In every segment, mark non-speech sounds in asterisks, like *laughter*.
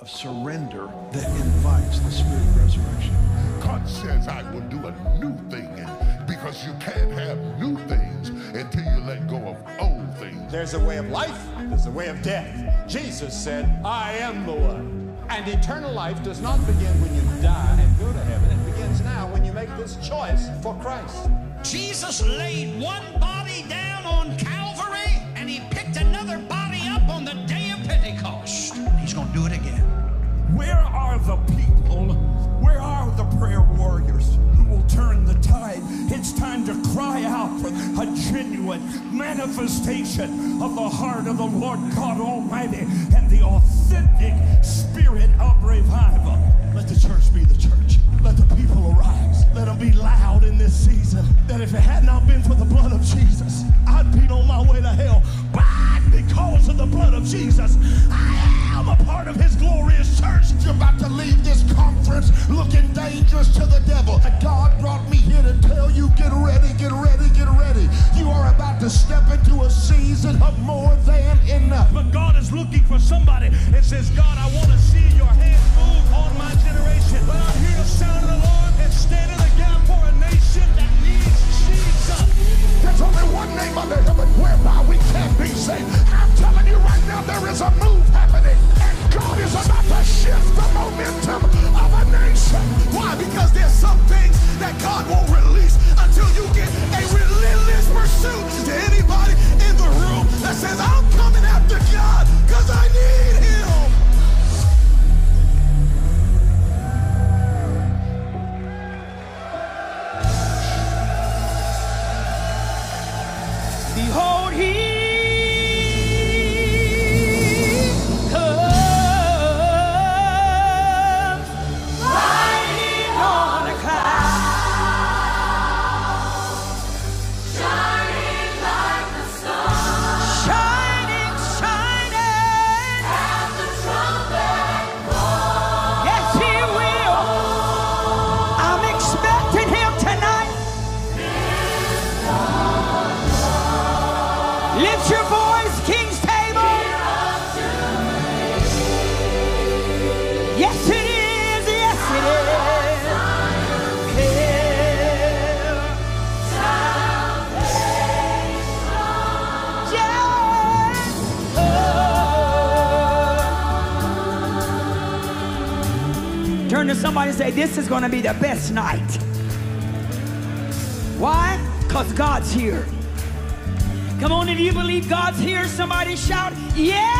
of surrender that invites the spirit of resurrection. God says, I will do a new thing. And because you can't have new things until you let go of old things. There's a way of life, there's a way of death. Jesus said, I am the one. And eternal life does not begin when you die and go to heaven. It begins now when you make this choice for Christ. Jesus laid one body down on Calvary Where are the people? Where are the prayer warriors who will turn the tide? It's time to cry out for a genuine manifestation of the heart of the Lord God Almighty and the authentic spirit of revival. Let the church be the church. Let the people arise. Let them be loud in this season. That if it had not been for the blood of Jesus, I'd be on my way to hell. But because of the blood of Jesus, I am a part of his glorious church. You're about to leave this conference looking dangerous to the devil. God brought me here to tell you get ready, get ready, get ready. You are about to step into a season of more than enough. But God is looking for somebody and says, God, I want to see your hand move on my generation. But I'm here to sound the Lord and stand in the gap for a nation that needs Jesus. There's only one name under heaven whereby we can be saved. I'm telling you right now, there is a move happening. And God is about to shift the momentum of a nation. Why? Because there's some things that God won't release until you get a relentless pursuit to anybody in the room that says, I'm coming after God because I need somebody say, This is going to be the best night. Why? Because God's here. Come on, if you believe God's here, somebody shout, Yeah!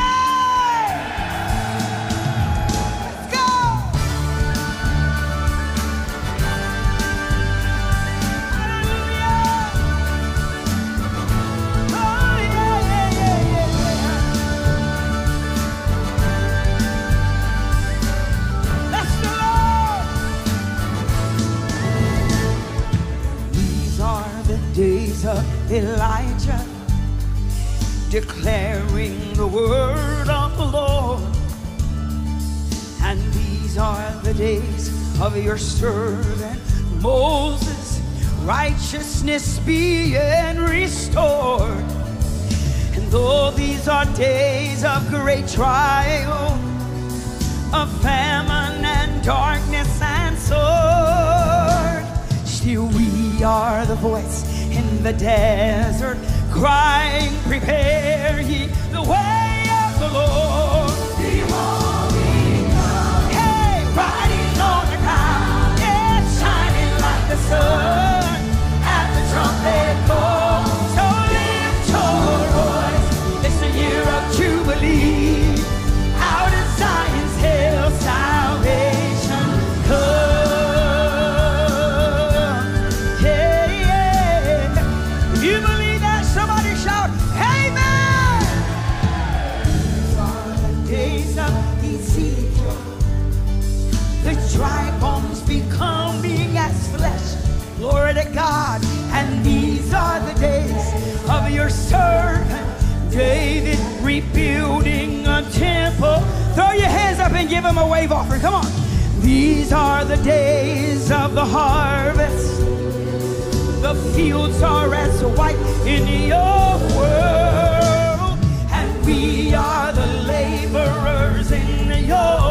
Declaring the word of the Lord. And these are the days of your servant Moses, righteousness being restored. And though these are days of great trial, of famine and darkness and sword, still we are the voice in the desert crying, Prepare ye the way of the Lord. Behold, he comes. Hey, riding on the cloud, shining like the sun. At the trumpet call, lift your voice. It's the year of jubilee. David rebuilding a temple. Throw your hands up and give him a wave offering. Come on. These are the days of the harvest. The fields are as white in your world, and we are the laborers in your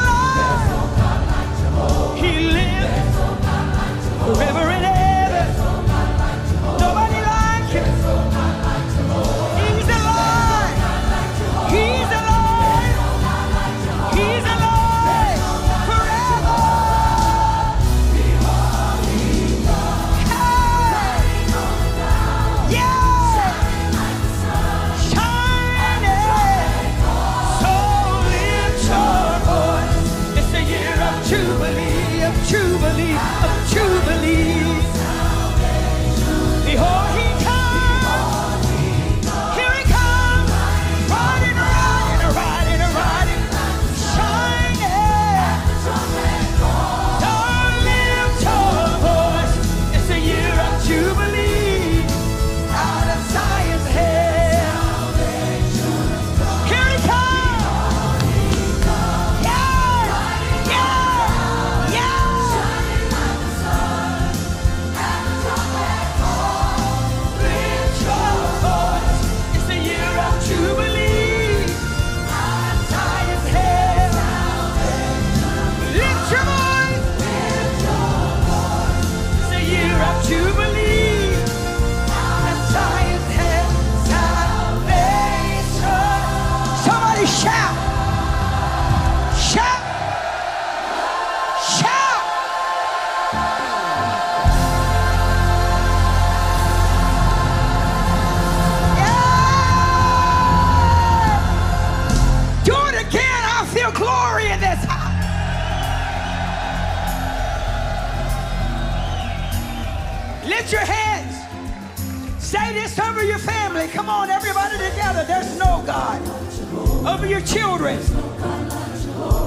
your children,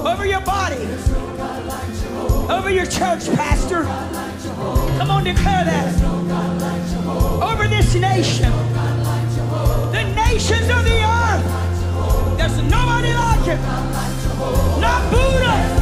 over your body, over your church, Pastor. Come on, declare that. Over this nation, the nations of the earth. There's nobody like him. Not Buddha.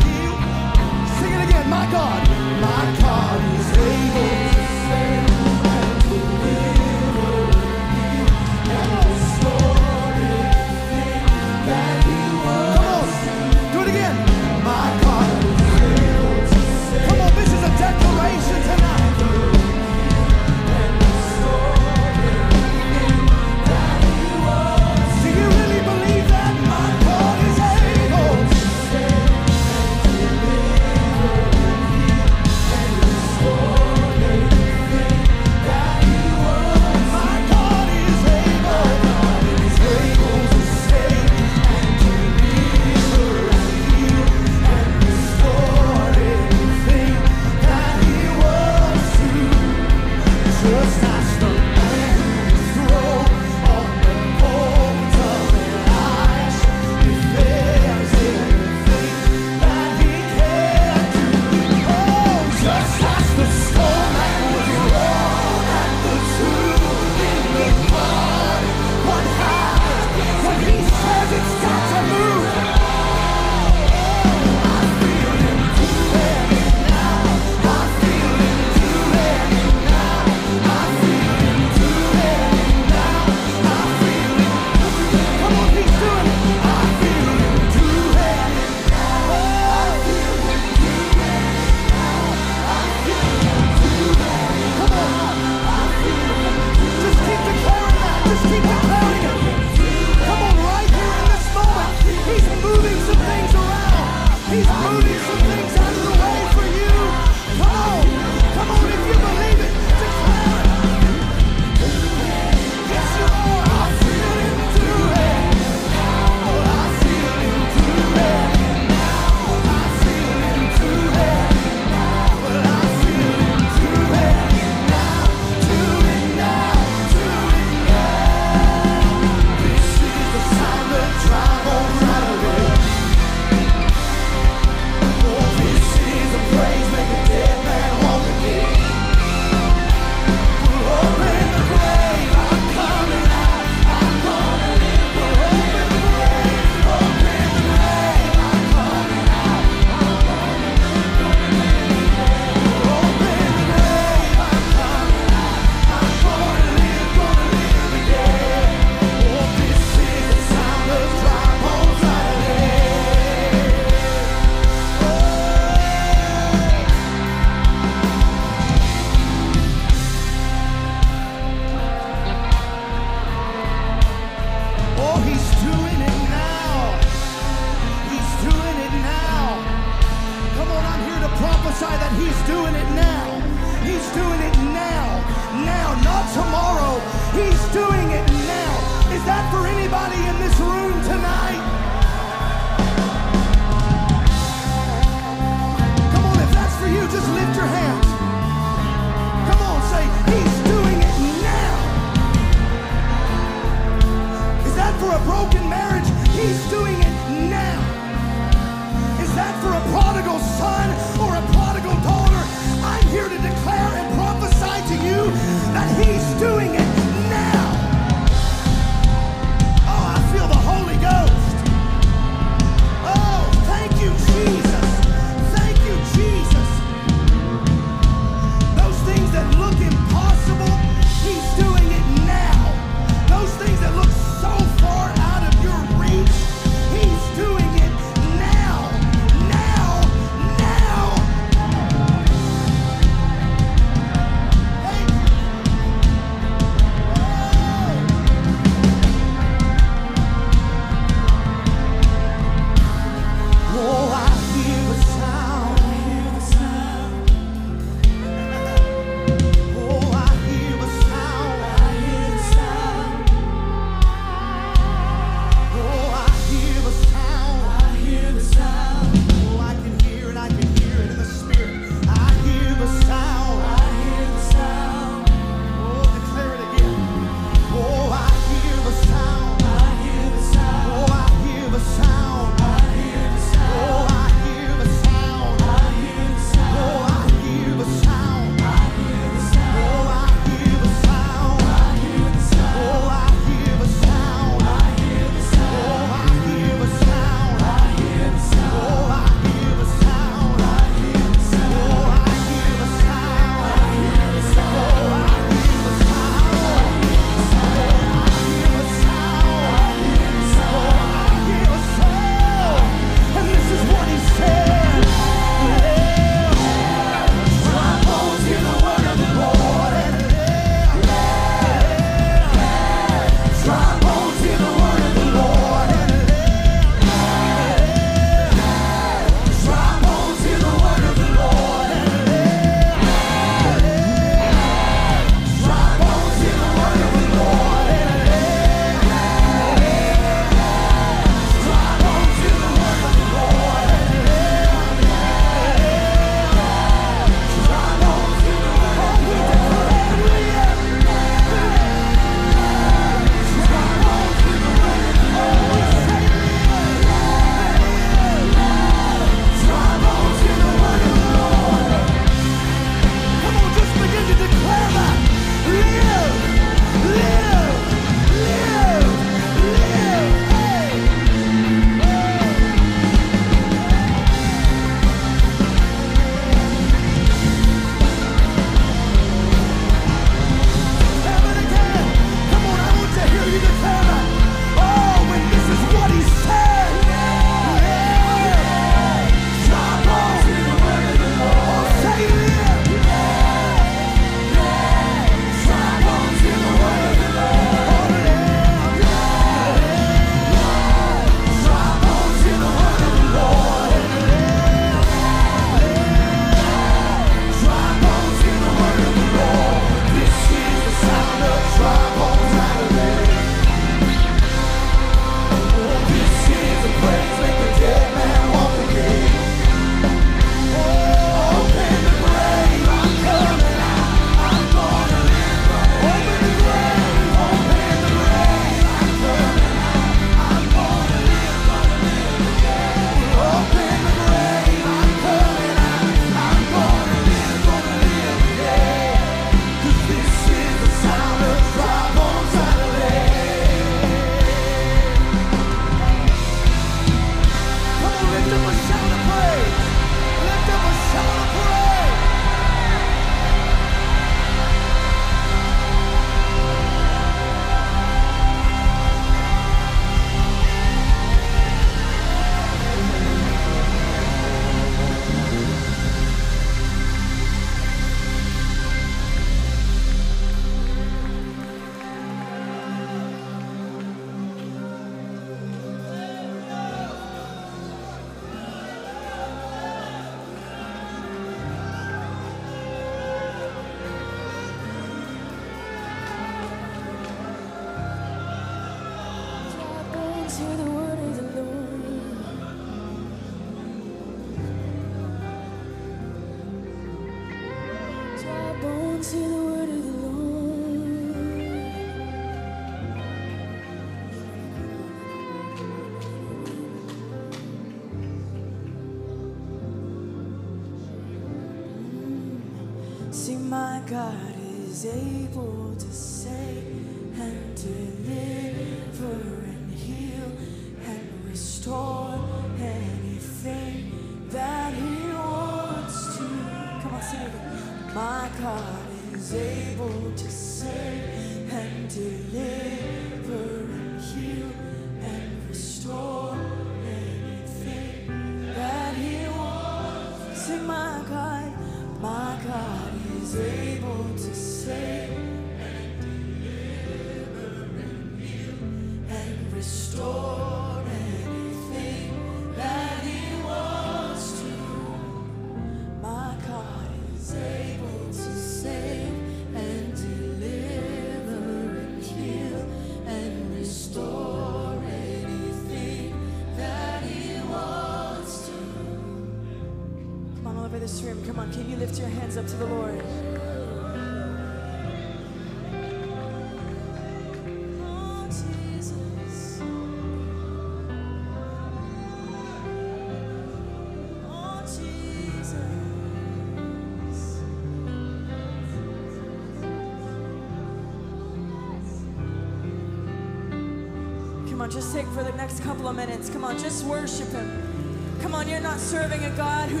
on, just take for the next couple of minutes. Come on, just worship Him. Come on, you're not serving a God who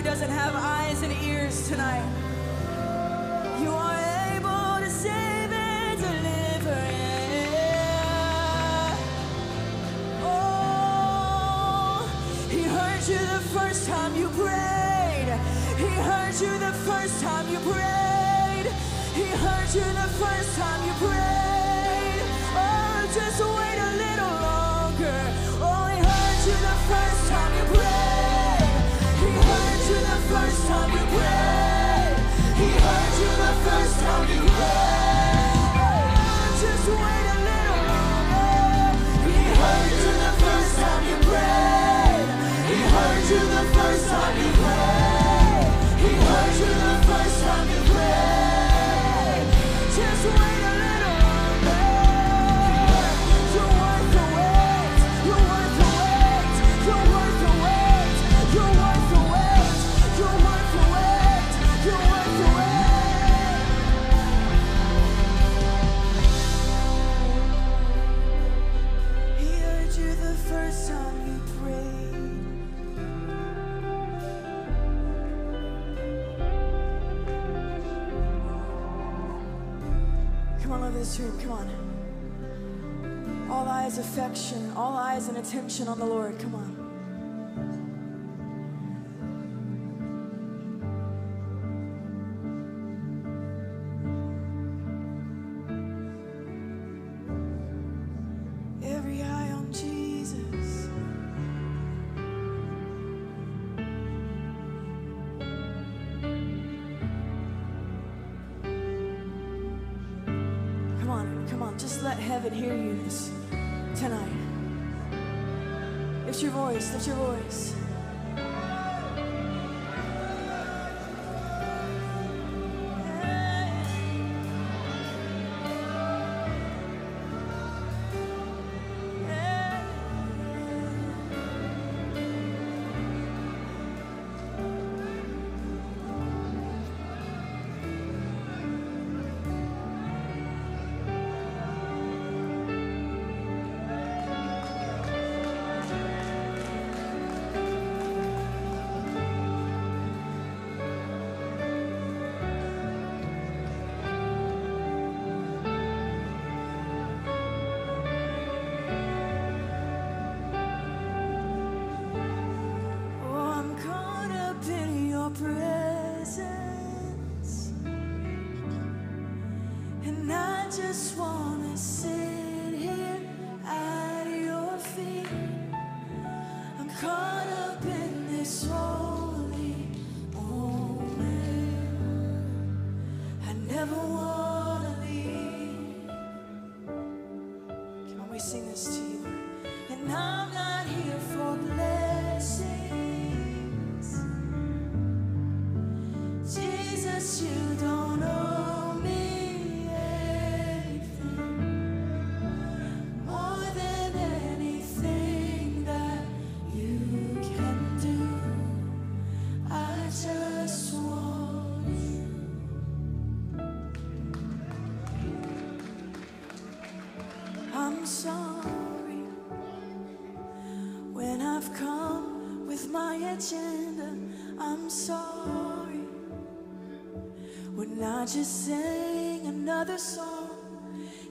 Won't sing another song?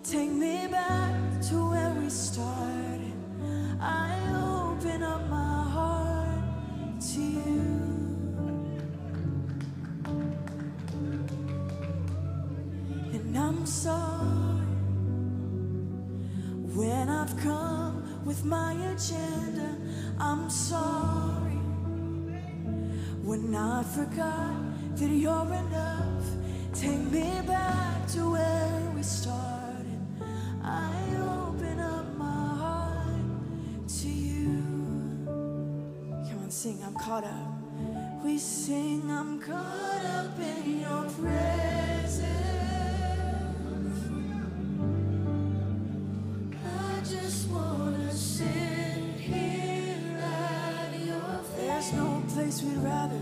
Take me back to where we started. I open up my heart to you. And I'm sorry when I've come with my agenda. I'm sorry when I forgot that you're enough me back to where we started. I open up my heart to you. Come on, sing, I'm caught up. We sing, I'm caught up in your presence. I just wanna sit here at your feet. There's no place we'd rather.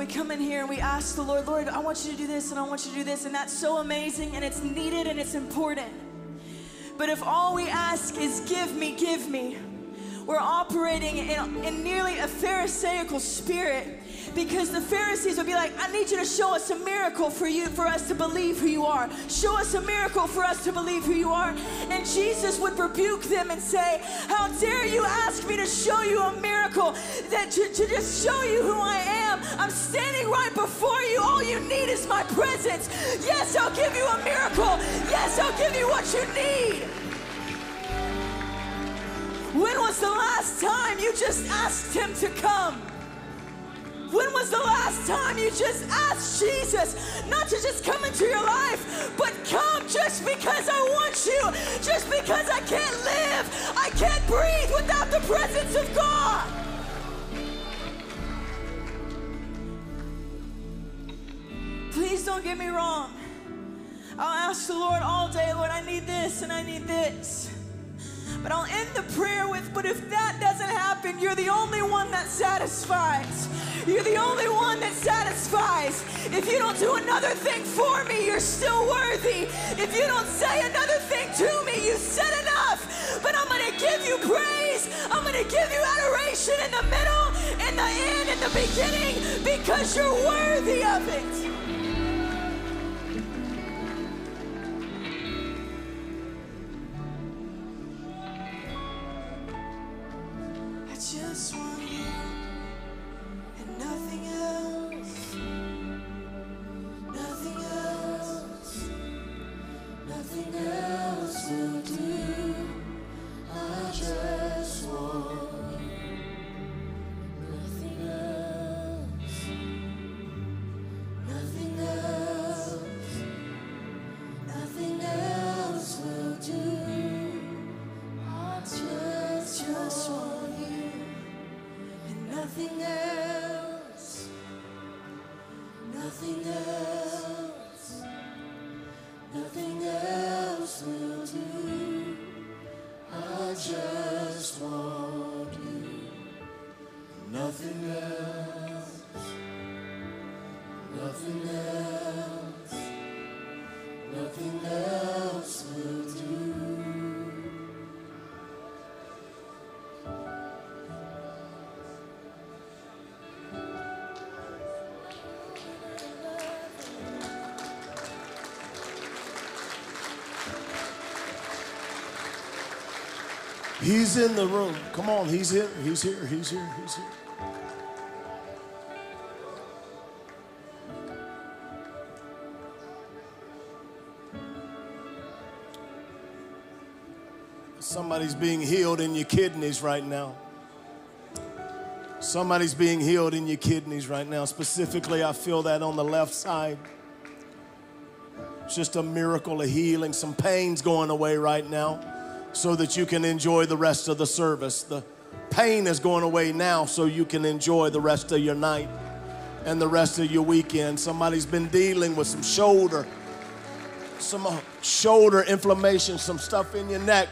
We come in here and we ask the Lord, Lord, I want you to do this and I want you to do this, and that's so amazing and it's needed and it's important. But if all we ask is give me, give me, we're operating in, in nearly a Pharisaical spirit because the Pharisees would be like, I need you to show us a miracle for you, for us to believe who you are. Show us a miracle for us to believe who you are. And Jesus would rebuke them and say, How dare you ask me to show you a miracle, that to, to just show you who I am. I'm standing right before you. All you need is my presence. Yes, I'll give you a miracle. Yes, I'll give you what you need. When was the last time you just asked him to come? When was the last time you just asked Jesus not to just come into your life, but come just because I want you, just because I can't live, I can't breathe without the presence of God? Please don't get me wrong. I'll ask the Lord all day, Lord, I need this and I need this. But I'll end the prayer with, but if that doesn't happen, you're the only one that satisfies. You're the only one that satisfies. If you don't do another thing for me, you're still worthy. If you don't say another thing to me, you said enough. But I'm going to give you praise. I'm going to give you adoration in the middle, in the end, in the beginning, because you're worthy of it. Just want you and nothing else. He's in the room. Come on, he's here. He's here. He's here. He's here. Somebody's being healed in your kidneys right now. Somebody's being healed in your kidneys right now. Specifically, I feel that on the left side. It's just a miracle of healing. Some pain's going away right now so that you can enjoy the rest of the service. The pain is going away now so you can enjoy the rest of your night and the rest of your weekend. Somebody's been dealing with some shoulder, some uh, shoulder inflammation, some stuff in your neck.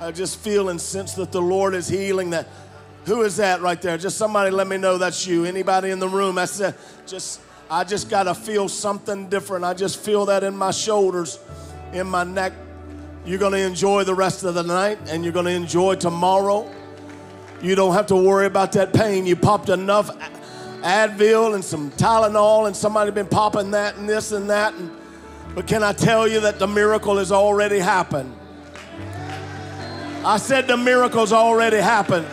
I just feel and sense that the Lord is healing that. Who is that right there? Just somebody let me know that's you. Anybody in the room? I said, just I just gotta feel something different. I just feel that in my shoulders, in my neck. You're gonna enjoy the rest of the night and you're gonna enjoy tomorrow. You don't have to worry about that pain. You popped enough Advil and some Tylenol, and somebody been popping that and this and that. And, but can I tell you that the miracle has already happened? I said the miracle's already happened.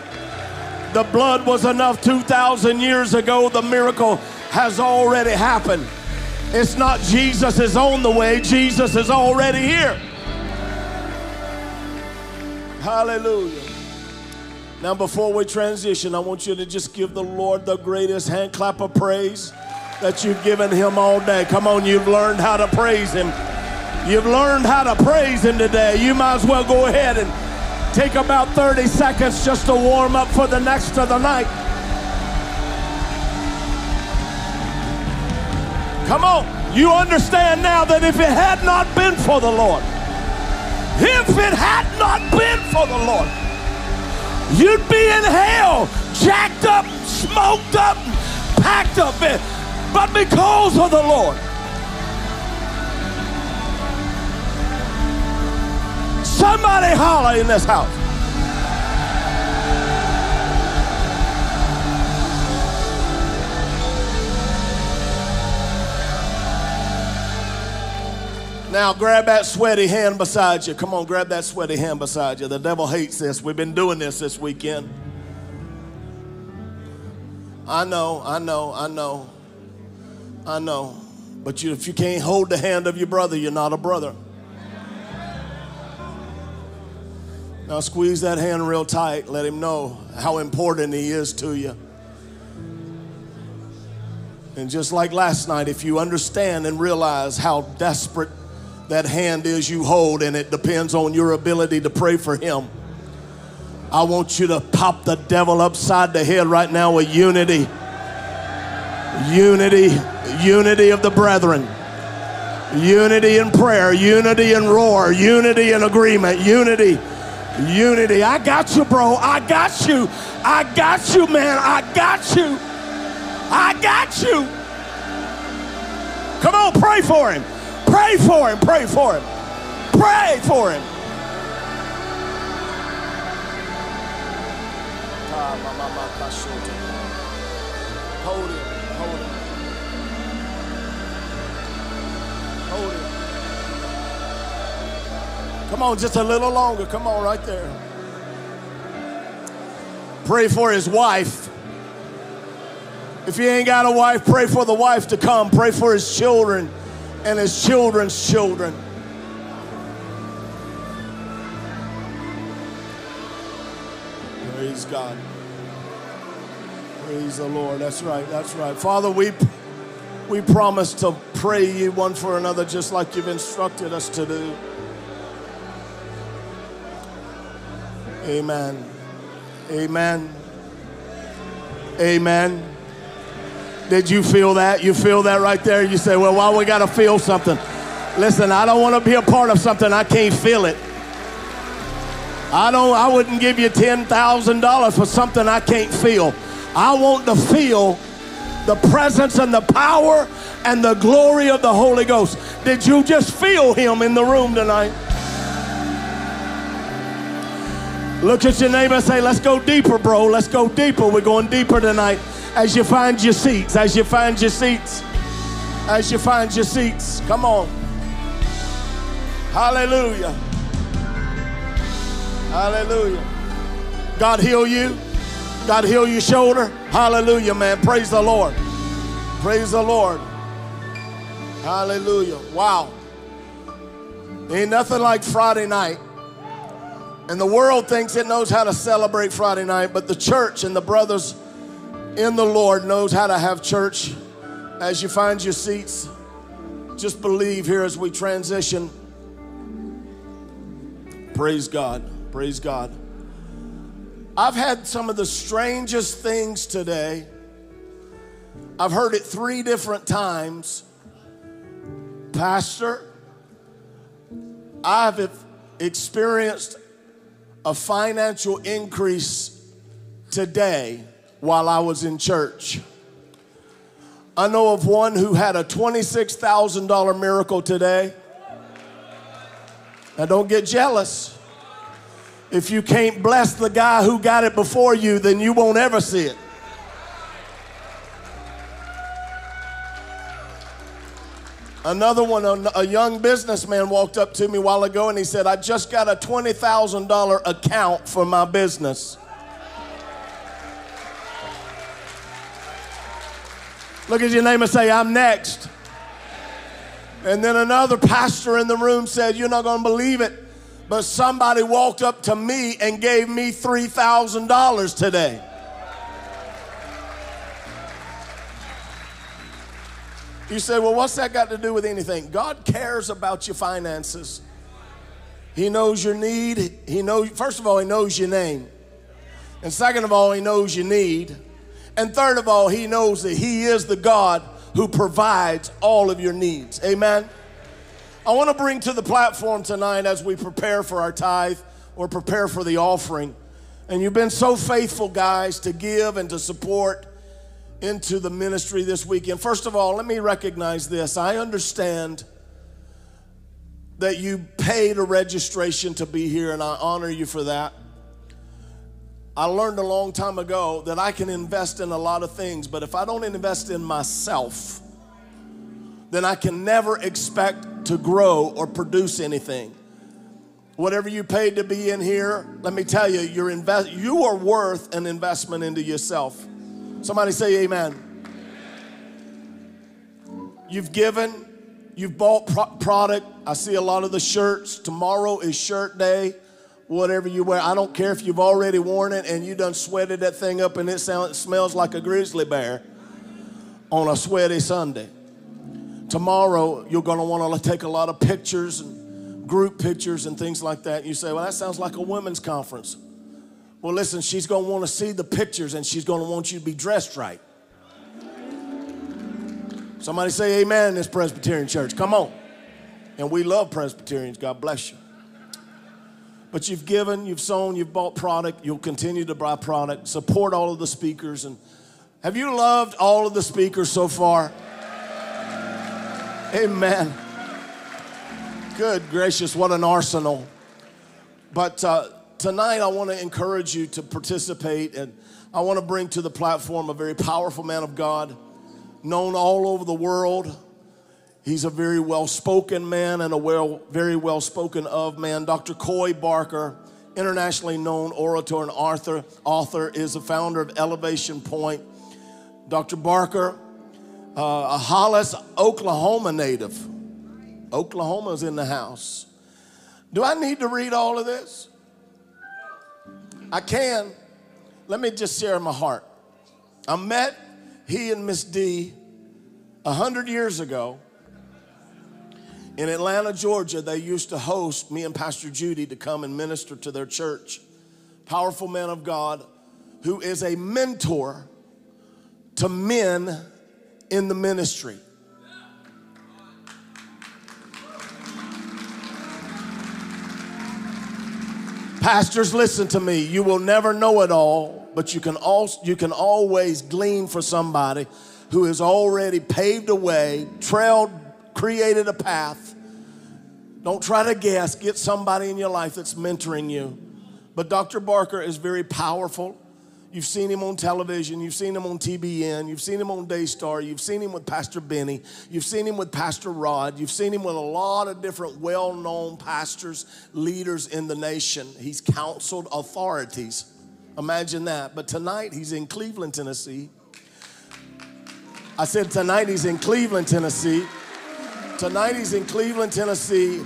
The blood was enough 2,000 years ago. The miracle has already happened. It's not Jesus is on the way, Jesus is already here. Hallelujah. Now, before we transition, I want you to just give the Lord the greatest hand clap of praise that you've given Him all day. Come on, you've learned how to praise Him. You've learned how to praise Him today. You might as well go ahead and take about 30 seconds just to warm up for the next of the night. Come on. You understand now that if it had not been for the Lord, if it had not been for the Lord, you'd be in hell, jacked up, smoked up, packed up, but because of the Lord. Somebody holler in this house. Now grab that sweaty hand beside you. Come on, grab that sweaty hand beside you. The devil hates this. We've been doing this this weekend. I know, I know, I know, I know. But you, if you can't hold the hand of your brother, you're not a brother. Now squeeze that hand real tight. Let him know how important he is to you. And just like last night, if you understand and realize how desperate that hand is you hold, and it depends on your ability to pray for him. I want you to pop the devil upside the head right now with unity. Unity, unity of the brethren. Unity in prayer, unity in roar, unity in agreement, unity, unity. I got you, bro. I got you. I got you, man. I got you. I got you. Come on, pray for him. Pray for him. Pray for him. Pray for him. Hold him. Hold him. Hold him. Come on, just a little longer. Come on, right there. Pray for his wife. If you ain't got a wife, pray for the wife to come. Pray for his children and his children's children. Praise God. Praise the Lord. That's right. That's right. Father, we we promise to pray you one for another just like you've instructed us to do. Amen. Amen. Amen. Did you feel that? You feel that right there? You say, well, why we got to feel something? Listen, I don't want to be a part of something I can't feel it. I don't I wouldn't give you $10,000 for something I can't feel. I want to feel the presence and the power and the glory of the Holy Ghost. Did you just feel him in the room tonight? Look at your neighbor and say, Let's go deeper, bro. Let's go deeper. We're going deeper tonight as you find your seats, as you find your seats, as you find your seats. Come on. Hallelujah. Hallelujah. God heal you. God heal your shoulder. Hallelujah, man. Praise the Lord. Praise the Lord. Hallelujah. Wow. Ain't nothing like Friday night. And the world thinks it knows how to celebrate Friday night, but the church and the brothers in the Lord knows how to have church. As you find your seats, just believe here as we transition. Praise God. Praise God. I've had some of the strangest things today. I've heard it three different times. Pastor, I've experienced a financial increase today while I was in church. I know of one who had a $26,000 miracle today. Now, don't get jealous. If you can't bless the guy who got it before you, then you won't ever see it. Another one, a young businessman walked up to me a while ago and he said, I just got a $20,000 account for my business. Look at your name and say, I'm next. And then another pastor in the room said, You're not going to believe it, but somebody walked up to me and gave me $3,000 today. You say, Well, what's that got to do with anything? God cares about your finances. He knows your need. He knows, first of all, He knows your name. And second of all, He knows your need. And third of all, He knows that He is the God who provides all of your needs. Amen. I want to bring to the platform tonight as we prepare for our tithe or prepare for the offering. And you've been so faithful, guys, to give and to support. into the ministry this weekend. First of all, let me recognize this. I understand that you paid a registration to be here, and I honor you for that. I learned a long time ago that I can invest in a lot of things, but if I don't invest in myself, then I can never expect to grow or produce anything. Whatever you paid to be in here, let me tell you, you're invest, you are worth an investment into yourself. Somebody say amen. You've given, you've bought pro- product. I see a lot of the shirts. Tomorrow is shirt day. Whatever you wear, I don't care if you've already worn it and you done sweated that thing up and it smells like a grizzly bear on a sweaty Sunday. Tomorrow, you're going to want to take a lot of pictures and group pictures and things like that. You say, well, that sounds like a women's conference. Well, listen, she's going to want to see the pictures and she's going to want you to be dressed right. Somebody say amen in this Presbyterian church. Come on. And we love Presbyterians. God bless you. But you've given, you've sown, you've bought product, you'll continue to buy product. Support all of the speakers. And have you loved all of the speakers so far? Amen. Good gracious, what an arsenal. But uh, tonight I want to encourage you to participate, and I want to bring to the platform a very powerful man of God, known all over the world. He's a very well spoken man and a well, very well spoken of man. Dr. Coy Barker, internationally known orator and author, author is the founder of Elevation Point. Dr. Barker, uh, a Hollis, Oklahoma native. Oklahoma's in the house. Do I need to read all of this? I can. Let me just share my heart. I met he and Miss D a hundred years ago in Atlanta, Georgia. They used to host me and Pastor Judy to come and minister to their church. Powerful man of God who is a mentor to men in the ministry. Pastors, listen to me. You will never know it all, but you can, also, you can always glean for somebody who has already paved a way, trailed, created a path. Don't try to guess. Get somebody in your life that's mentoring you. But Dr. Barker is very powerful. You've seen him on television, you've seen him on TBN, you've seen him on Daystar, you've seen him with Pastor Benny, you've seen him with Pastor Rod, you've seen him with a lot of different well known pastors, leaders in the nation. He's counseled authorities. Imagine that. But tonight he's in Cleveland, Tennessee. I said tonight he's in Cleveland, Tennessee. Tonight he's in Cleveland, Tennessee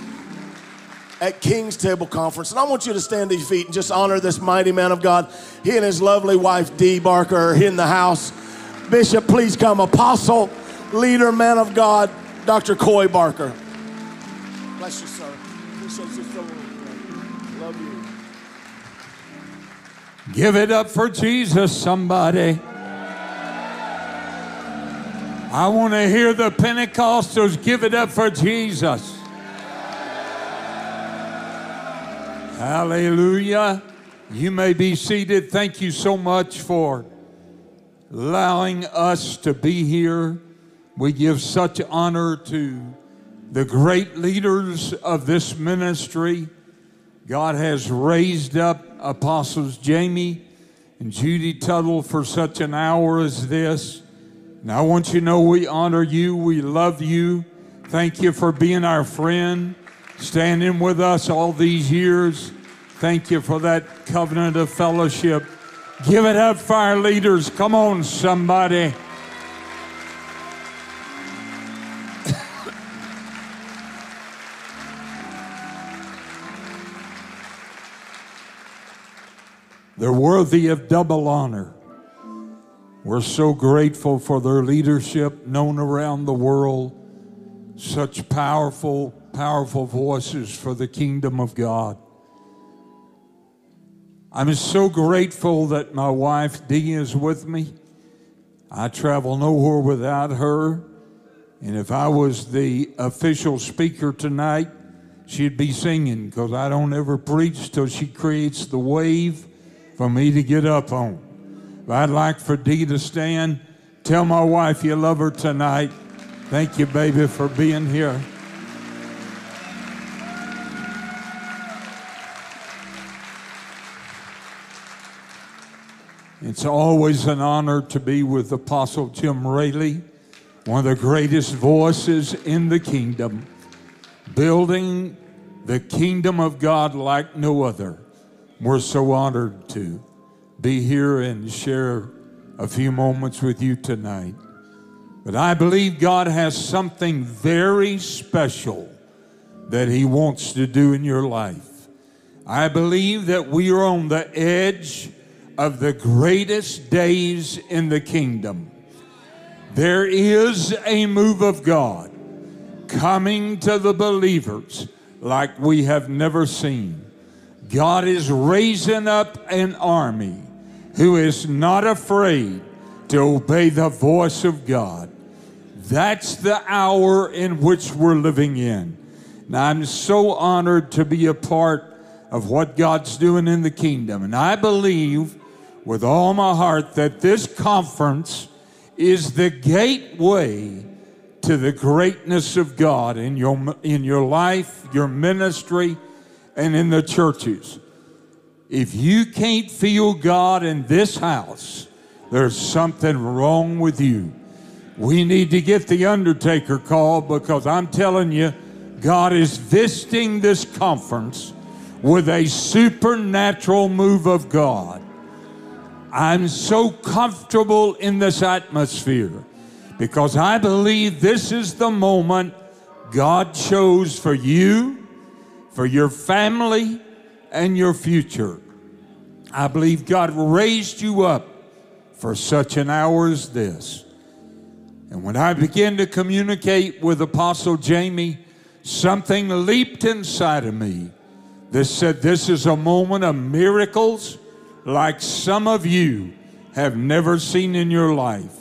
at King's Table Conference. And I want you to stand to your feet and just honor this mighty man of God. He and his lovely wife, Dee Barker, are in the house. Bishop, please come. Apostle, leader, man of God, Dr. Coy Barker. Bless you, sir. Love you. Give it up for Jesus, somebody. I want to hear the Pentecostals give it up for Jesus. Hallelujah. You may be seated. Thank you so much for allowing us to be here. We give such honor to the great leaders of this ministry. God has raised up Apostles Jamie and Judy Tuttle for such an hour as this. And I want you to know we honor you, we love you. Thank you for being our friend, standing with us all these years. Thank you for that covenant of fellowship. Give it up for our leaders. Come on, somebody. *coughs* They're worthy of double honor. We're so grateful for their leadership known around the world. Such powerful, powerful voices for the kingdom of God. I'm so grateful that my wife Dee is with me. I travel nowhere without her. And if I was the official speaker tonight, she'd be singing because I don't ever preach till she creates the wave for me to get up on. But I'd like for Dee to stand Tell my wife you love her tonight. Thank you, baby, for being here. It's always an honor to be with Apostle Tim Raley, one of the greatest voices in the kingdom, building the kingdom of God like no other. We're so honored to be here and share a few moments with you tonight. But I believe God has something very special that He wants to do in your life. I believe that we are on the edge of the greatest days in the kingdom. There is a move of God coming to the believers like we have never seen. God is raising up an army who is not afraid to obey the voice of God. That's the hour in which we're living in. Now, I'm so honored to be a part of what God's doing in the kingdom. And I believe with all my heart that this conference is the gateway to the greatness of God in your, in your life, your ministry, and in the churches. If you can't feel God in this house, there's something wrong with you. We need to get the undertaker called because I'm telling you, God is visiting this conference with a supernatural move of God. I'm so comfortable in this atmosphere because I believe this is the moment God chose for you, for your family, and your future. I believe God raised you up for such an hour as this. And when I began to communicate with Apostle Jamie, something leaped inside of me that said, This is a moment of miracles like some of you have never seen in your life.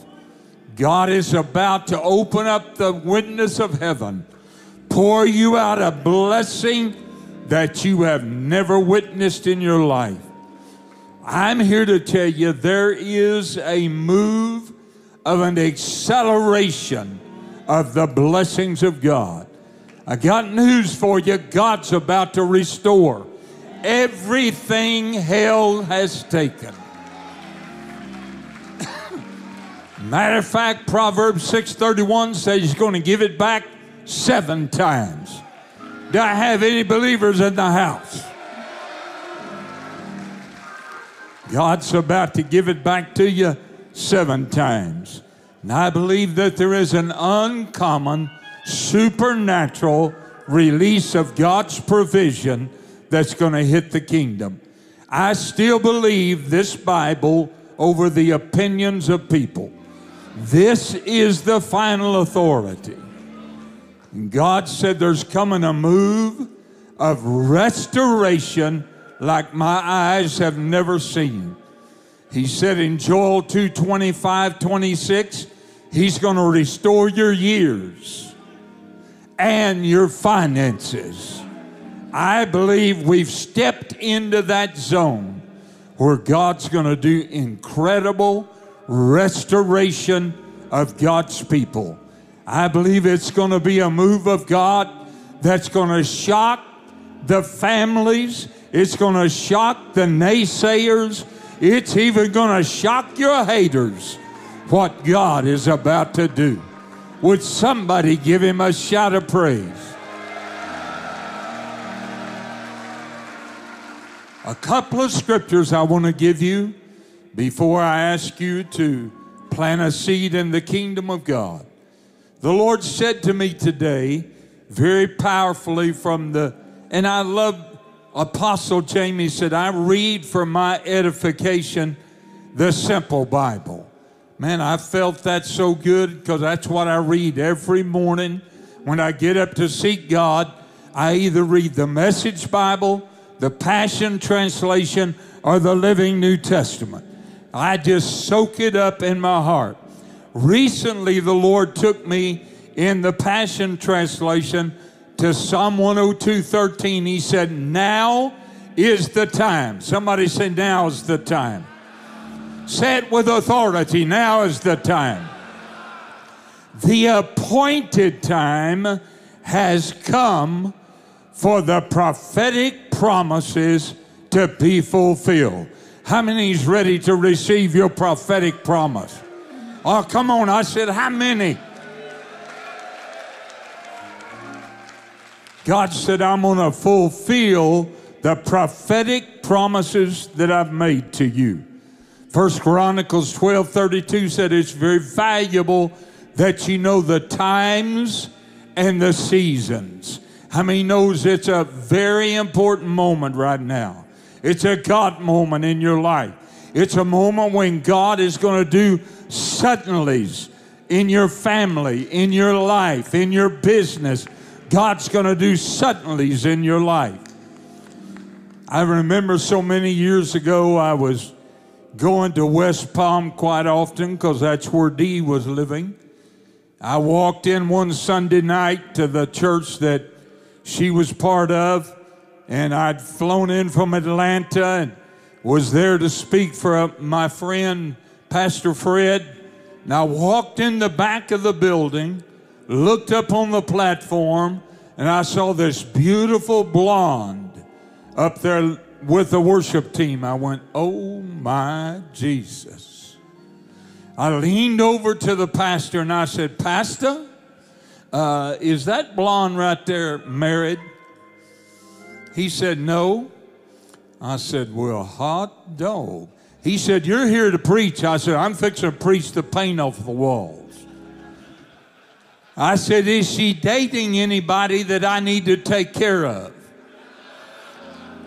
God is about to open up the witness of heaven, pour you out a blessing that you have never witnessed in your life. I'm here to tell you there is a move of an acceleration of the blessings of God. I got news for you God's about to restore everything hell has taken. *coughs* Matter of fact, Proverbs 6:31 says he's going to give it back seven times. Do I have any believers in the house? God's about to give it back to you seven times. And I believe that there is an uncommon, supernatural release of God's provision that's going to hit the kingdom. I still believe this Bible over the opinions of people. This is the final authority. And God said there's coming a move of restoration like my eyes have never seen. He said in Joel 2 25, 26, He's going to restore your years and your finances. I believe we've stepped into that zone where God's going to do incredible restoration of God's people. I believe it's going to be a move of God that's going to shock the families, it's going to shock the naysayers, it's even going to shock your haters what God is about to do. Would somebody give him a shout of praise? a couple of scriptures I want to give you before I ask you to plant a seed in the kingdom of God. The Lord said to me today, very powerfully from the, and I love Apostle Jamie said, I read for my edification the simple Bible. Man, I felt that so good because that's what I read every morning when I get up to seek God. I either read the Message Bible the Passion Translation, or the Living New Testament. I just soak it up in my heart. Recently, the Lord took me in the Passion Translation to Psalm 102 13. He said, Now is the time. Somebody say, Now is the time. Say it with authority. Now is the time. The appointed time has come for the prophetic promises to be fulfilled. How many is ready to receive your prophetic promise? Oh, come on. I said, how many? God said, I'm going to fulfill the prophetic promises that I've made to you. First Chronicles 12 32 said it's very valuable that you know the times and the seasons. How many knows it's a very important moment right now? It's a God moment in your life. It's a moment when God is going to do suddenlies in your family, in your life, in your business. God's going to do suddenlies in your life. I remember so many years ago, I was going to West Palm quite often because that's where Dee was living. I walked in one Sunday night to the church that she was part of, and I'd flown in from Atlanta and was there to speak for uh, my friend, Pastor Fred. And I walked in the back of the building, looked up on the platform, and I saw this beautiful blonde up there with the worship team. I went, Oh my Jesus. I leaned over to the pastor and I said, Pastor, uh, is that blonde right there married? He said, No. I said, Well, hot dog. He said, You're here to preach. I said, I'm fixing to preach the paint off the walls. I said, Is she dating anybody that I need to take care of?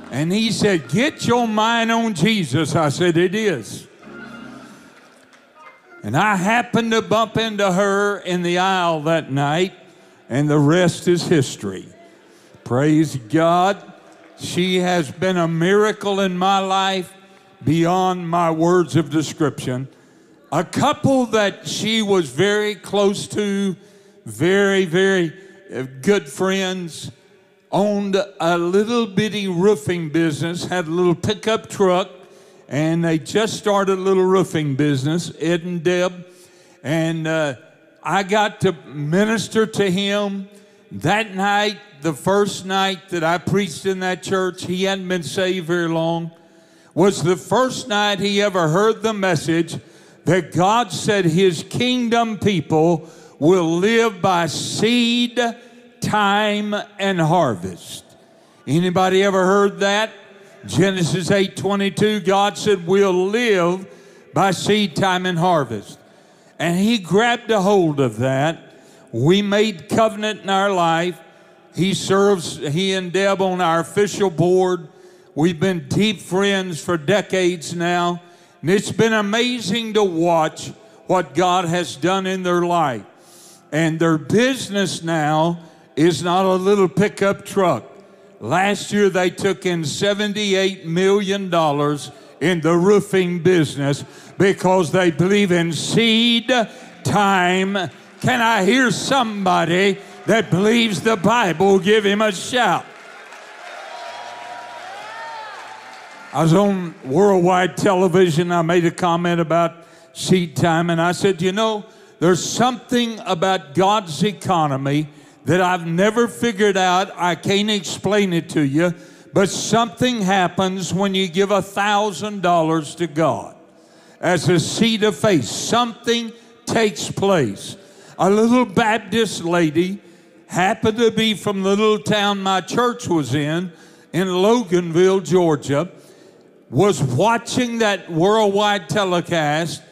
And he said, Get your mind on Jesus. I said, It is. And I happened to bump into her in the aisle that night, and the rest is history. Praise God. She has been a miracle in my life beyond my words of description. A couple that she was very close to, very, very uh, good friends, owned a little bitty roofing business, had a little pickup truck, and they just started a little roofing business, Ed and Deb. And uh, I got to minister to him that night, the first night that I preached in that church. He hadn't been saved very long. Was the first night he ever heard the message that God said his kingdom people will live by seed time and harvest. Anybody ever heard that? Genesis 8:22 God said we'll live by seed time and harvest. And he grabbed a hold of that. We made covenant in our life. He serves he and Deb on our official board. We've been deep friends for decades now. And it's been amazing to watch what God has done in their life. And their business now is not a little pickup truck. Last year they took in $78 million in the roofing business because they believe in seed time. Can I hear somebody that believes the Bible? Give him a shout. I was on worldwide television. I made a comment about seed time, and I said, you know, there's something about God's economy that I've never figured out. I can't explain it to you, but something happens when you give a thousand dollars to God as a seed of faith. Something takes place. A little Baptist lady happened to be from the little town my church was in, in Loganville, Georgia, was watching that worldwide telecast,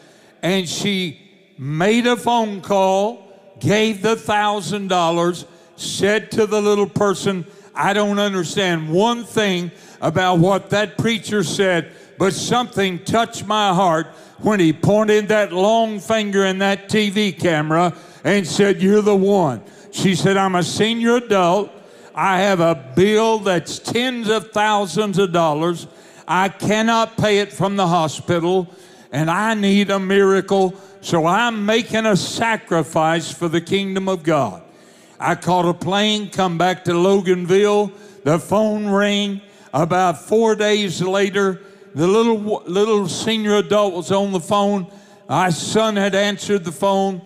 and she made a phone call gave the thousand dollars, said to the little person, I don't understand one thing about what that preacher said, but something touched my heart when he pointed that long finger in that TV camera and said, You're the one. She said, I'm a senior adult. I have a bill that's tens of thousands of dollars. I cannot pay it from the hospital, and I need a miracle so I'm making a sacrifice for the kingdom of God. I caught a plane, come back to Loganville. The phone rang. About four days later, the little little senior adult was on the phone. My son had answered the phone,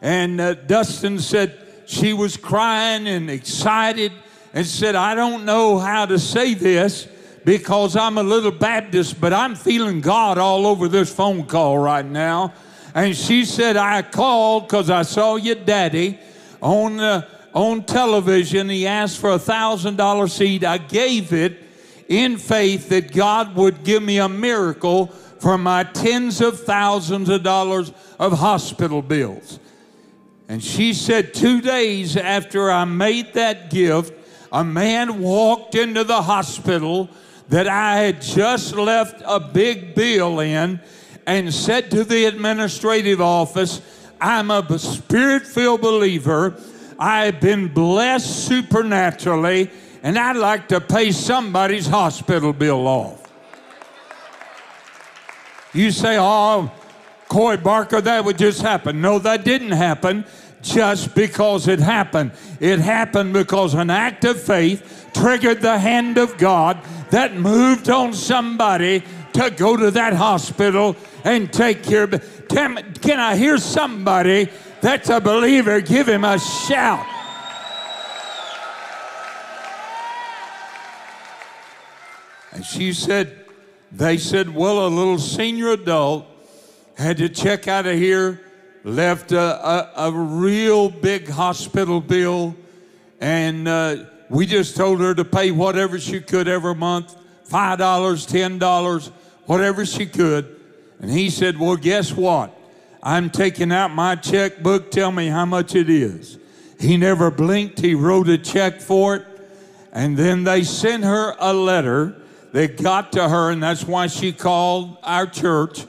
And uh, Dustin said she was crying and excited and said, I don't know how to say this because I'm a little Baptist, but I'm feeling God all over this phone call right now. And she said, I called because I saw your daddy on, uh, on television. He asked for a $1,000 seed. I gave it in faith that God would give me a miracle for my tens of thousands of dollars of hospital bills. And she said, two days after I made that gift, a man walked into the hospital that I had just left a big bill in and said to the administrative office, I'm a spirit filled believer. I've been blessed supernaturally, and I'd like to pay somebody's hospital bill off. You say, oh, Coy Barker, that would just happen. No, that didn't happen just because it happened. It happened because an act of faith triggered the hand of God that moved on somebody to go to that hospital and take care of Can, can I hear somebody that's a believer give him a shout? And she said, they said, well, a little senior adult had to check out of here, left a, a, a real big hospital bill, and uh, we just told her to pay whatever she could every month $5, $10, whatever she could. And he said, Well, guess what? I'm taking out my checkbook. Tell me how much it is. He never blinked. He wrote a check for it. And then they sent her a letter that got to her, and that's why she called our church.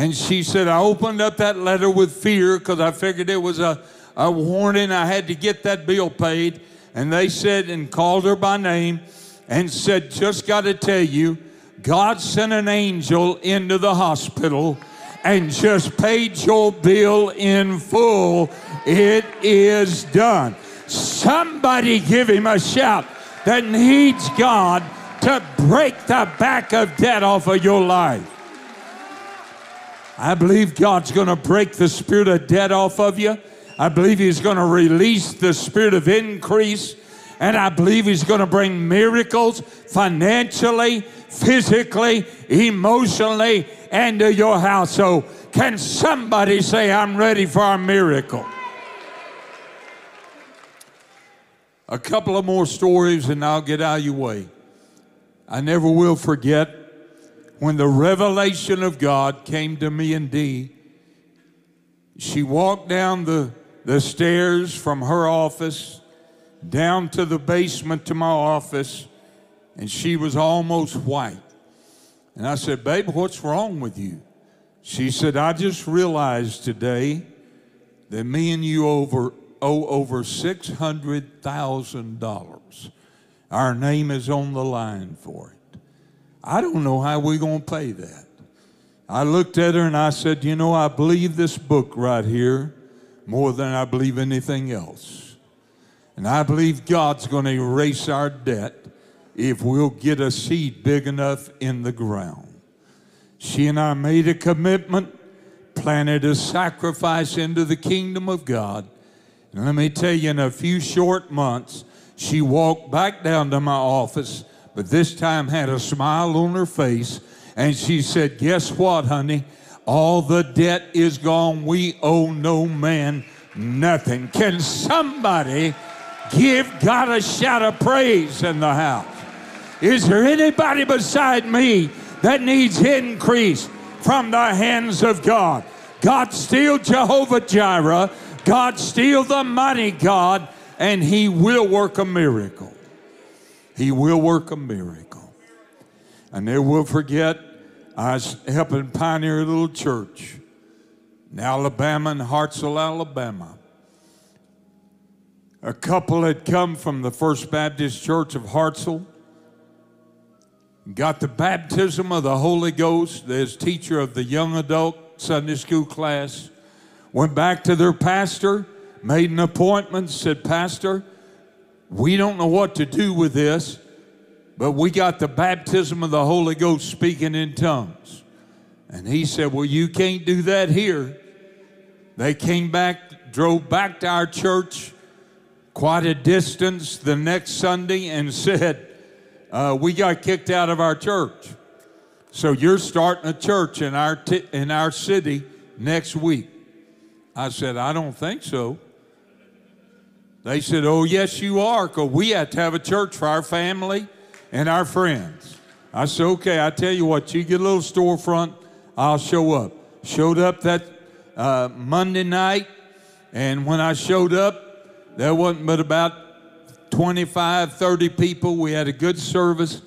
And she said, I opened up that letter with fear because I figured it was a, a warning. I had to get that bill paid. And they said, and called her by name and said, Just got to tell you, God sent an angel into the hospital and just paid your bill in full. It is done. Somebody give him a shout that needs God to break the back of debt off of your life. I believe God's going to break the spirit of debt off of you. I believe He's going to release the spirit of increase. And I believe He's going to bring miracles financially, physically, emotionally, and to your house. So, can somebody say, I'm ready for a miracle? A couple of more stories and I'll get out of your way. I never will forget when the revelation of God came to me and Dee. She walked down the, the stairs from her office down to the basement to my office, and she was almost white. And I said, Babe, what's wrong with you? She said, I just realized today that me and you over owe over $600,000. Our name is on the line for it. I don't know how we're going to pay that. I looked at her and I said, You know, I believe this book right here more than I believe anything else. And I believe God's going to erase our debt if we'll get a seed big enough in the ground. She and I made a commitment, planted a sacrifice into the kingdom of God. And let me tell you, in a few short months, she walked back down to my office, but this time had a smile on her face. And she said, Guess what, honey? All the debt is gone. We owe no man nothing. Can somebody give God a shout of praise in the house? Is there anybody beside me that needs increase from the hands of God? God still Jehovah Jireh. God still the mighty God, and He will work a miracle. He will work a miracle. I never will forget, I was helping pioneer a little church in Alabama, in Hartselle, Alabama. A couple had come from the First Baptist Church of Hartselle, got the baptism of the Holy Ghost as teacher of the young adult Sunday school class, went back to their pastor, made an appointment, said, Pastor, we don't know what to do with this, but we got the baptism of the Holy Ghost speaking in tongues. And he said, Well, you can't do that here. They came back drove back to our church quite a distance the next Sunday and *laughs* said, uh, We got kicked out of our church. So you're starting a church in our, t- in our city next week. I said, I don't think so. They said, Oh, yes, you are, because we had to have a church for our family and our friends. I said, Okay, I tell you what, you get a little storefront, I'll show up. Showed up that uh, Monday night, and when I showed up, there wasn't but about 25, 30 people. We had a good service.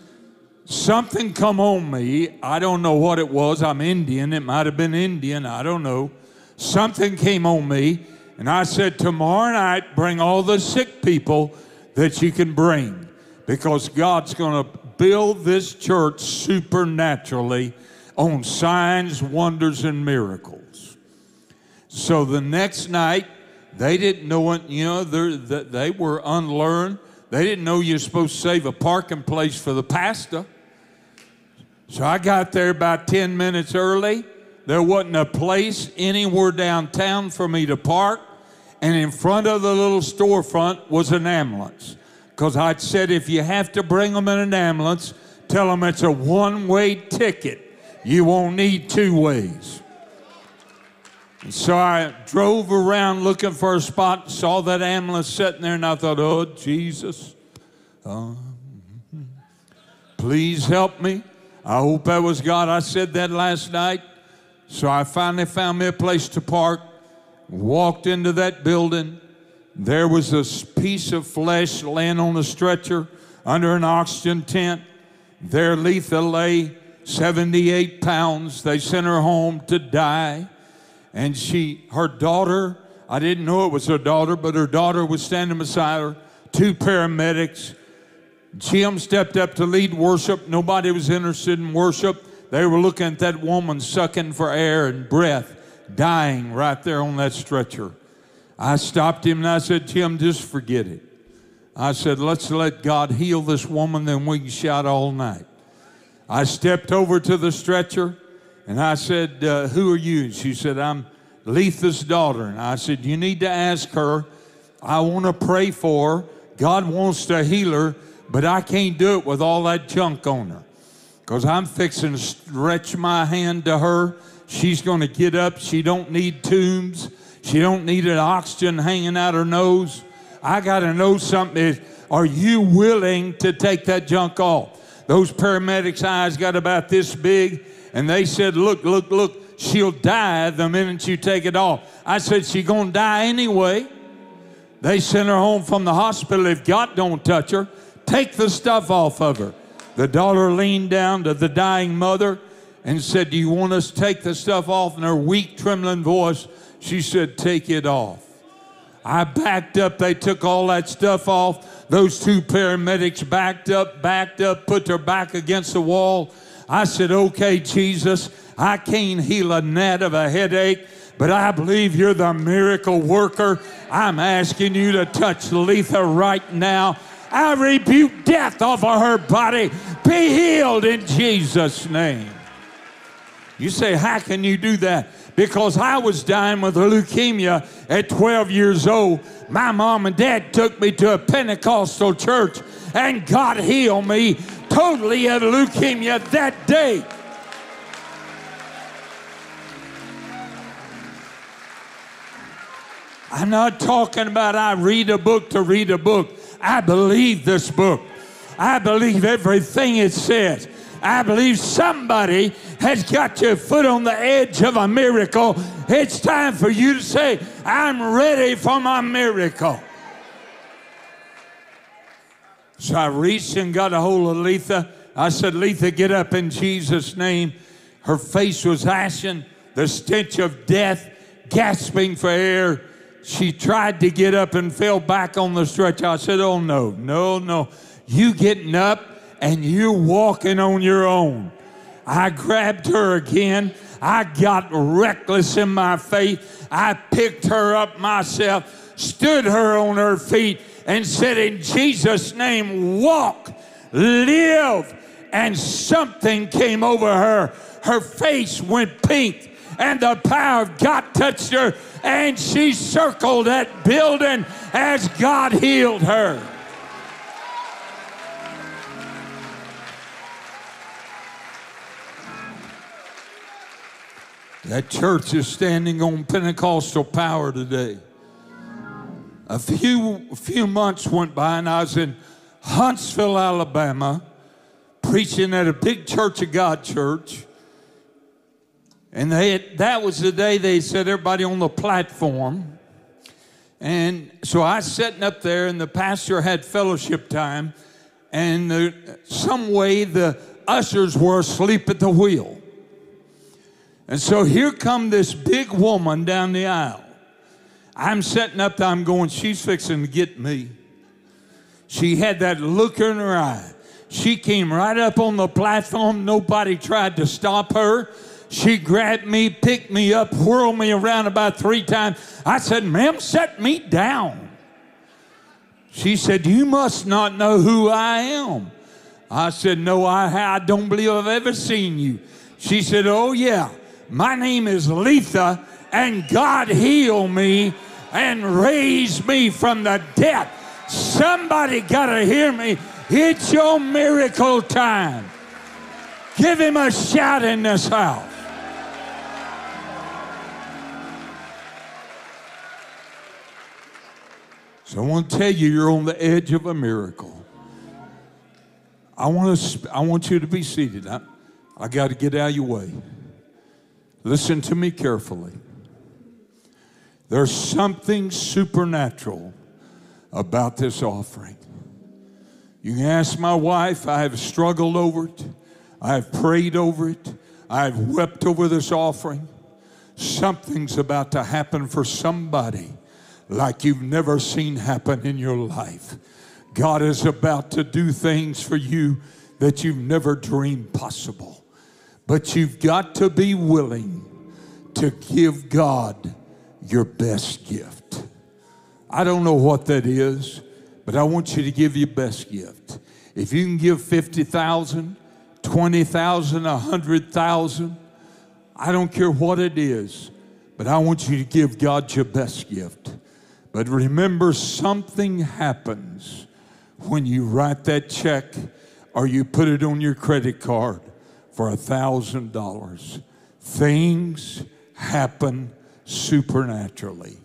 Something come on me. I don't know what it was. I'm Indian. It might have been Indian. I don't know. Something came on me, and I said, Tomorrow night, bring all the sick people that you can bring because God's going to build this church supernaturally on signs, wonders, and miracles. So the next night, they didn't know it, you know, they were unlearned. They didn't know you're supposed to save a parking place for the pastor. So I got there about 10 minutes early. There wasn't a place anywhere downtown for me to park. And in front of the little storefront was an ambulance. Because I'd said if you have to bring them in an ambulance, tell them it's a one way ticket. You won't need two ways. And so I drove around looking for a spot, saw that ambulance sitting there, and I thought, oh, Jesus, um, please help me. I hope that was God. I said that last night. So I finally found me a place to park, walked into that building. There was this piece of flesh laying on a stretcher under an oxygen tent. There Letha lay, 78 pounds. They sent her home to die. And she, her daughter, I didn't know it was her daughter, but her daughter was standing beside her, two paramedics. Jim stepped up to lead worship. Nobody was interested in worship. They were looking at that woman sucking for air and breath, dying right there on that stretcher. I stopped him and I said, Jim, just forget it. I said, let's let God heal this woman, then we can shout all night. I stepped over to the stretcher and I said, uh, Who are you? And she said, I'm Letha's daughter. And I said, You need to ask her. I want to pray for her. God wants to heal her, but I can't do it with all that junk on her. Because I'm fixing to stretch my hand to her. She's going to get up. She don't need tubes. She don't need an oxygen hanging out her nose. I got to know something. Are you willing to take that junk off? Those paramedics' eyes got about this big, and they said, Look, look, look, she'll die the minute you take it off. I said, She's going to die anyway. They sent her home from the hospital. If God don't touch her, take the stuff off of her. The daughter leaned down to the dying mother and said, Do you want us to take the stuff off? In her weak, trembling voice, she said, Take it off. I backed up. They took all that stuff off. Those two paramedics backed up, backed up, put their back against the wall. I said, Okay, Jesus, I can't heal a gnat of a headache, but I believe you're the miracle worker. I'm asking you to touch Letha right now. I rebuke death off of her body. Be healed in Jesus' name. You say, How can you do that? Because I was dying with leukemia at 12 years old. My mom and dad took me to a Pentecostal church, and God healed me totally of leukemia that day. I'm not talking about I read a book to read a book. I believe this book. I believe everything it says. I believe somebody has got your foot on the edge of a miracle. It's time for you to say, I'm ready for my miracle. So I reached and got a hold of Letha. I said, Letha, get up in Jesus' name. Her face was ashen, the stench of death, gasping for air. She tried to get up and fell back on the stretcher. I said, Oh, no, no, no. You getting up and you walking on your own. I grabbed her again. I got reckless in my faith. I picked her up myself, stood her on her feet, and said, In Jesus' name, walk, live. And something came over her. Her face went pink and the power of God touched her, and she circled that building as God healed her. That church is standing on Pentecostal power today. A few, few months went by, and I was in Huntsville, Alabama, preaching at a big Church of God church. And they that was the day they said everybody on the platform. And so I was sitting up there, and the pastor had fellowship time, and the, some way the ushers were asleep at the wheel. And so here come this big woman down the aisle. I'm sitting up there, I'm going, she's fixing to get me. She had that look in her eye. She came right up on the platform. Nobody tried to stop her. She grabbed me, picked me up, whirled me around about three times. I said, Ma'am, set me down. She said, You must not know who I am. I said, No, I, I don't believe I've ever seen you. She said, Oh, yeah. My name is Letha, and God healed me and raised me from the dead. Somebody got to hear me. It's your miracle time. Give him a shout in this house. So I want to tell you, you're on the edge of a miracle. I want to. I want you to be seated. I, I got to get out of your way. Listen to me carefully. There's something supernatural about this offering. You can ask my wife, I have struggled over it, I have prayed over it, I have wept over this offering. Something's about to happen for somebody like you've never seen happen in your life. God is about to do things for you that you've never dreamed possible. But you've got to be willing to give God your best gift. I don't know what that is, but I want you to give your best gift. If you can give 50,000, 20,000, 100,000, I don't care what it is, but I want you to give God your best gift. But remember, something happens when you write that check or you put it on your credit card for a thousand dollars. Things happen supernaturally.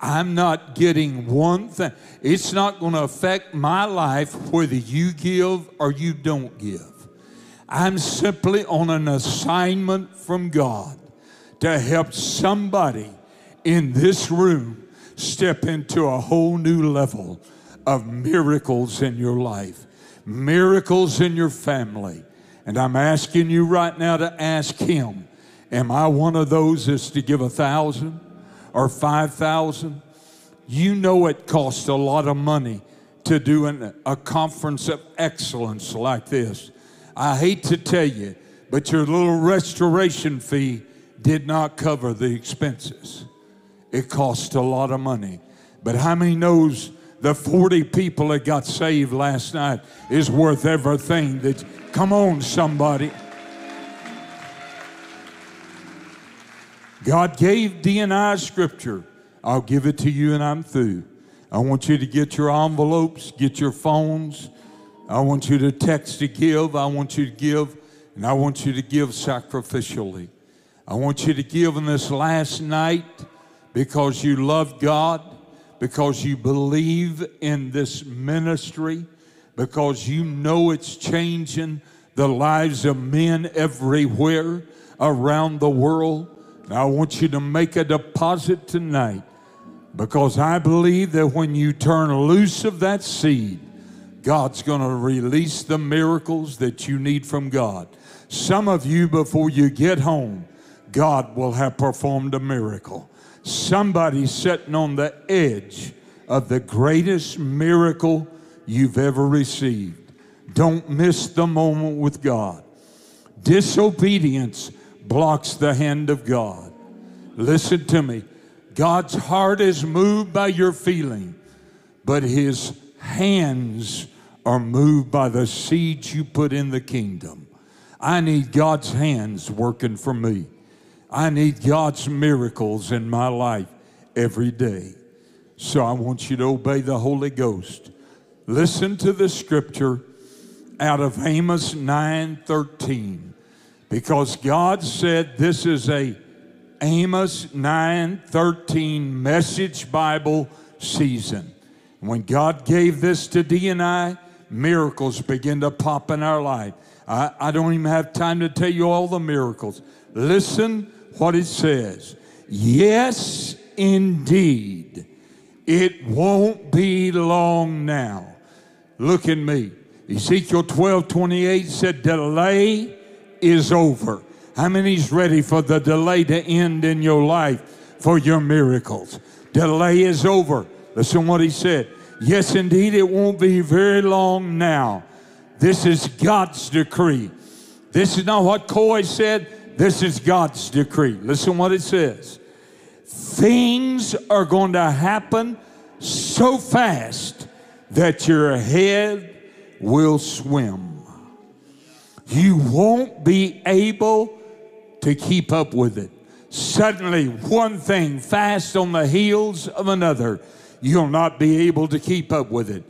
I'm not getting one thing. It's not going to affect my life whether you give or you don't give. I'm simply on an assignment from God to help somebody in this room step into a whole new level of miracles in your life, miracles in your family. And I'm asking you right now to ask Him, Am I one of those that's to give a thousand or five thousand? You know it costs a lot of money to do an, a conference of excellence like this. I hate to tell you, but your little restoration fee did not cover the expenses. It cost a lot of money. But how many knows the 40 people that got saved last night is worth everything that come on somebody. God gave DNI scripture. I'll give it to you and I'm through. I want you to get your envelopes, get your phones. I want you to text to give. I want you to give, and I want you to give sacrificially. I want you to give in this last night because you love God, because you believe in this ministry, because you know it's changing the lives of men everywhere around the world. I want you to make a deposit tonight because I believe that when you turn loose of that seed, God's going to release the miracles that you need from God. Some of you, before you get home, God will have performed a miracle. Somebody sitting on the edge of the greatest miracle you've ever received. Don't miss the moment with God. Disobedience blocks the hand of God. Listen to me. God's heart is moved by your feeling, but his hands are moved by the seeds you put in the kingdom. I need God's hands working for me. I need God's miracles in my life every day. So I want you to obey the Holy Ghost. Listen to the scripture out of Amos 9:13 because God said this is a Amos 9:13 message Bible season. When God gave this to D and I, miracles begin to pop in our life. I, I don't even have time to tell you all the miracles. Listen what it says. Yes, indeed. It won't be long now. Look at me. Ezekiel 12 28 said, Delay is over. How many's ready for the delay to end in your life for your miracles? Delay is over. Listen what he said. Yes, indeed, it won't be very long now. This is God's decree. This is not what Coy said. This is God's decree. Listen what it says. Things are going to happen so fast that your head will swim. You won't be able to keep up with it. Suddenly, one thing fast on the heels of another, you'll not be able to keep up with it.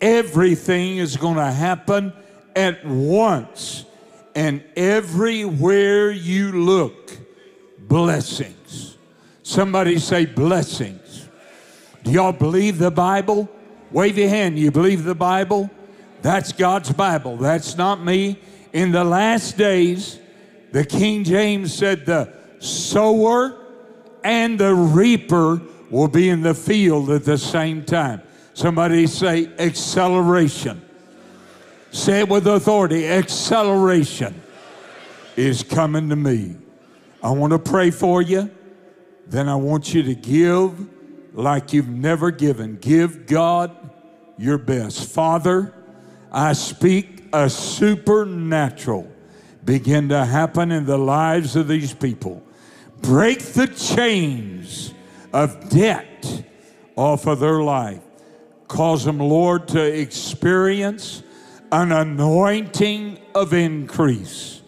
Everything is going to happen at once, and everywhere you look, blessings. Somebody say blessings. Do y'all believe the Bible? Wave your hand. You believe the Bible? That's God's Bible. That's not me. In the last days, the King James said the sower and the reaper will be in the field at the same time. Somebody say acceleration. Say it with authority. Acceleration is coming to me. I want to pray for you. Then I want you to give like you've never given. Give God your best. Father, I speak a supernatural begin to happen in the lives of these people. Break the chains of debt off of their life. Cause them, Lord, to experience an anointing of increase.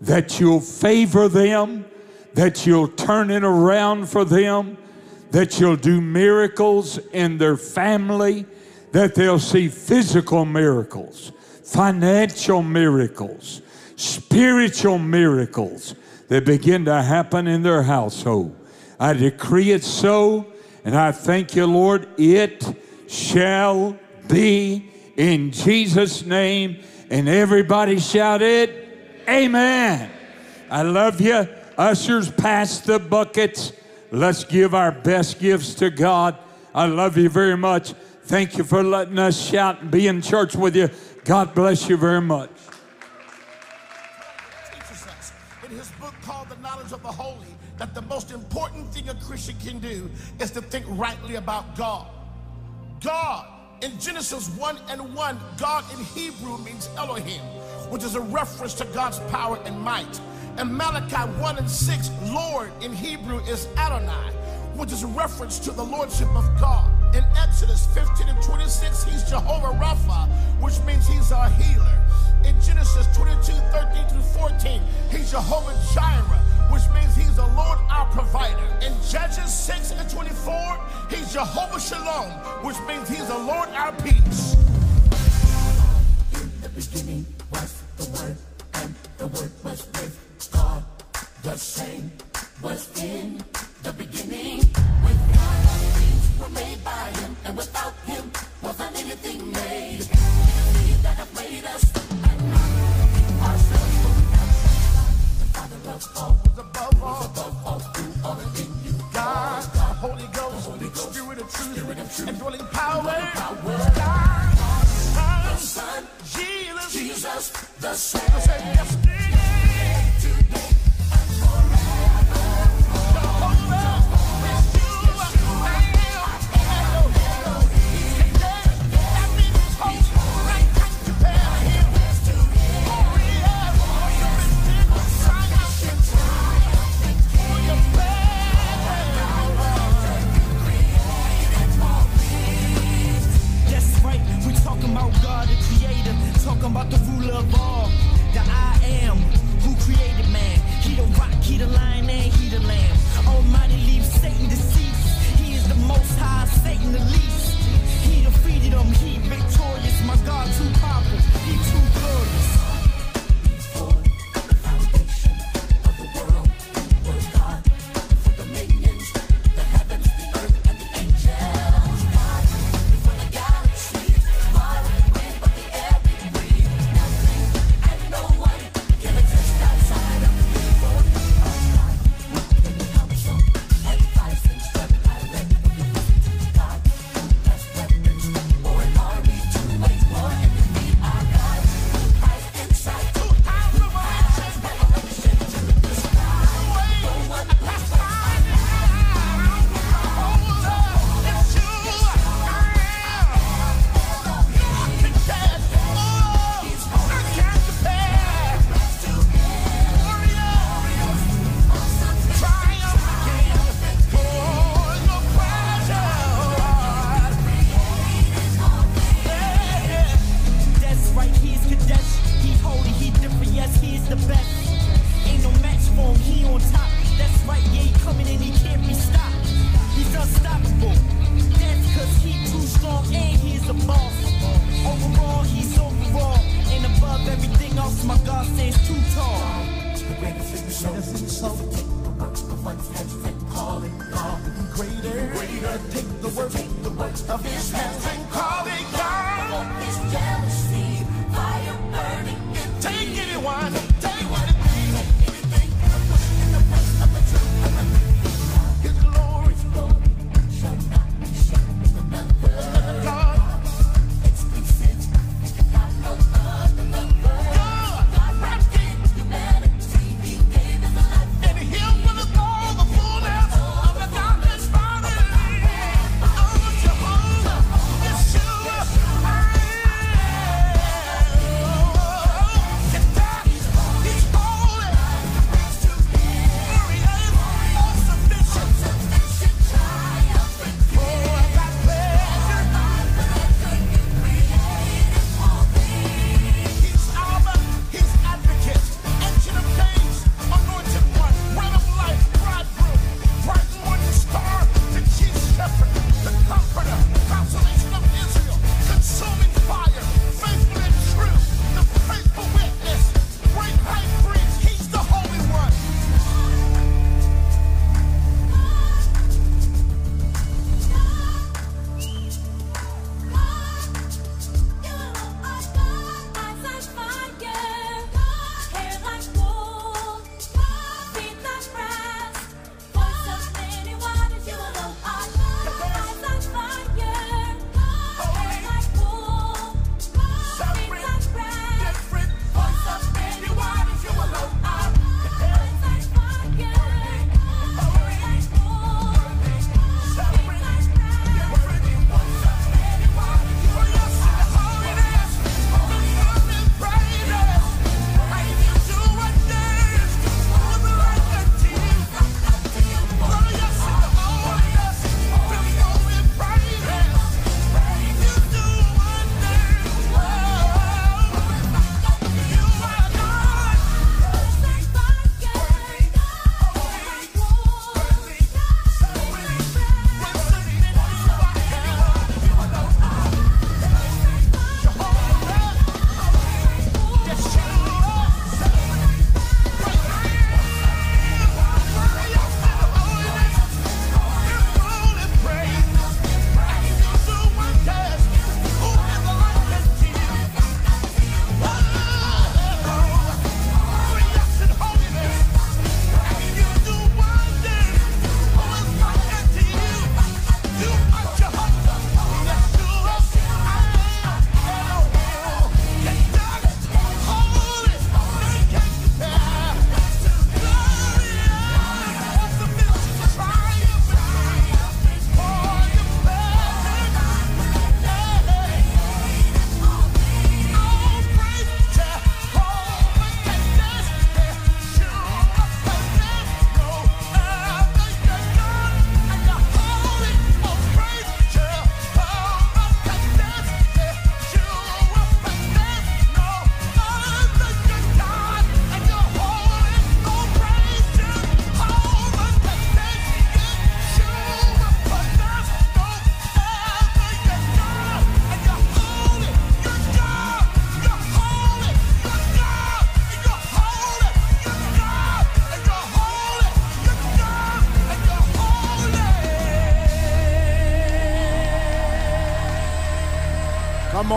That you'll favor them, that you'll turn it around for them, that you'll do miracles in their family, that they'll see physical miracles, financial miracles, spiritual miracles that begin to happen in their household. I decree it so, and I thank you, Lord. It shall be in Jesus' name. And everybody shouted, Amen. I love you. Ushers, pass the buckets. Let's give our best gifts to God. I love you very much. Thank you for letting us shout and be in church with you. God bless you very much. teaches us in his book called The Knowledge of the Holy that the most important thing a Christian can do is to think rightly about God. God, in Genesis 1 and 1, God in Hebrew means Elohim, which is a reference to God's power and might. And Malachi 1 and 6, Lord in Hebrew is Adonai, which is a reference to the lordship of God. In Exodus 15 and 26, he's Jehovah Rapha, which means he's our healer. In Genesis 22, 13 through 14, he's Jehovah Jireh, which means he's the Lord our provider. In Judges 6 and 24, he's Jehovah Shalom, which means he's the Lord our peace. In the beginning was the Word, and the Word was with God. The same was in the beginning with God. All things were made by Him, and without Him wasn't anything made. Spirit of truth, and dwelling power. God, Son, Son, Jesus, Jesus, the say talking about the ruler of all. The I am who created man. He the rock, he the lion, and he the lamb. Almighty leaves Satan deceased. He is the most high, Satan the least. He defeated him, he victorious. My God, too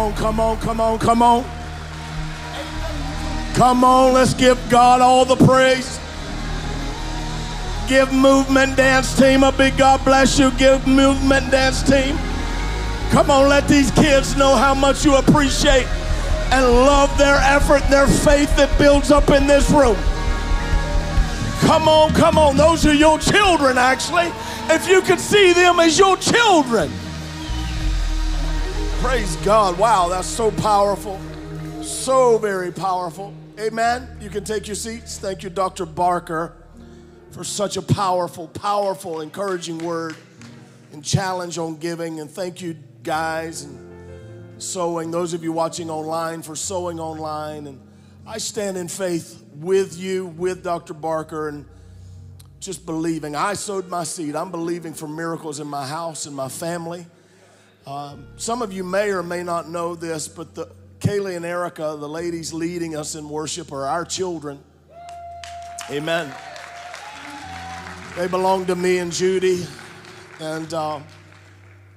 on, come on, come on, come on. Come on, let's give God all the praise. Give Movement Dance Team a big God bless you. Give Movement Dance Team. Come on, let these kids know how much you appreciate and love their effort, their faith that builds up in this room. Come on, come on. Those are your children, actually. If you could see them as your children. Praise God. Wow, that's so powerful. So very powerful. Amen. You can take your seats. Thank you, Dr. Barker, for such a powerful, powerful, encouraging word and challenge on giving. And thank you, guys, and sowing. Those of you watching online for sowing online. And I stand in faith with you, with Dr. Barker, and just believing. I sowed my seed. I'm believing for miracles in my house and my family. Um, some of you may or may not know this, but the Kaylee and Erica, the ladies leading us in worship, are our children. Amen. They belong to me and Judy, and uh,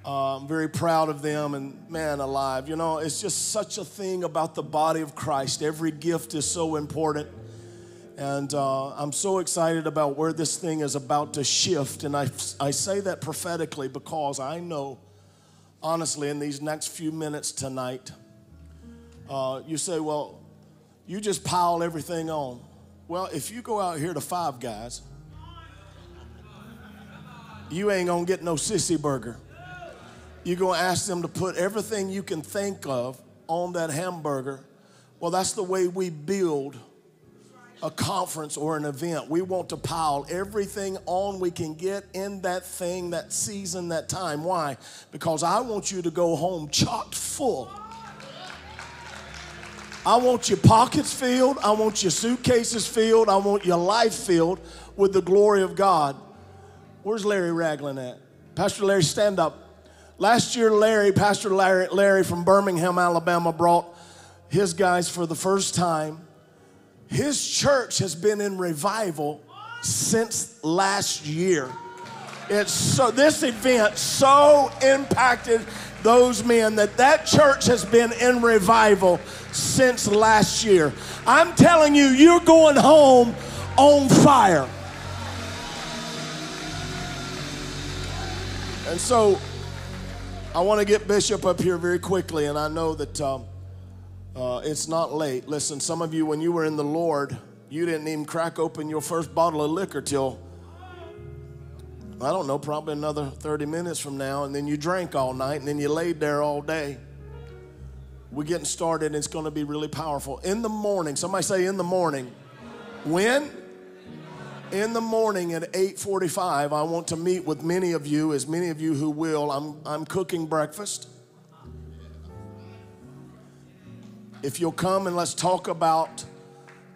uh, I'm very proud of them. And man, alive, you know, it's just such a thing about the body of Christ. Every gift is so important. And uh, I'm so excited about where this thing is about to shift. And I, I say that prophetically because I know, honestly, in these next few minutes tonight, uh, you say, well, you just pile everything on. Well, if you go out here to Five Guys, you ain't gonna get no sissy burger. You're gonna ask them to put everything you can think of on that hamburger. Well, that's the way we build a conference or an event. We want to pile everything on we can get in that thing, that season, that time. Why? Because I want you to go home chock full. I want your pockets filled. I want your suitcases filled. I want your life filled with the glory of God. Where's Larry Ragland at? Pastor Larry, stand up. Last year, Larry, Pastor Larry, Larry from Birmingham, Alabama, brought his guys for the first time. His church has been in revival since last year. It's so this event so impacted those men that that church has been in revival since last year. I'm telling you, you're going home on fire. And so I want to get Bishop up here very quickly, and I know that um, uh, it's not late. Listen, some of you, when you were in the Lord, you didn't even crack open your first bottle of liquor till, I don't know, probably another 30 minutes from now, and then you drank all night, and then you laid there all day. We're getting started, it's going to be really powerful. In the morning, somebody say in the morning. When? in the morning at 8:45 I want to meet with many of you as many of you who will I'm I'm cooking breakfast if you'll come and let's talk about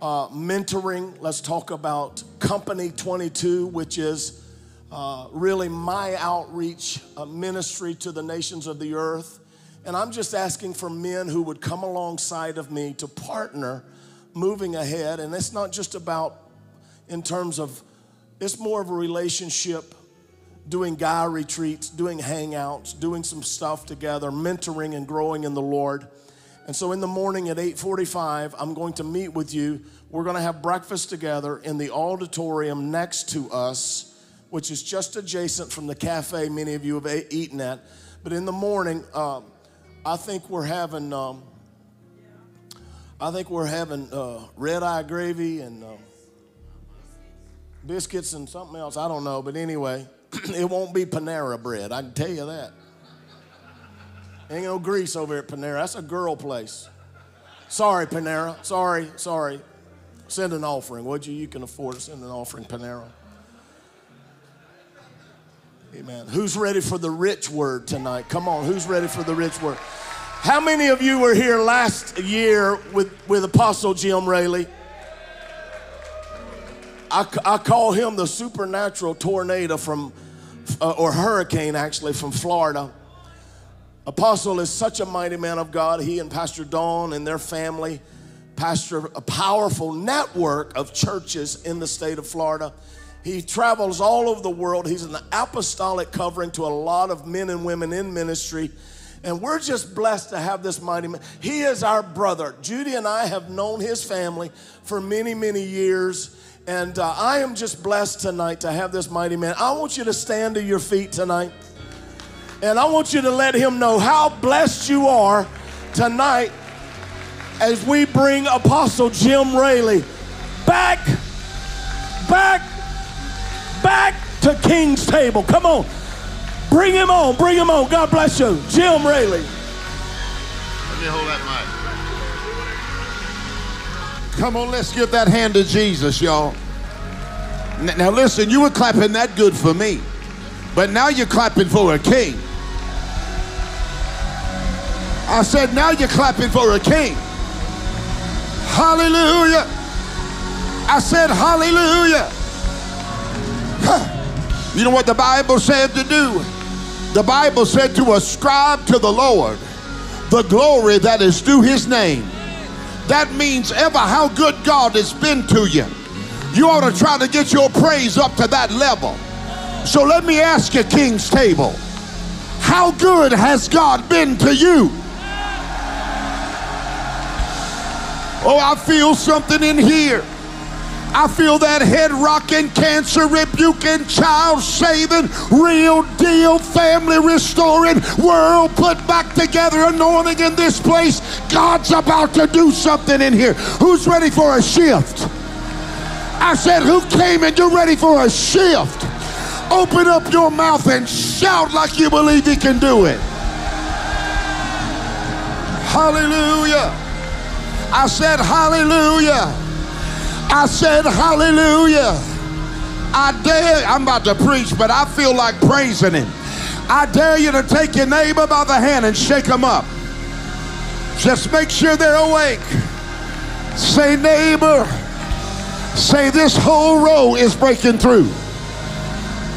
uh, mentoring let's talk about company 22 which is uh, really my outreach uh, ministry to the nations of the earth. And I'm just asking for men who would come alongside of me to partner moving ahead. And it's not just about in terms of it's more of a relationship doing guy retreats doing hangouts doing some stuff together mentoring and growing in the lord and so in the morning at 8.45 i'm going to meet with you we're going to have breakfast together in the auditorium next to us which is just adjacent from the cafe many of you have eaten at but in the morning um, i think we're having um, i think we're having uh, red eye gravy and um, biscuits and something else. I don't know. But anyway, *clears throat* it won't be Panera bread. I can tell you that. Ain't no grease over at Panera. That's a girl place. Sorry, Panera. Sorry, sorry. Send an offering, would you? You can afford to send an offering, Panera. Amen. Who's ready for the rich word tonight? Come on, who's ready for the rich word? How many of you were here last year with, with Apostle Jim Raley? I, I call him the supernatural tornado from, uh, or hurricane actually, from Florida. Apostle is such a mighty man of God. He and Pastor Dawn and their family pastor a powerful network of churches in the state of Florida. He travels all over the world. He's an apostolic covering to a lot of men and women in ministry. And we're just blessed to have this mighty man. He is our brother. Judy and I have known his family for many, many years. And uh, I am just blessed tonight to have this mighty man. I want you to stand to your feet tonight. And I want you to let him know how blessed you are tonight as we bring Apostle Jim Raley back, back, back to King's table. Come on. Bring him on. Bring him on. God bless you. Jim Raley. Let me hold that mic. Come on, let's give that hand to Jesus, y'all. Now listen, you were clapping that good for me, but now you're clapping for a king. I said, now you're clapping for a king. Hallelujah. I said, hallelujah. Huh. You know what the Bible said to do? The Bible said to ascribe to the Lord the glory that is due his name. That means ever how good God has been to you. You ought to try to get your praise up to that level. So let me ask you, King's Table, how good has God been to you? Oh, I feel something in here. I feel that head rocking, cancer rebuking, child saving, real deal, family restoring, world put back together, anointing in this place. God's about to do something in here. Who's ready for a shift? I said, Who came and you're ready for a shift? Open up your mouth and shout like you believe He can do it. Hallelujah. I said, Hallelujah. I said, Hallelujah. I dare, I'm about to preach, but I feel like praising Him. I dare you to take your neighbor by the hand and shake them up. Just make sure they're awake. Say, neighbor, say, this whole row is breaking through.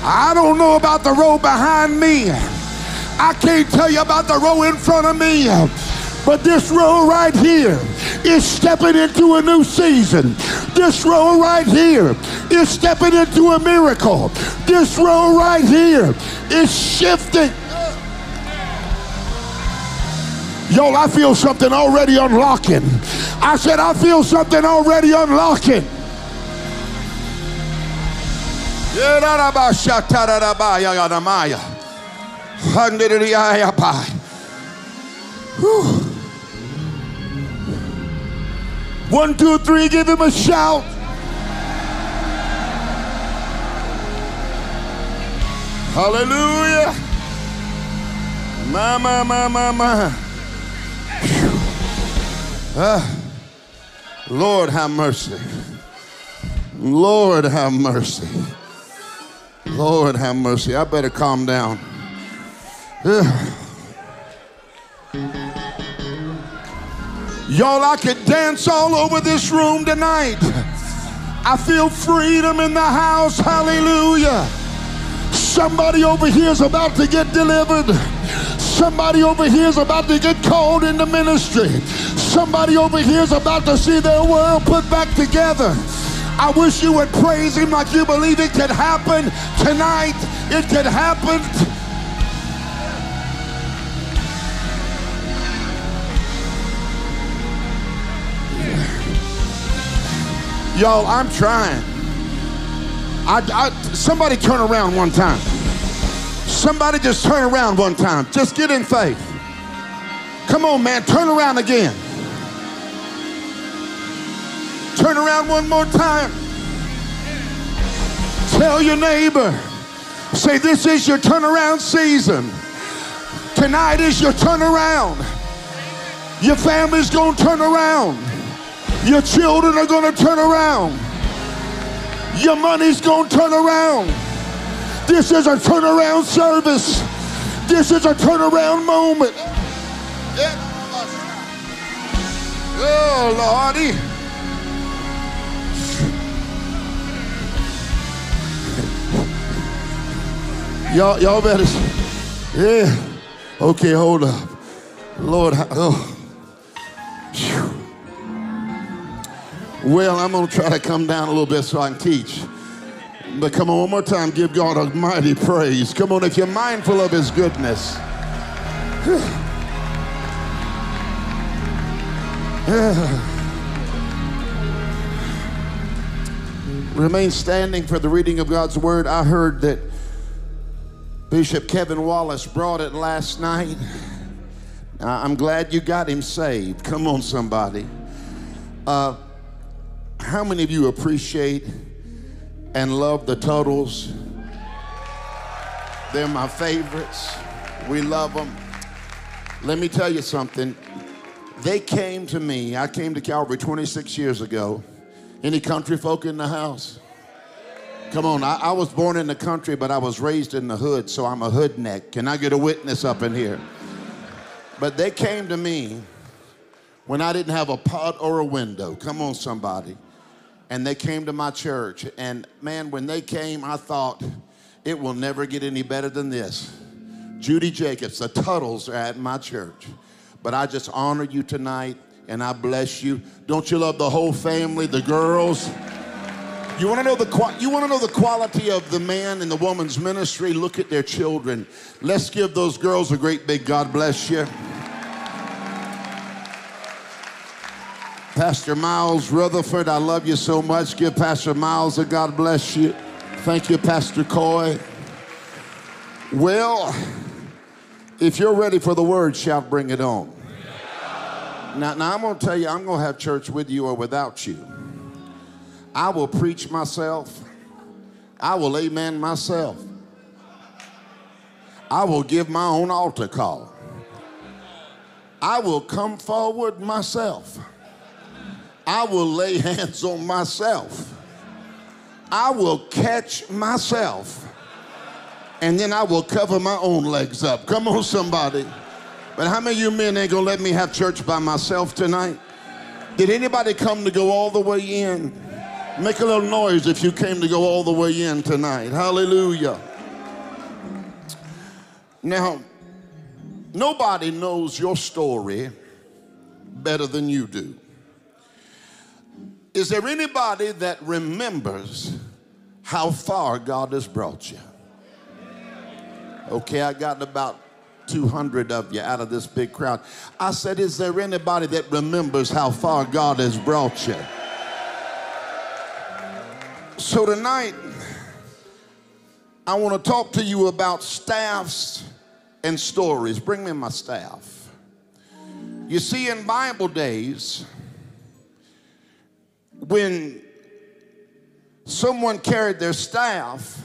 I don't know about the row behind me. I can't tell you about the row in front of me. But this row right here is stepping into a new season. This row right here is stepping into a miracle. This row right here is shifting. Y'all, I feel something already unlocking. I said, I feel something already unlocking. One, two, three, give him a shout. Hallelujah. My, my, my, my, my. Ah. Lord, have mercy. Lord, have mercy. Lord, have mercy. I better calm down. *sighs* Y'all, I could dance all over this room tonight. I feel freedom in the house. Hallelujah. Somebody over here is about to get delivered. Somebody over here is about to get called into ministry. Somebody over here is about to see their world put back together. I wish you would praise him like you believe it could happen tonight. It could happen. Y'all, I'm trying. I, I, somebody turn around one time. Somebody just turn around one time. Just get in faith. Come on, man, turn around again. Turn around one more time. Tell your neighbor, say, This is your turnaround season. Tonight is your turnaround. Your family's gonna turn around. Your children are gonna turn around. Your money's gonna turn around. This is a turnaround service. This is a turnaround moment. Oh, Lordy. Y'all, y'all better. Yeah. Okay, hold up. Lord, oh. Well, I'm going to try to come down a little bit so I can teach. But come on, one more time, give God a mighty praise. Come on, if you're mindful of His goodness. *sighs* Remain standing for the reading of God's word. I heard that Bishop Kevin Wallace brought it last night. I'm glad you got him saved. Come on, somebody. Uh, how many of you appreciate and love the Tuttles? They're my favorites. We love them. Let me tell you something. They came to me. I came to Calvary 26 years ago. Any country folk in the house? Come on, I, I was born in the country, but I was raised in the hood, so I'm a hoodneck. Can I get a witness up in here? But they came to me when I didn't have a pot or a window. Come on, somebody. And they came to my church. And man, when they came, I thought, it will never get any better than this. Judy Jacobs, the Tuttles are at my church. But I just honor you tonight and I bless you. Don't you love the whole family, the girls? You want to know the you want to know the quality of the man and the woman's ministry? Look at their children. Let's give those girls a great big God bless you. Pastor Myles Rutherford, I love you so much. Give Pastor Myles a God bless you. Thank you, Pastor Coy. Well, if you're ready for the word, shout, bring it on. Now, now I'm going to tell you, I'm going to have church with you or without you. I will preach myself. I will amen myself. I will give my own altar call. I will come forward myself. I will lay hands on myself. I will catch myself. And then I will cover my own legs up. Come on, somebody. But how many of you men ain't gonna let me have church by myself tonight? Did anybody come to go all the way in? Make a little noise if you came to go all the way in tonight. Hallelujah. Now, nobody knows your story better than you do. Is there anybody that remembers how far God has brought you? Okay, I got about 200 of you out of this big crowd. I said, Is there anybody that remembers how far God has brought you? So tonight, I want to talk to you about staffs and stories. Bring me my staff. You see, in Bible days, when someone carried their staff,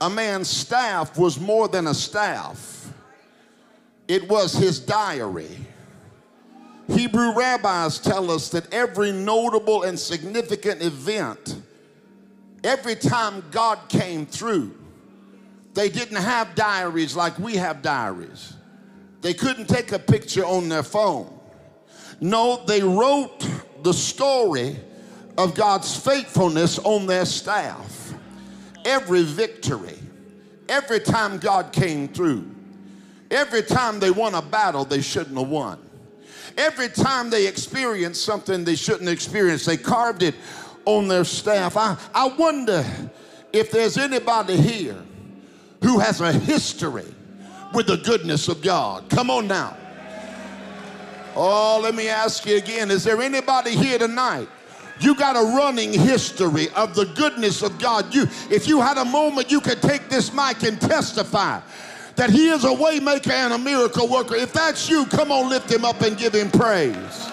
a man's staff was more than a staff, it was his diary. Hebrew rabbis tell us that every notable and significant event, every time God came through, they didn't have diaries like we have diaries. They couldn't take a picture on their phone. No, they wrote the story of God's faithfulness on their staff. Every victory, every time God came through, every time they won a battle they shouldn't have won, every time they experienced something they shouldn't experience, they carved it on their staff. I, I wonder if there's anybody here who has a history with the goodness of God. Come on now. Oh, let me ask you again. Is there anybody here tonight? You got a running history of the goodness of God. You, if you had a moment, you could take this mic and testify that He is a waymaker and a miracle worker. If that's you, come on, lift Him up and give Him praise.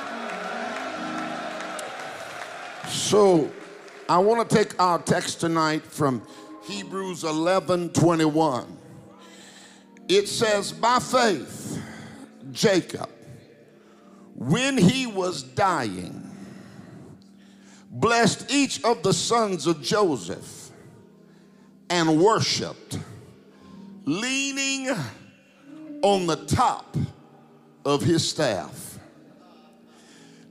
So, I want to take our text tonight from Hebrews 11 21. It says, By faith, Jacob, when he was dying, blessed each of the sons of Joseph and worshiped, leaning on the top of his staff,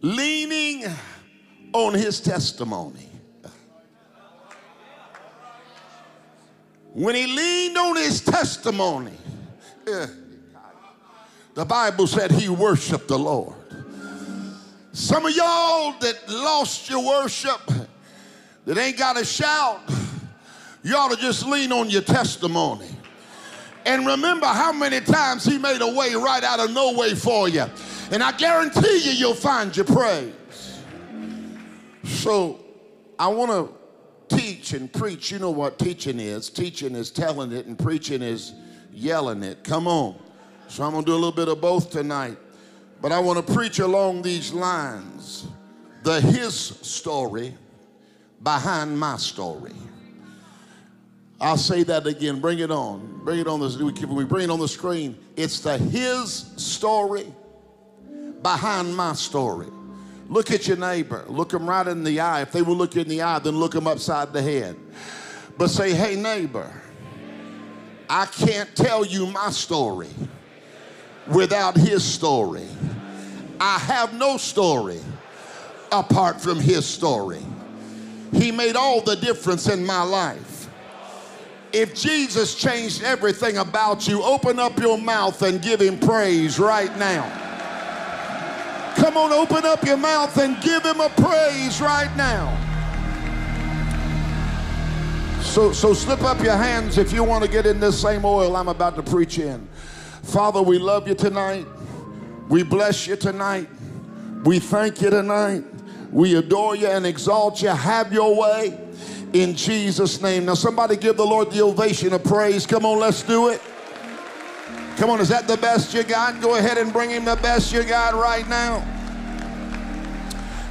leaning on his testimony. When he leaned on his testimony, eh, the Bible said he worshiped the Lord. Some of y'all that lost your worship, that ain't got a shout, you ought to just lean on your testimony. And remember how many times he made a way right out of no way for you. And I guarantee you, you'll find your praise. So I want to teach and preach. You know what teaching is? Teaching is telling it, and preaching is yelling it. Come on. So I'm going to do a little bit of both tonight. But I want to preach along these lines the His story behind my story. I'll say that again. Bring it on. Bring it on. When we bring it on the screen, it's the His story behind my story. Look at your neighbor. Look them right in the eye. If they will look you in the eye, then look them upside the head. But say, hey, neighbor, I can't tell you my story without his story. I have no story apart from his story. He made all the difference in my life. If Jesus changed everything about you, open up your mouth and give him praise right now. Come on, open up your mouth and give him a praise right now. So, so slip up your hands if you want to get in this same oil I'm about to preach in. Father, we love you tonight. We bless you tonight. We thank you tonight. We adore you and exalt you. Have your way in Jesus' name. Now, somebody give the Lord the ovation of praise. Come on, let's do it. Come on, is that the best you got? Go ahead and bring him the best you got right now.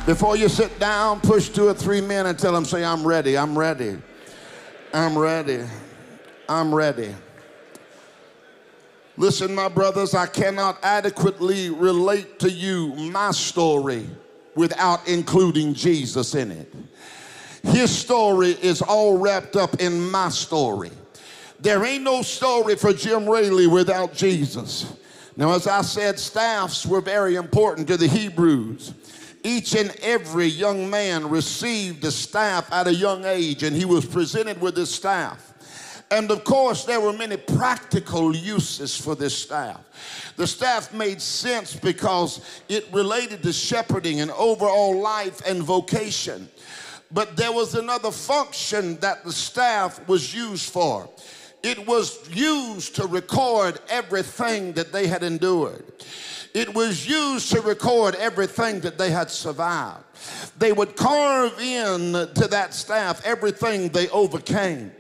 Before you sit down, push two or three men and tell them, say, I'm ready, I'm ready, I'm ready, I'm ready. Listen, my brothers, I cannot adequately relate to you my story without including Jesus in it. His story is all wrapped up in my story. There ain't no story for Jim Raley without Jesus. Now, as I said, staffs were very important to the Hebrews. Each and every young man received a staff at a young age, and he was presented with his staff. And of course, there were many practical uses for this staff. The staff made sense because it related to shepherding and overall life and vocation. But there was another function that the staff was used for. It was used to record everything that they had endured. It was used to record everything that they had survived. They would carve in to that staff everything they overcame,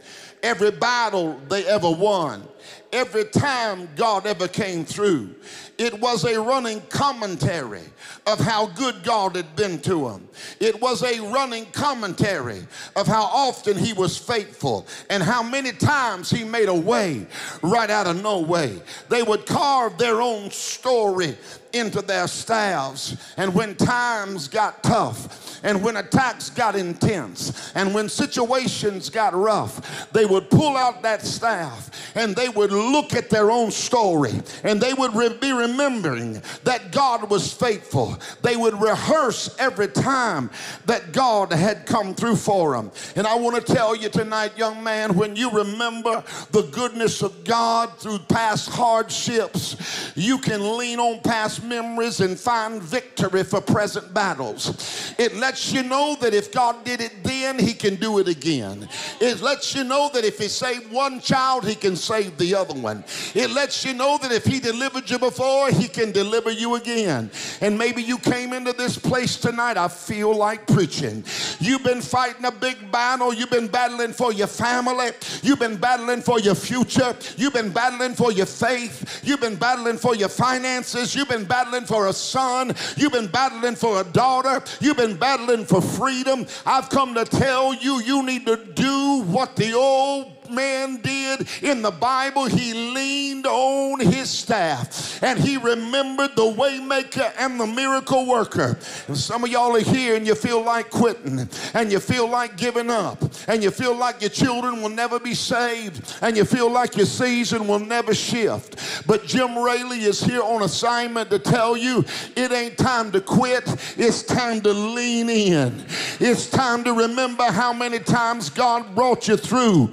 every battle they ever won, every time God ever came through. It was a running commentary of how good God had been to them. It was a running commentary of how often he was faithful and how many times he made a way right out of no way. They would carve their own story into their staffs. And when times got tough, and when attacks got intense, and when situations got rough, they would pull out that staff and they would look at their own story and they would re- be remembering that God was faithful. They would rehearse every time that God had come through for them. And I want to tell you tonight, young man, when you remember the goodness of God through past hardships, you can lean on past memories and find victory for present battles. It lets you know that if God did it then, He can do it again. It lets you know that if He saved one child, He can save the other one. It lets you know that if He delivered you before, He can deliver you again. And maybe you came into this place tonight, I feel like preaching. You've been fighting a big battle, you've been battling for your family, you've been battling for your future, you've been battling for your faith, you've been battling for your finances, you've been battling for a son, you've been battling for a daughter, you've been battling for freedom. I've come to tell you, you need to do what the old man did in the Bible, he leaned on his staff and he remembered the waymaker and the miracle worker. And some of y'all are here and you feel like quitting and you feel like giving up and you feel like your children will never be saved and you feel like your season will never shift. But Jim Raley is here on assignment to tell you it ain't time to quit, it's time to lean in. It's time to remember how many times God brought you through.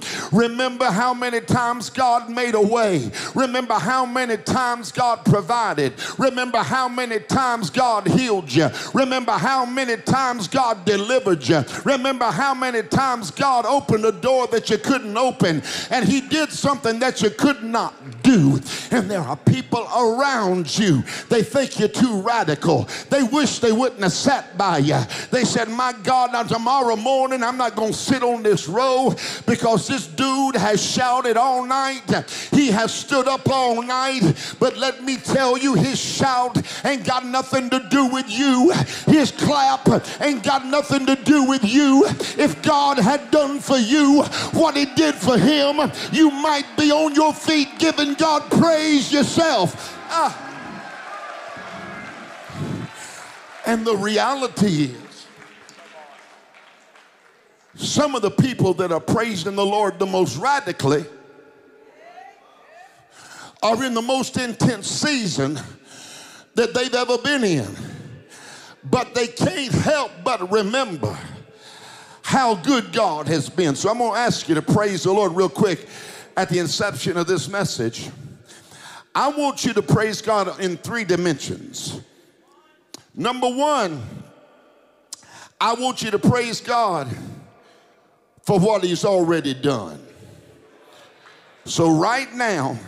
How many times God made a way. Remember how many times God provided. Remember how many times God healed you. Remember how many times God delivered you. Remember how many times God opened a door that you couldn't open and He did something that you could not do. And there are people around you, they think you're too radical. They wish they wouldn't have sat by you. They said, My God, now tomorrow morning I'm not going to sit on this row because this dude has shouted all night. He has stood up all night. But let me tell you, his shout ain't got nothing to do with you. His clap ain't got nothing to do with you. If God had done for you what he did for him, you might be on your feet giving God praise yourself. Ah. And the reality is, some of the people that are praising the Lord the most radically are in the most intense season that they've ever been in. But they can't help but remember how good God has been. So I'm going to ask you to praise the Lord real quick at the inception of this message. I want you to praise God in three dimensions. Number one, I want you to praise God for what He's already done. So, right now,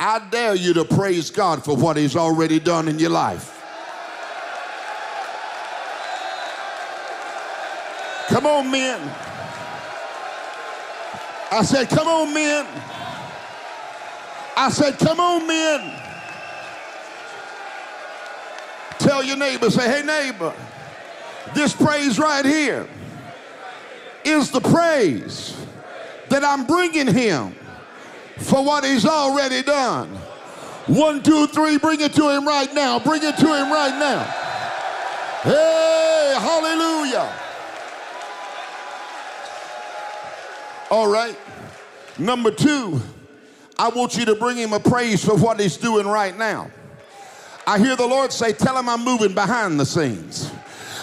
I dare you to praise God for what He's already done in your life. Come on, men. I said, Come on, men. I said, Come on, men. Tell your neighbor, say, Hey, neighbor, this praise right here is the praise that I'm bringing him for what he's already done. One, two, three, bring it to him right now. Bring it to him right now. Hey, hallelujah. All right. Number two, I want you to bring him a praise for what he's doing right now. I hear the Lord say, Tell him I'm moving behind the scenes.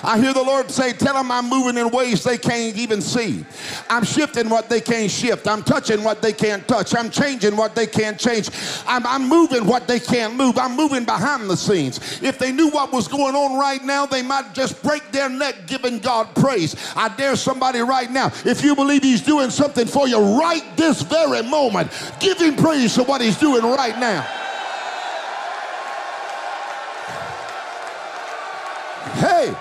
I hear the Lord say, Tell them I'm moving in ways they can't even see. I'm shifting what they can't shift. I'm touching what they can't touch. I'm changing what they can't change. I'm, I'm moving what they can't move. I'm moving behind the scenes. If they knew what was going on right now, they might just break their neck giving God praise. I dare somebody right now, if you believe He's doing something for you right this very moment, give Him praise for what He's doing right now. Hey,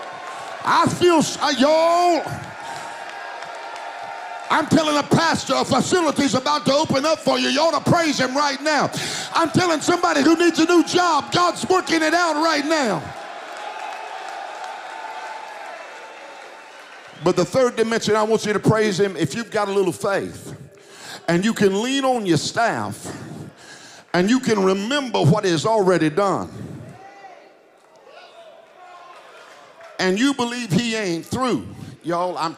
I feel, uh, y'all. I'm telling a pastor a facility's about to open up for you. You ought to praise him right now. I'm telling somebody who needs a new job, God's working it out right now. But the third dimension, I want you to praise him if you've got a little faith and you can lean on your staff and you can remember what is already done. And you believe he ain't through, y'all, I'm.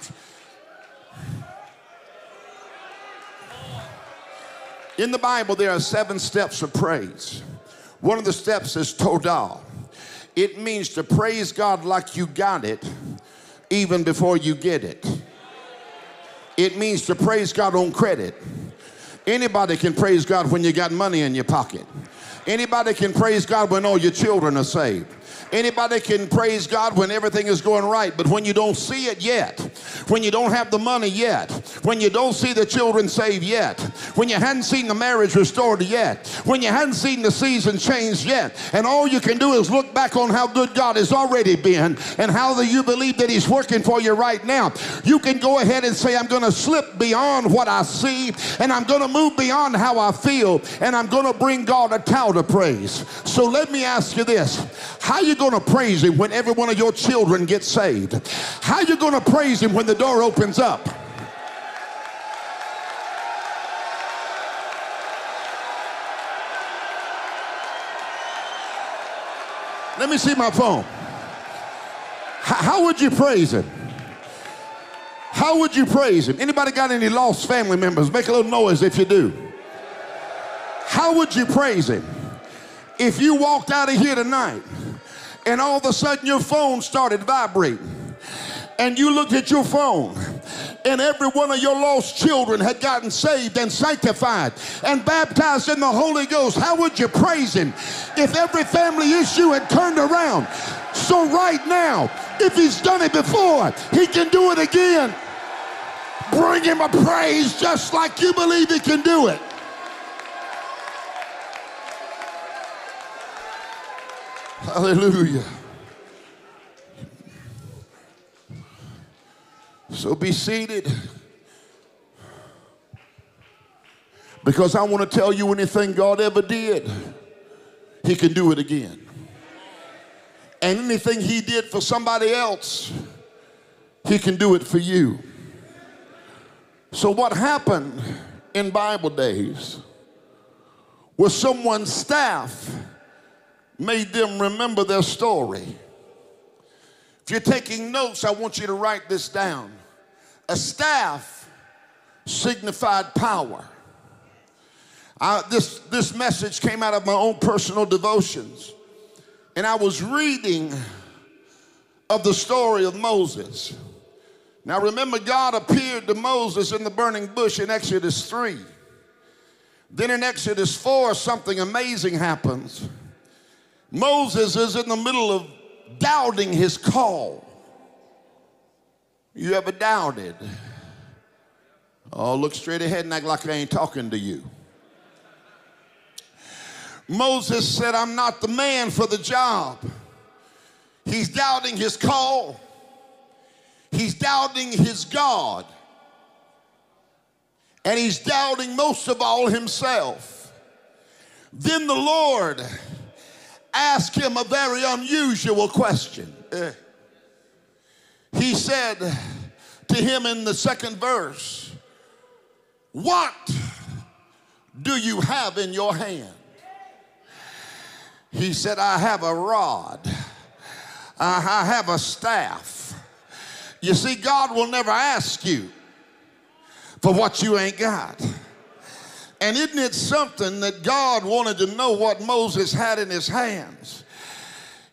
In the Bible, there are seven steps of praise. One of the steps is todah. It means to praise God like you got it, even before you get it. It means to praise God on credit. Anybody can praise God when you got money in your pocket. Anybody can praise God when all your children are saved. Anybody can praise God when everything is going right, but when you don't see it yet, when you don't have the money yet, when you don't see the children saved yet, when you hadn't seen the marriage restored yet, when you hadn't seen the season change yet, and all you can do is look back on how good God has already been and how the, you believe that He's working for you right now, you can go ahead and say, I'm going to slip beyond what I see and I'm going to move beyond how I feel and I'm going to bring God a towel to praise. So let me ask you this how you going to praise him when every one of your children gets saved? How you going to praise him when the door opens up? Let me see my phone. How would you praise him? How would you praise him? Anybody got any lost family members? Make a little noise if you do. How would you praise him? If you walked out of here tonight and all of a sudden your phone started vibrating and you looked at your phone and every one of your lost children had gotten saved and sanctified and baptized in the Holy Ghost, how would you praise Him if every family issue had turned around? So, right now, if He's done it before, He can do it again. Bring Him a praise just like you believe He can do it. Hallelujah. So be seated. Because I want to tell you anything God ever did, He can do it again. And anything He did for somebody else, He can do it for you. So, what happened in Bible days was someone's staff made them remember their story. If you're taking notes, I want you to write this down. A staff signified power. I, this, this message came out of my own personal devotions. And I was reading of the story of Moses. Now remember, God appeared to Moses in the burning bush in Exodus 3. Then in Exodus 4, something amazing happens. Moses is in the middle of doubting his call. You ever doubted? Oh, look straight ahead and act like I ain't talking to you. Moses said, I'm not the man for the job. He's doubting his call. He's doubting his God. And he's doubting most of all himself. Then the Lord asked him a very unusual question. Eh. He said to him in the second verse, What do you have in your hand? He said, I have a rod, I have a staff. You see, God will never ask you for what you ain't got. And isn't it something that God wanted to know what Moses had in his hands?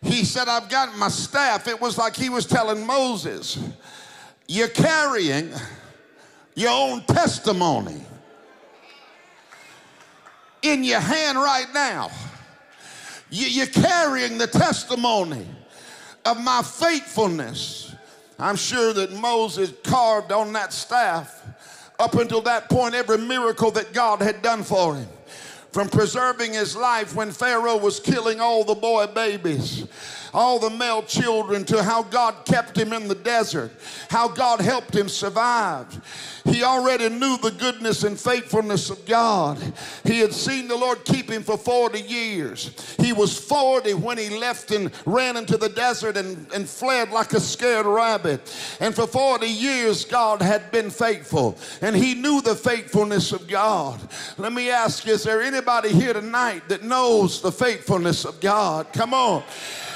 He said, I've got my staff. It was like he was telling Moses, You're carrying your own testimony in your hand right now. You're carrying the testimony of my faithfulness. I'm sure that Moses carved on that staff up until that point every miracle that God had done for him. From preserving his life when Pharaoh was killing all the boy babies, all the male children, to how God kept him in the desert, how God helped him survive. He already knew the goodness and faithfulness of God. He had seen the Lord keep him for 40 years. He was 40 when he left and ran into the desert and, and fled like a scared rabbit. And for 40 years, God had been faithful. And he knew the faithfulness of God. Let me ask you, is there anybody here tonight that knows the faithfulness of God? Come on.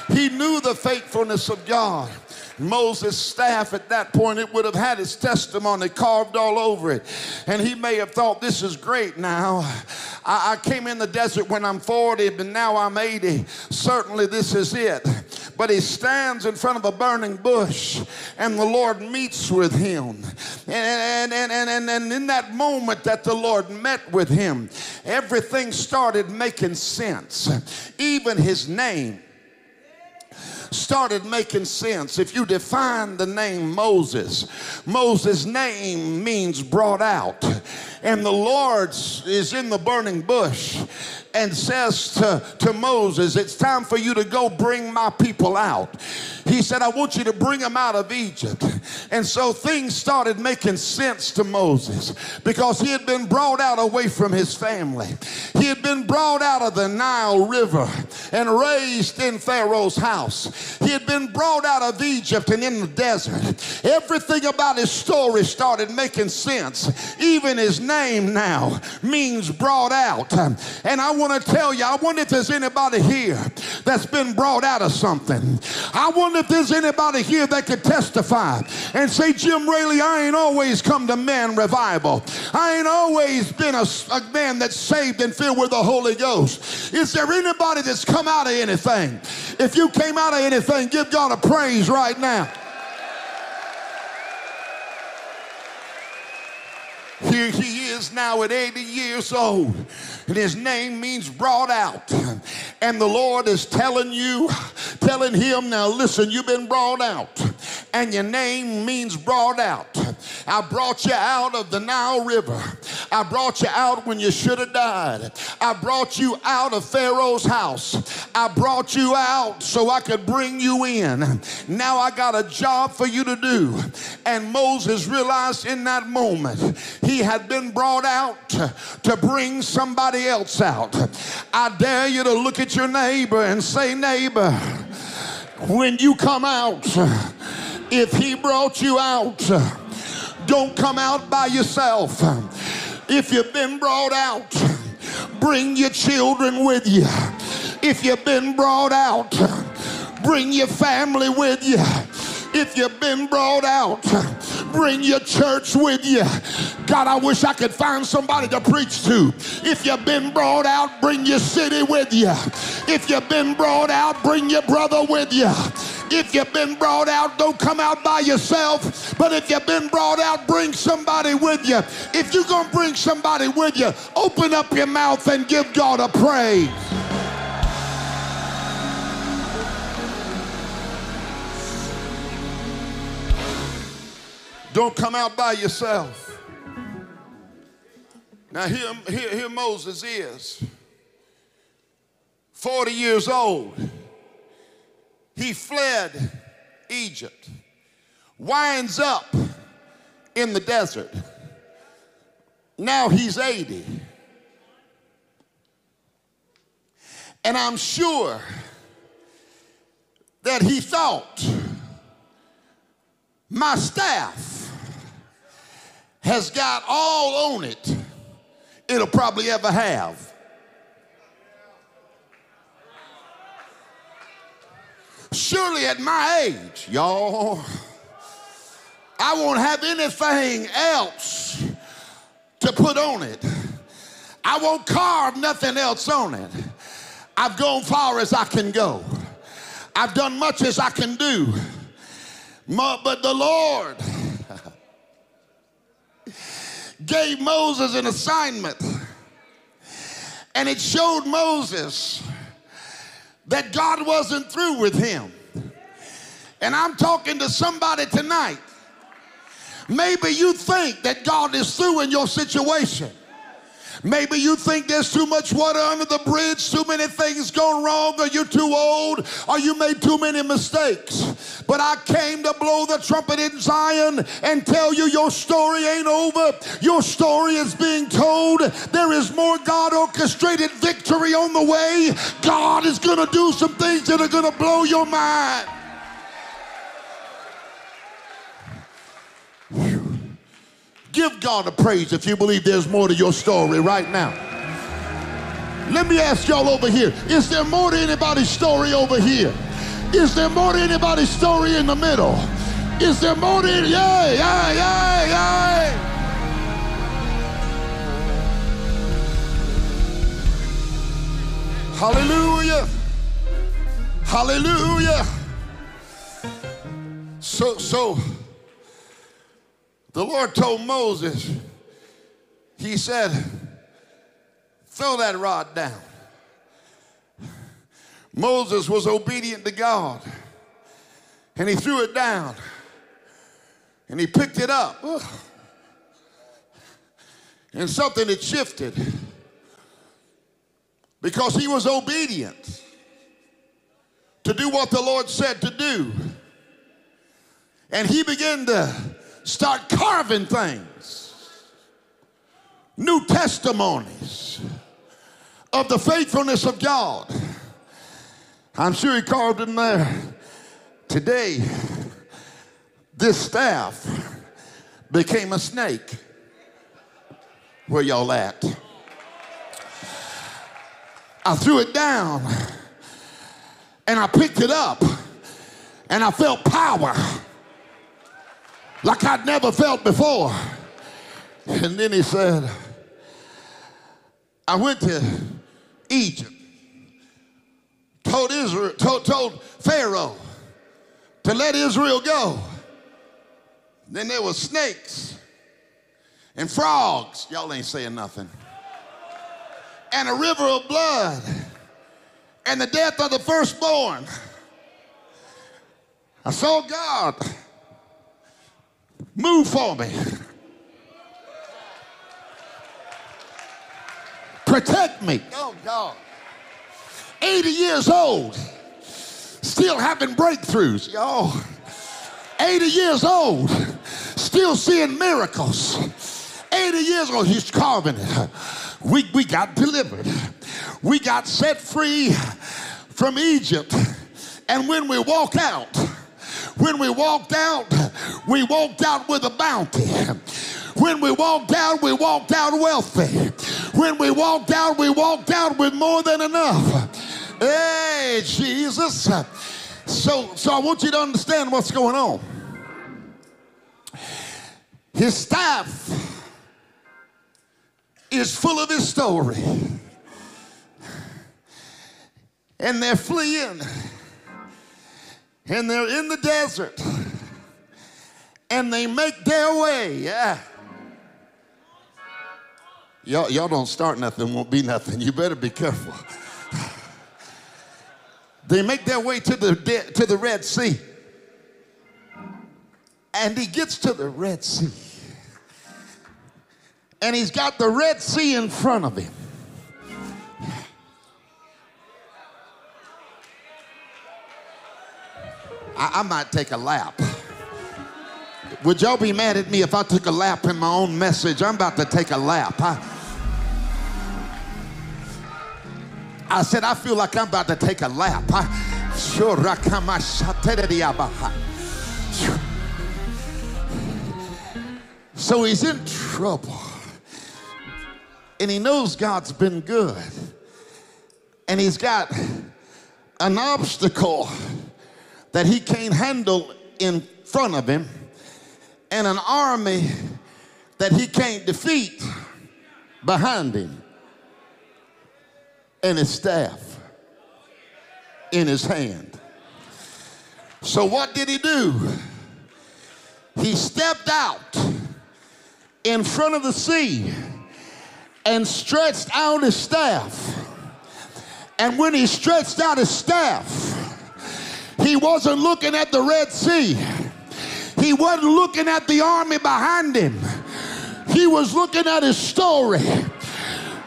He knew the faithfulness of God. Moses' staff at that point, it would have had his testimony carved all over it. And he may have thought, this is great now. I, I came in the desert when I'm 40, but now I'm 80. Certainly this is it. But he stands in front of a burning bush and the Lord meets with him. And, and, and, and, and in that moment that the Lord met with him, everything started making sense. Even his name started making sense. If you define the name Moses, Moses' name means brought out. And the Lord is in the burning bush and says to, to Moses, It's time for you to go bring my people out. He said, I want you to bring them out of Egypt. And so things started making sense to Moses because he had been brought out away from his family. He had been brought out of the Nile River and raised in Pharaoh's house. He had been brought out of Egypt and in the desert. Everything about his story started making sense. Even his name now means brought out. And I want to tell you, I wonder if there's anybody here that's been brought out of something. I wonder if there's anybody here that could testify and say, Jim Raley, I ain't always come to man revival. I ain't always been a, a man that's saved and filled with the Holy Ghost. Is there anybody that's come out of anything? If you came out of anything, give God a praise right now. Here he is now at 80 years old, and his name means brought out. And the Lord is telling you, telling him, now listen, you've been brought out, and your name means brought out. I brought you out of the Nile River. I brought you out when you should have died. I brought you out of Pharaoh's house. I brought you out so I could bring you in. Now I got a job for you to do. And Moses realized in that moment he had been brought out to bring somebody else out. I dare you to look at your neighbor and say, neighbor, when you come out, if he brought you out, don't come out by yourself. If you've been brought out, bring your children with you. If you've been brought out, bring your family with you. If you've been brought out, bring your church with you. God, I wish I could find somebody to preach to. If you've been brought out, bring your city with you. If you've been brought out, bring your brother with you. If you've been brought out, don't come out by yourself. But if you've been brought out, bring somebody with you. If you're going to bring somebody with you, open up your mouth and give God a praise. Don't come out by yourself. Now, here, here, here Moses is 40 years old. He fled Egypt, winds up in the desert. Now he's 80. And I'm sure that he thought, my staff has got all on it it'll probably ever have. Surely at my age, y'all, I won't have anything else to put on it. I won't carve nothing else on it. I've gone far as I can go. I've done much as I can do. But the Lord *laughs* gave Moses an assignment. And it showed Moses that God wasn't through with him. And I'm talking to somebody tonight. Maybe you think that God is through in your situation. Maybe you think there's too much water under the bridge, too many things going wrong, or you're too old, or you made too many mistakes. But I came to blow the trumpet in Zion and tell you your story ain't over. Your story is being told. There is more God orchestrated victory on the way. God is going to do some things that are going to blow your mind. Give God a praise if you believe there's more to your story right now. Let me ask y'all over here is there more to anybody's story over here? Is there more to anybody's story in the middle? Is there more to it? Yay, yay, yay, yay. Hallelujah. Hallelujah. So, so, the Lord told Moses, He said, throw that rod down. Moses was obedient to God and he threw it down and he picked it up and something had shifted because he was obedient to do what the Lord said to do. And he began to start carving things, new testimonies of the faithfulness of God. I'm sure he carved in there. Today, this staff became a snake. Where y'all at? I threw it down and I picked it up and I felt power like I'd never felt before. And then he said, I went to Egypt, told Israel, told, told Pharaoh to let Israel go. Then there were snakes and frogs. Y'all ain't saying nothing. And a river of blood and the death of the firstborn. I saw God move for me. Protect me. Oh, God. 80 years old, still having breakthroughs, y'all. 80 years old, still seeing miracles. 80 years old, he's carving it. We, we got delivered. We got set free from Egypt. And when we walk out, when we walked out, we walked out with a bounty. When we walked out, we walked out wealthy. When we walked out, we walked out with more than enough. Hey, Jesus. So, so I want you to understand what's going on. His staff is full of his story. And they're fleeing. And they're in the desert. And they make their way. Yeah. Y'all, y'all don't start nothing, won't be nothing. You better be careful. They make their way to the, de- to the Red Sea. And he gets to the Red Sea. And he's got the Red Sea in front of him. I, I might take a lap. Would y'all be mad at me if I took a lap in my own message? I'm about to take a lap. I, I said, I feel like I'm about to take a lap. I, so he's in trouble. And he knows God's been good. And he's got an obstacle that he can't handle in front of him and an army that he can't defeat behind him and his staff in his hand. So, what did he do? He stepped out in front of the sea and stretched out his staff. And when he stretched out his staff, he wasn't looking at the Red Sea. He wasn't looking at the army behind him. He was looking at his story.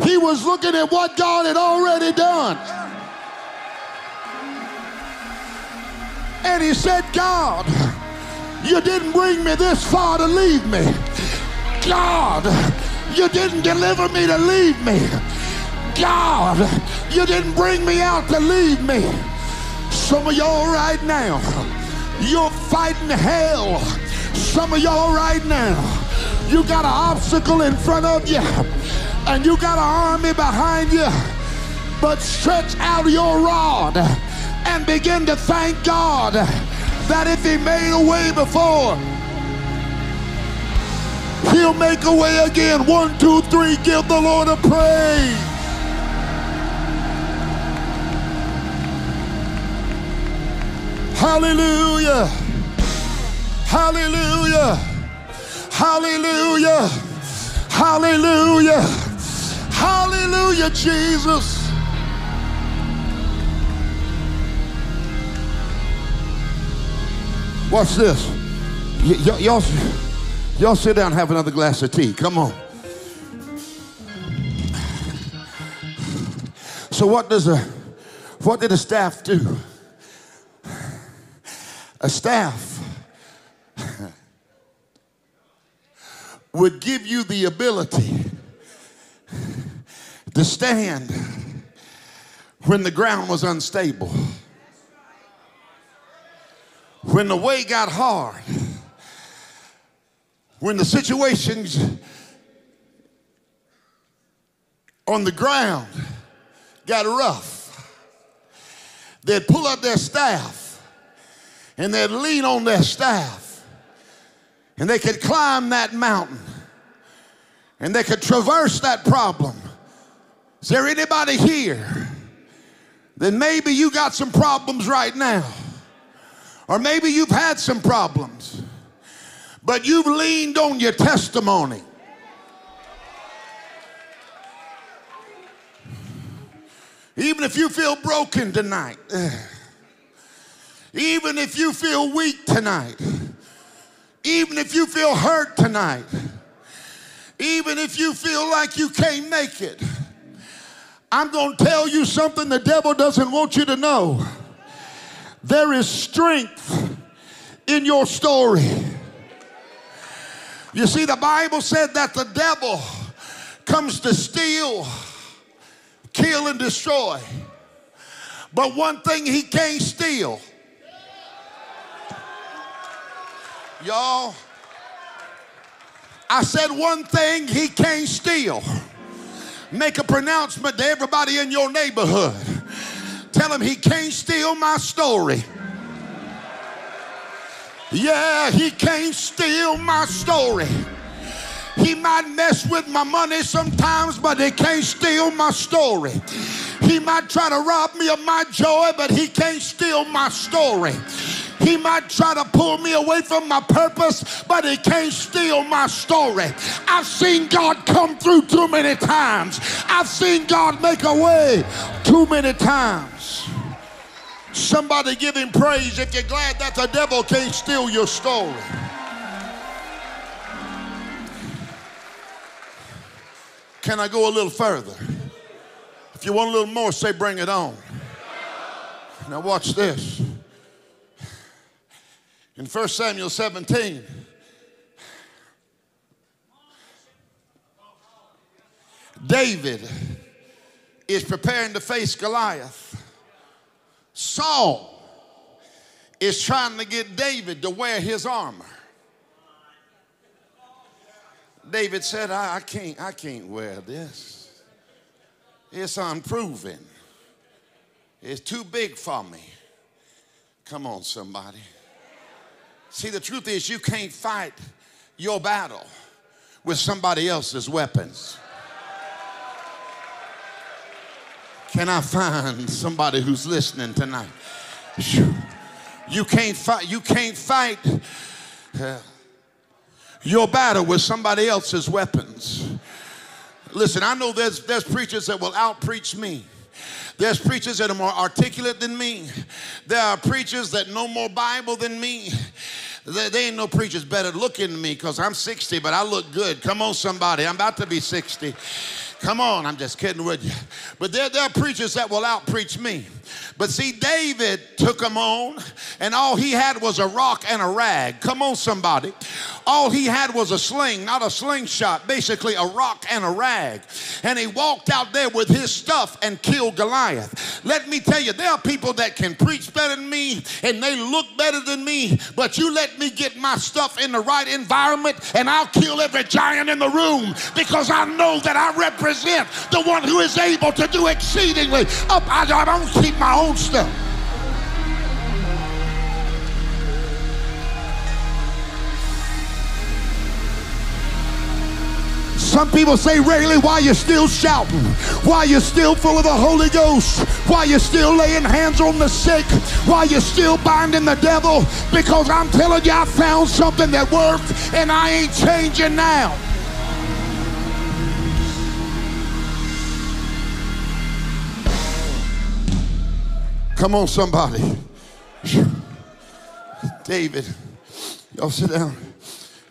He was looking at what God had already done. And he said, God, you didn't bring me this far to leave me. God, you didn't deliver me to leave me. God, you didn't bring me out to leave me. Some of y'all right now, you're fighting hell. Some of y'all right now, you got an obstacle in front of you and you got an army behind you. But stretch out your rod and begin to thank God that if He made a way before, He'll make a way again. One, two, three, give the Lord a praise. Hallelujah. Hallelujah. Hallelujah. Hallelujah. Hallelujah, Jesus. Watch this. Y- y- y'all, y'all sit down and have another glass of tea. Come on. So what does a what did a staff do? A staff would give you the ability to stand when the ground was unstable. When the way got hard, when the situations on the ground got rough, they'd pull up their staff and they'd lean on their staff and they could climb that mountain and they could traverse that problem. Is there anybody here? Then maybe you got some problems right now, or maybe you've had some problems, but you've leaned on your testimony. Even if you feel broken tonight. Ugh even if you feel weak tonight, even if you feel hurt tonight, even if you feel like you can't make it, I'm going to tell you something the devil doesn't want you to know. There is strength in your story. You see, the Bible said that the devil comes to steal, kill, and destroy. But one thing he can't steal. Y'all, I said one thing he can't steal. Make a pronouncement to everybody in your neighborhood. Tell him he can't steal my story. Yeah, he can't steal my story. He might mess with my money sometimes, but he can't steal my story. He might try to rob me of my joy, but he can't steal my story. He might try to pull me away from my purpose, but he can't steal my story. I've seen God come through too many times. I've seen God make a way too many times. Somebody give him praise if you're glad that the devil can't steal your story. Can I go a little further? If you want a little more, say, bring it on. Now, watch this. In 1 Samuel 17, David is preparing to face Goliath. Saul is trying to get David to wear his armor. David said, I, I can't, I can't wear this. It's unproven. It's too big for me. Come on, somebody. See, the truth is, you can't fight your battle with somebody else's weapons. Can I find somebody who's listening tonight? You can't fight. You can't fight uh, your battle with somebody else's weapons. Listen, I know there's there's preachers that will outpreach me. There's preachers that are more articulate than me. There are preachers that know more Bible than me. There ain't no preachers better looking than me because I'm 60, but I look good. Come on, somebody. I'm about to be 60. Come on, I'm just kidding with you. But there, there are preachers that will outpreach me. But see, David took them on, and all he had was a rock and a rag. Come on, somebody. All he had was a sling, not a slingshot, basically a rock and a rag. And he walked out there with his stuff and killed Goliath. Let me tell you, there are people that can preach better than me and they look better than me, but you let me get my stuff in the right environment and I'll kill every giant in the room because I know that I represent the one who is able to do exceedingly up. I, I don't keep my own stuff. Some people say, Raley, why you still shouting? Why you still full of the Holy Ghost? Why you still laying hands on the sick? Why you still binding the devil? Because I'm telling you, I found something that worked and I ain't changing now. Come on, somebody. David, y'all sit down.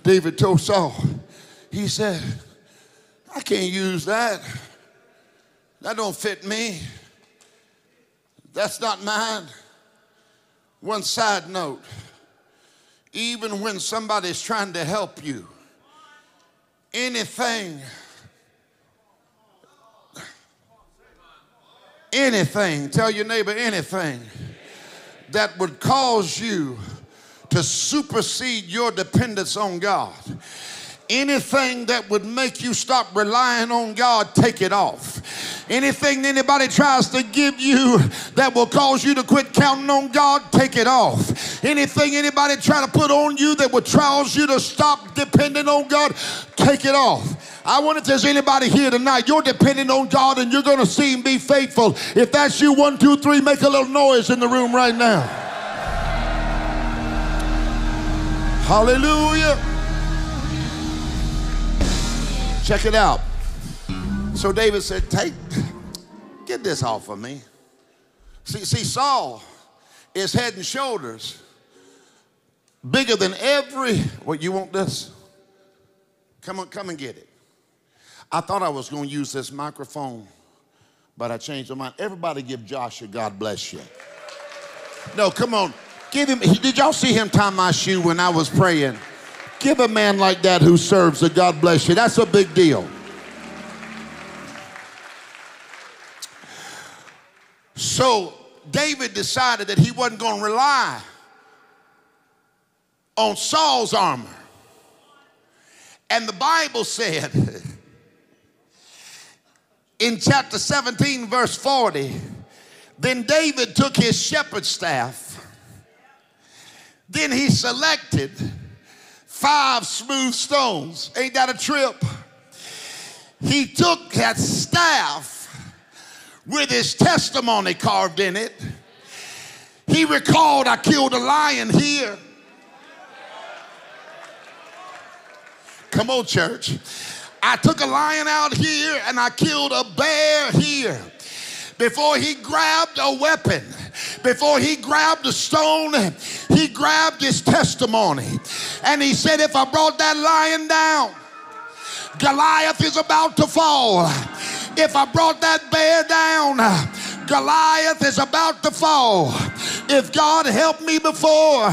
David told Saul, he said, I can't use that. That don't fit me. That's not mine. One side note even when somebody's trying to help you, anything, anything, tell your neighbor anything that would cause you to supersede your dependence on God anything that would make you stop relying on God, take it off. Anything anybody tries to give you that will cause you to quit counting on God, take it off. Anything anybody try to put on you that would cause you to stop depending on God, take it off. I wonder if there's anybody here tonight. You're depending on God and you're going to see Him be faithful. If that's you, one, two, three, make a little noise in the room right now. Hallelujah. Check it out. So David said, Take, get this off of me. See, see, Saul is head and shoulders bigger than every. What you want this? Come on, come and get it. I thought I was going to use this microphone, but I changed my mind. Everybody, give Josh a God bless you. No, come on, give him. Did y'all see him tie my shoe when I was praying? Give a man like that who serves a God bless you. That's a big deal. So David decided that he wasn't going to rely on Saul's armor. And the Bible said *laughs* in chapter 17, verse 40, then David took his shepherd's staff. Then he selected five smooth stones. Ain't that a trip? He took that staff with his testimony carved in it. He recalled, I killed a lion here. Come on, church. I took a lion out here and I killed a bear here. Before he grabbed a weapon, before he grabbed a stone, he grabbed his testimony. And he said, If I brought that lion down, Goliath is about to fall. If I brought that bear down, Goliath is about to fall. If God helped me before,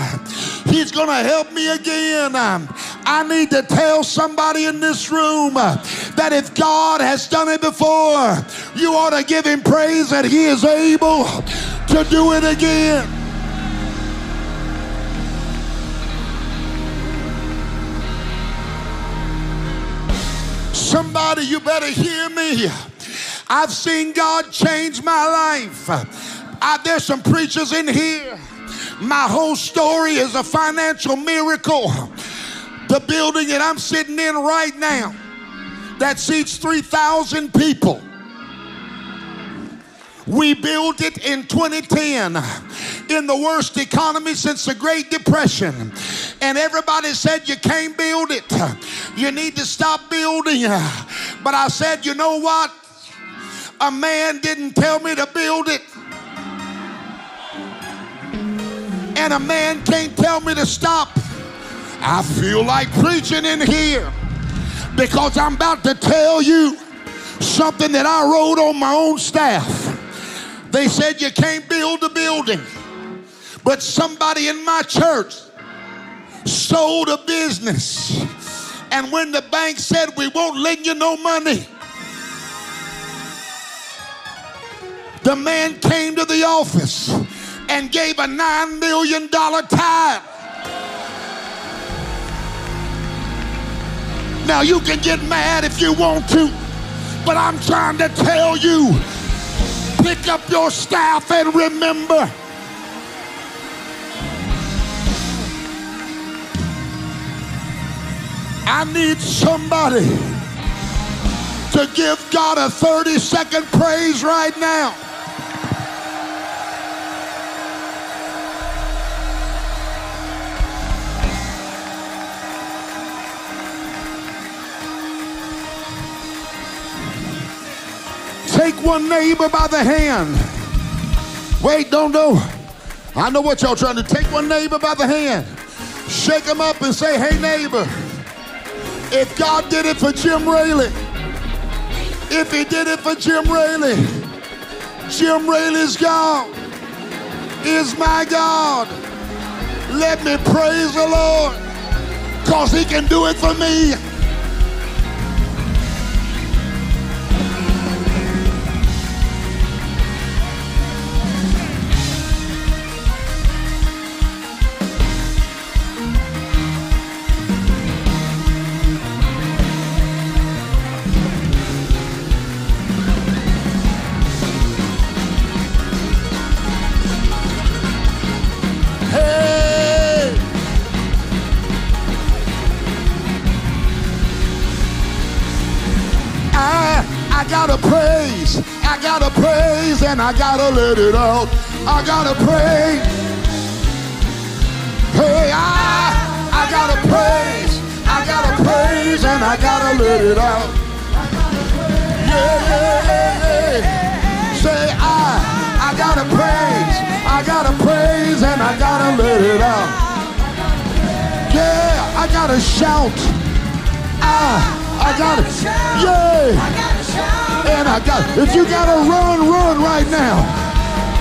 He's going to help me again. I need to tell somebody in this room that if God has done it before, you ought to give Him praise that He is able to do it again. Somebody, you better hear me. I've seen God change my life. I, there's some preachers in here. My whole story is a financial miracle. The building that I'm sitting in right now that seats 3,000 people. We built it in 2010 in the worst economy since the Great Depression. And everybody said, You can't build it. You need to stop building. But I said, You know what? A man didn't tell me to build it. And a man can't tell me to stop. I feel like preaching in here because I'm about to tell you something that I wrote on my own staff. They said you can't build a building, but somebody in my church sold a business. And when the bank said we won't lend you no money, the man came to the office and gave a $9 million tithe. Now you can get mad if you want to, but I'm trying to tell you pick up your staff and remember. I need somebody to give God a 30 second praise right now. Take one neighbor by the hand. Wait, don't know. I know what y'all trying to take one neighbor by the hand. Shake them up and say, hey neighbor, if God did it for Jim Raley, if he did it for Jim Raley, Jim Raley's God is my God. Let me praise the Lord because he can do it for me. and I gotta let it out. I gotta pray. Hey, I, I gotta praise. I gotta praise and I gotta let it out. Yeah, yeah, yeah, yeah. Say I, I gotta praise. I gotta praise and I gotta let it out. Yeah, I gotta shout. I, I gotta, yeah. And I got, if you gotta run, run right now.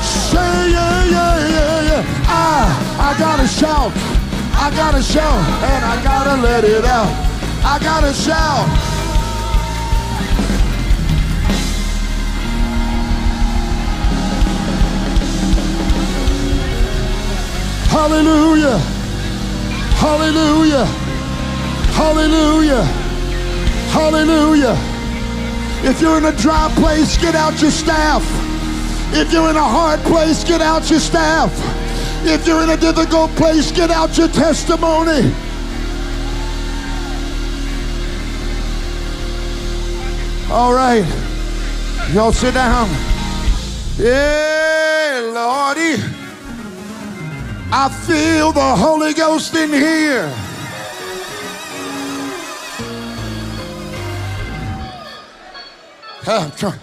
Say yeah, yeah, yeah, yeah. Ah, I gotta shout. I gotta shout and I gotta let it out. I gotta shout. Hallelujah. Hallelujah. Hallelujah. Hallelujah. If you're in a dry place, get out your staff. If you're in a hard place, get out your staff. If you're in a difficult place, get out your testimony. All right. Y'all sit down. Yeah, Lordy. I feel the Holy Ghost in here. I'm trying.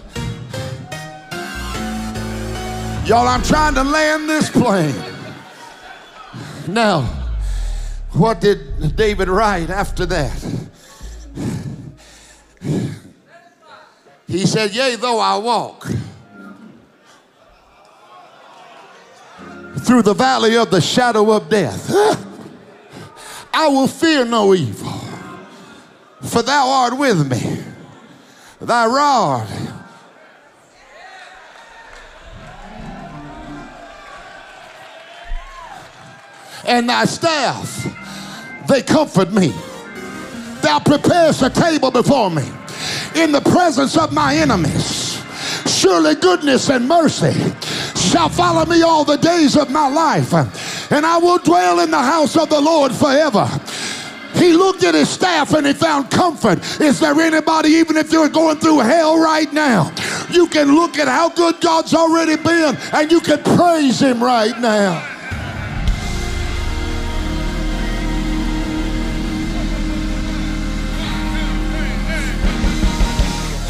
Y'all, I'm trying to land this plane. Now, what did David write after that? He said, Yea, though I walk through the valley of the shadow of death, I will fear no evil, for thou art with me. Thy rod and thy staff, they comfort me. Thou preparest a table before me in the presence of my enemies. Surely goodness and mercy shall follow me all the days of my life, and I will dwell in the house of the Lord forever. He looked at his staff and he found comfort. Is there anybody, even if you're going through hell right now, you can look at how good God's already been and you can praise him right now?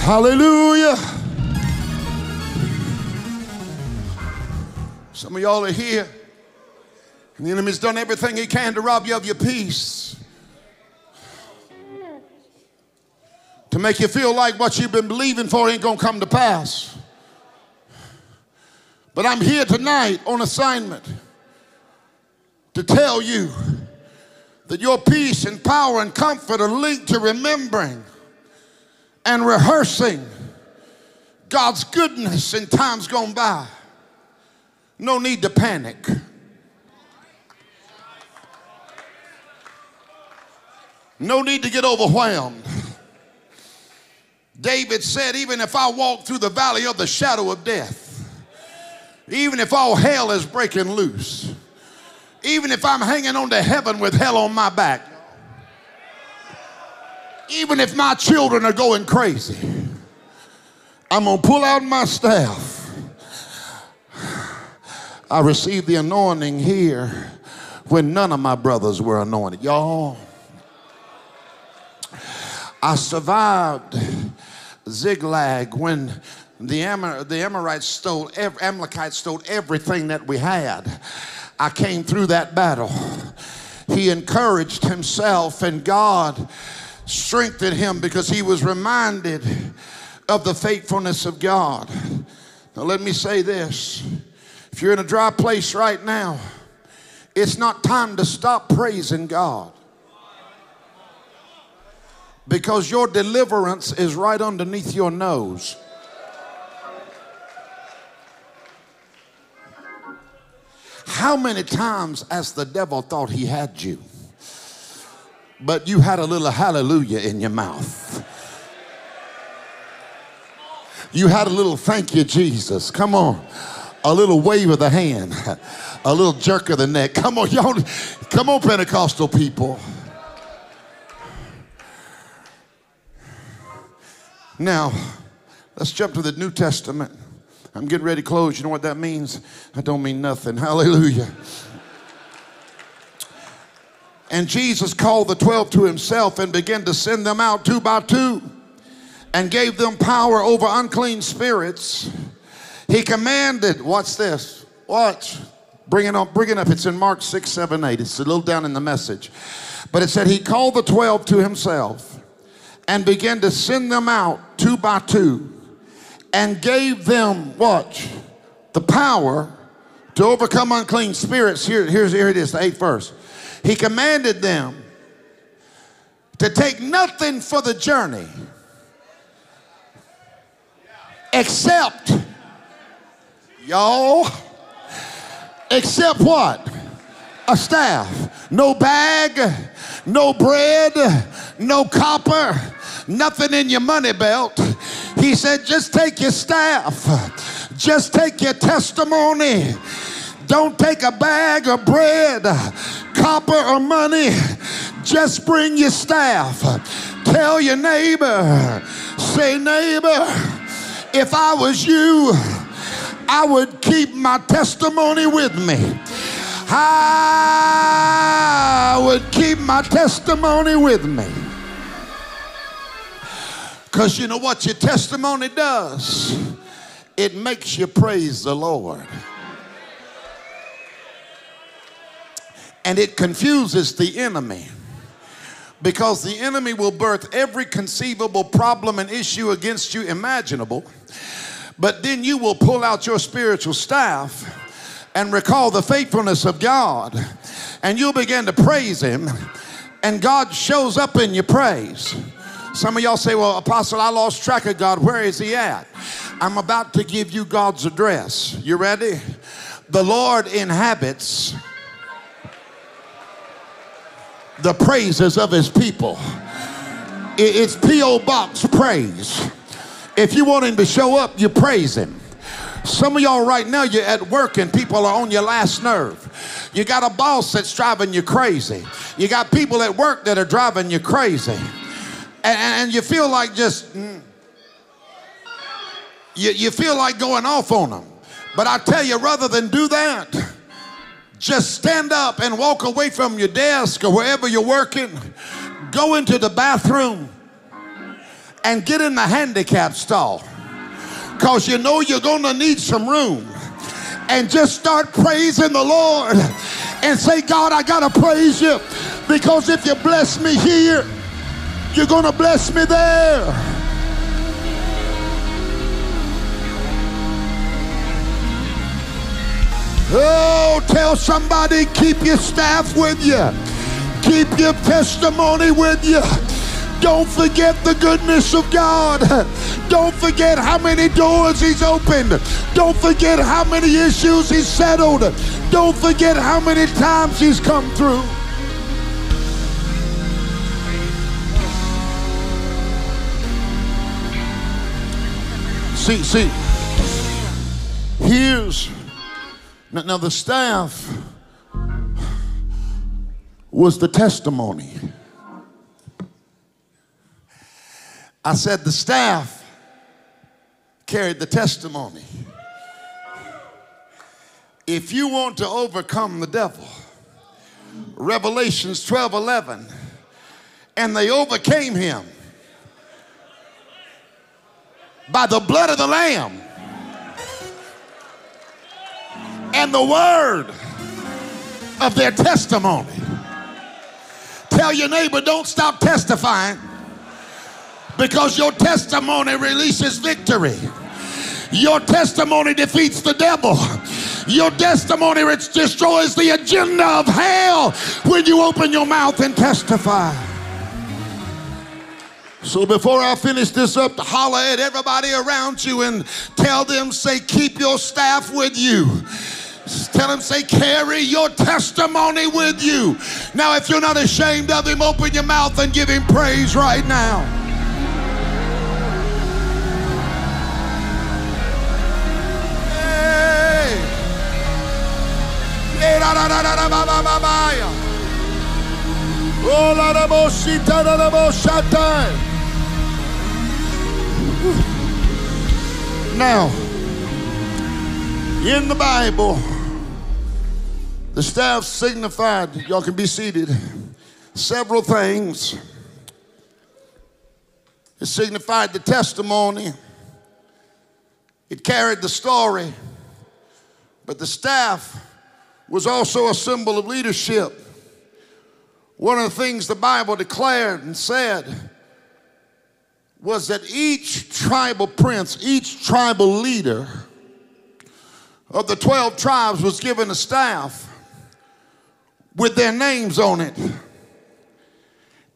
Hallelujah. Some of y'all are here, and the enemy's done everything he can to rob you of your peace. To make you feel like what you've been believing for ain't gonna come to pass. But I'm here tonight on assignment to tell you that your peace and power and comfort are linked to remembering and rehearsing God's goodness in times gone by. No need to panic. No need to get overwhelmed. David said, Even if I walk through the valley of the shadow of death, even if all hell is breaking loose, even if I'm hanging on to heaven with hell on my back, even if my children are going crazy, I'm going to pull out my staff. I received the anointing here when none of my brothers were anointed. Y'all, I survived Ziklag when the, Amor- the Amorites stole, Amalekites stole everything that we had. I came through that battle. He encouraged himself, and God strengthened him because he was reminded of the faithfulness of God. Now, let me say this if you're in a dry place right now, it's not time to stop praising God because your deliverance is right underneath your nose. How many times as the devil thought he had you, but you had a little hallelujah in your mouth? You had a little thank you, Jesus. Come on. A little wave of the hand, *laughs* a little jerk of the neck. Come on, y'all. Come on, Pentecostal people. Now, let's jump to the New Testament. I'm getting ready to close. You know what that means? I don't mean nothing. *laughs* Hallelujah. And Jesus called the 12 to himself and began to send them out two by two and gave them power over unclean spirits. He commanded, watch this, watch, Bring it on, bring it up. It's in Mark 6, 7, 8. It's a little down in the message. But it said he called the 12 to himself and began to send them out two by two and gave them, watch, the power to overcome unclean spirits. Here, here's, here it is, the eighth verse. He commanded them to take nothing for the journey except, y'all, except what? A staff. No bag, no bread, no copper, nothing in your money belt. He said, just take your staff, just take your testimony. Don't take a bag of bread, copper, or money. Just bring your staff. Tell your neighbor, say, neighbor, if I was you, I would keep my testimony with me. I would keep my testimony with me. Because you know what your testimony does? It makes you praise the Lord. And it confuses the enemy. Because the enemy will birth every conceivable problem and issue against you imaginable. But then you will pull out your spiritual staff and recall the faithfulness of God. And you'll begin to praise Him. And God shows up in your praise. Some of y'all say, Well, Apostle, I lost track of God. Where is He at? I'm about to give you God's address. You ready? The Lord inhabits the praises of His people. It's P.O. Box praise. If you want Him to show up, you praise Him. Some of y'all right now, you're at work and people are on your last nerve. You got a boss that's driving you crazy. You got people at work that are driving you crazy. And, you feel like just, mm, you, you feel like going off on them. But I tell you, rather than do that, just stand up and walk away from your desk or wherever you're working. Go into the bathroom and get in the handicap stall because you know you're going to need some room. And just start praising the Lord and say, God, I got to praise you because if you bless me here, you're going to bless me there. Oh, tell somebody, keep your staff with you. Keep your testimony with you. Don't forget the goodness of God. Don't forget how many doors He's opened. Don't forget how many issues He's settled. Don't forget how many times He's come through. See, see, here's now, now the staff was the testimony. I said the staff carried the testimony. If you want to overcome the devil, Revelations 12 11, and they overcame him by the blood of the Lamb and the word of their testimony. Tell your neighbor, don't stop testifying because your testimony releases victory. Your testimony defeats the devil. Your testimony destroys the agenda of hell when you open your mouth and testify. So before I finish this up, holler at everybody around you and tell them, say, keep your staff with you. Tell them, say, carry your testimony with you. Now, if you're not ashamed of him, open your mouth and give him praise right now. Hey. Now, in the Bible, the staff signified, y'all can be seated, several things. It signified the testimony, it carried the story, but the staff was also a symbol of leadership. One of the things the Bible declared and said was that each tribal prince, each tribal leader of the 12 tribes was given a staff with their names on it.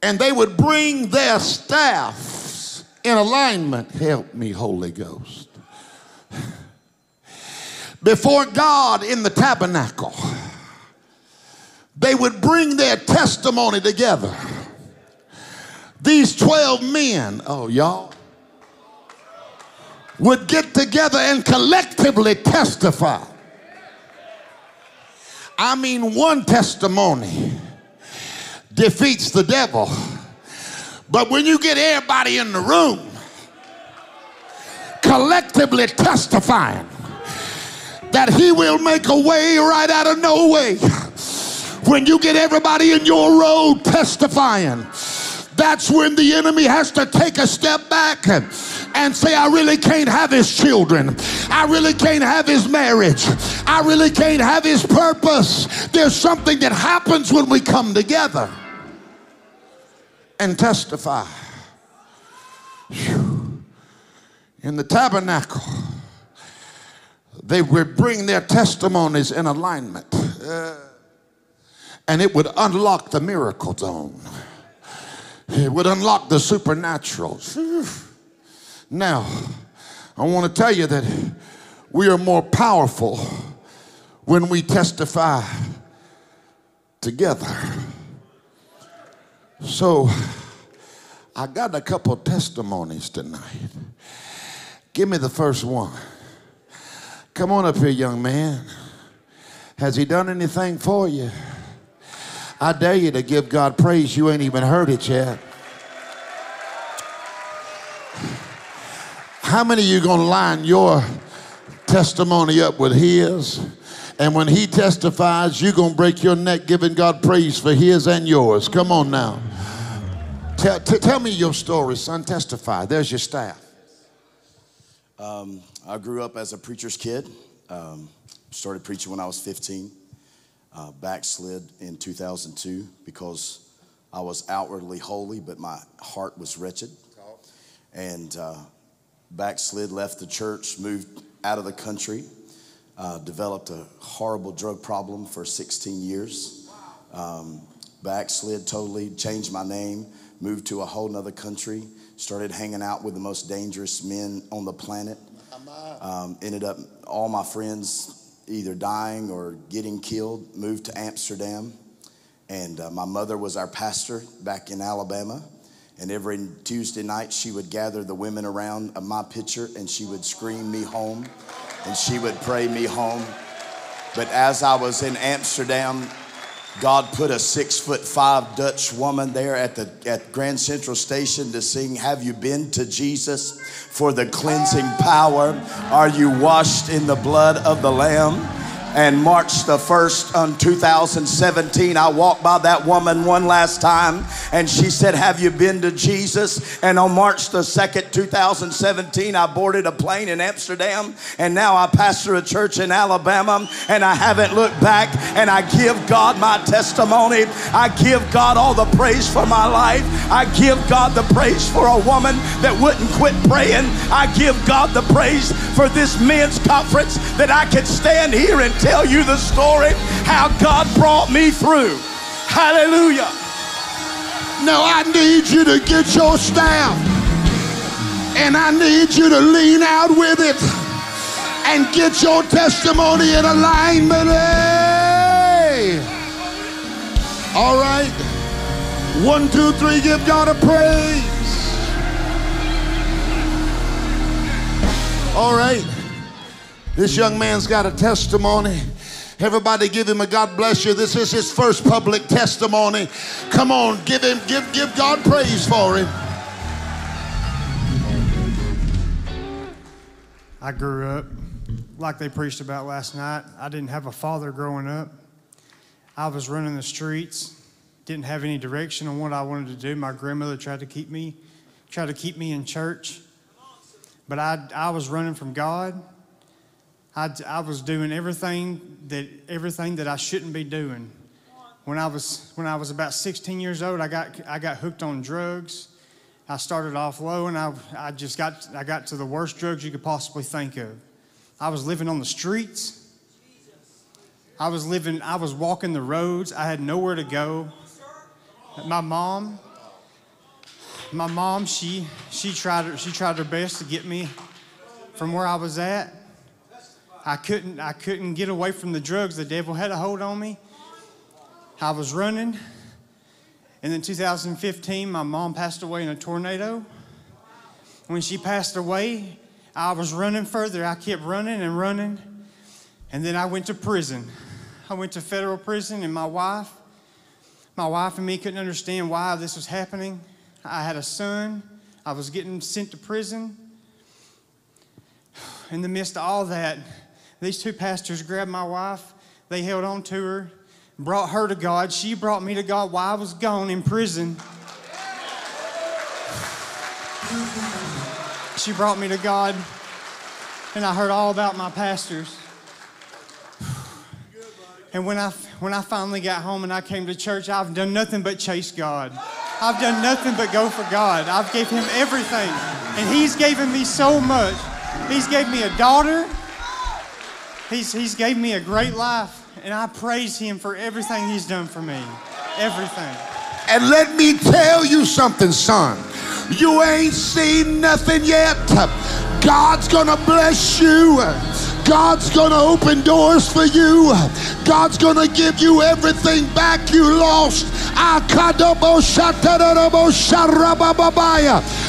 And they would bring their staffs in alignment. Help me, Holy Ghost. Before God in the tabernacle, they would bring their testimony together. These 12 men, oh, y'all, would get together and collectively testify. I mean, one testimony defeats the devil. But when you get everybody in the room collectively testifying that he will make a way right out of no way, when you get everybody in your road testifying, that's when the enemy has to take a step back and say, I really can't have his children. I really can't have his marriage. I really can't have his purpose. There's something that happens when we come together and testify. In the tabernacle, they would bring their testimonies in alignment. Uh, and it would unlock the miracle zone. It would unlock the supernatural. Now, I want to tell you that we are more powerful when we testify together. So, I got a couple testimonies tonight. Give me the first one. Come on up here, young man. Has he done anything for you? I dare you to give God praise. You ain't even heard it yet. How many of you going to line your testimony up with his? And when he testifies, you're going to break your neck giving God praise for his and yours. Come on now. Tell, t- tell me your story, son. Testify. There's your staff. Um, I grew up as a preacher's kid. Um, started preaching when I was 15. Uh, backslid in 2002 because I was outwardly holy, but my heart was wretched. And uh, backslid, left the church, moved out of the country, uh, developed a horrible drug problem for 16 years. Um, backslid totally, changed my name, moved to a whole nother country, started hanging out with the most dangerous men on the planet. Um, ended up all my friends either dying or getting killed. Moved to Amsterdam, and uh, my mother was our pastor back in Alabama. And every Tuesday night, she would gather the women around my picture, and she would scream me home, and she would pray me home. But as I was in Amsterdam, God put a six foot five Dutch woman there at the at Grand Central Station to sing Have You Been to Jesus for the cleansing power? Are you washed in the blood of the Lamb? And March the 1st on 2017, I walked by that woman one last time and she said, Have you been to Jesus? And on March the 2nd, 2017, I boarded a plane in Amsterdam and now I pastor a church in Alabama and I haven't looked back and I give God my testimony. I give God all the praise for my life. I give God the praise for a woman that wouldn't quit praying. I give God the praise for this men's conference that I could stand here and tell you the story how God brought me through. Hallelujah. Now I need you to get your staff and I need you to lean out with it and get your testimony in alignment. Hey! All right. One, two, three, give God a praise. All right. This young man's got a testimony. Everybody give him a God bless you. This is his first public testimony. Come on, give him, give, give God praise for him. I grew up like they preached about last night. I didn't have a father growing up. I was running the streets, didn't have any direction on what I wanted to do. My grandmother tried to keep me, tried to keep me in church. But I, I was running from God. I, I was doing everything that everything that I shouldn't be doing. When I was when I was about 16 years old, I got I got hooked on drugs. I started off low, and I I just got I got to the worst drugs you could possibly think of. I was living on the streets. I was living. I was walking the roads. I had nowhere to go. My mom. My mom, she she tried she tried her best to get me from where I was at. I couldn't, I couldn't get away from the drugs. The devil had a hold on me. I was running. And in 2015, my mom passed away in a tornado. When she passed away, I was running further. I kept running and running. And then I went to prison. I went to federal prison, and my wife, my wife and me couldn't understand why this was happening. I had a son. I was getting sent to prison. *sighs* In the midst of all that, these two pastors grabbed my wife. They held on to her, brought her to God. She brought me to God while I was gone in prison. She brought me to God, and I heard all about my pastors. And when I, when I finally got home and I came to church, I've done nothing but chase God. I've done nothing but go for God. I've gave him everything. And he's given me so much. He's gave me a daughter. He's, he's gave me a great life. And I praise him for everything he's done for me. Everything. And let me tell you something, son. You ain't seen nothing yet. God's gonna bless you. God's gonna open doors for you. God's gonna give you everything back you lost.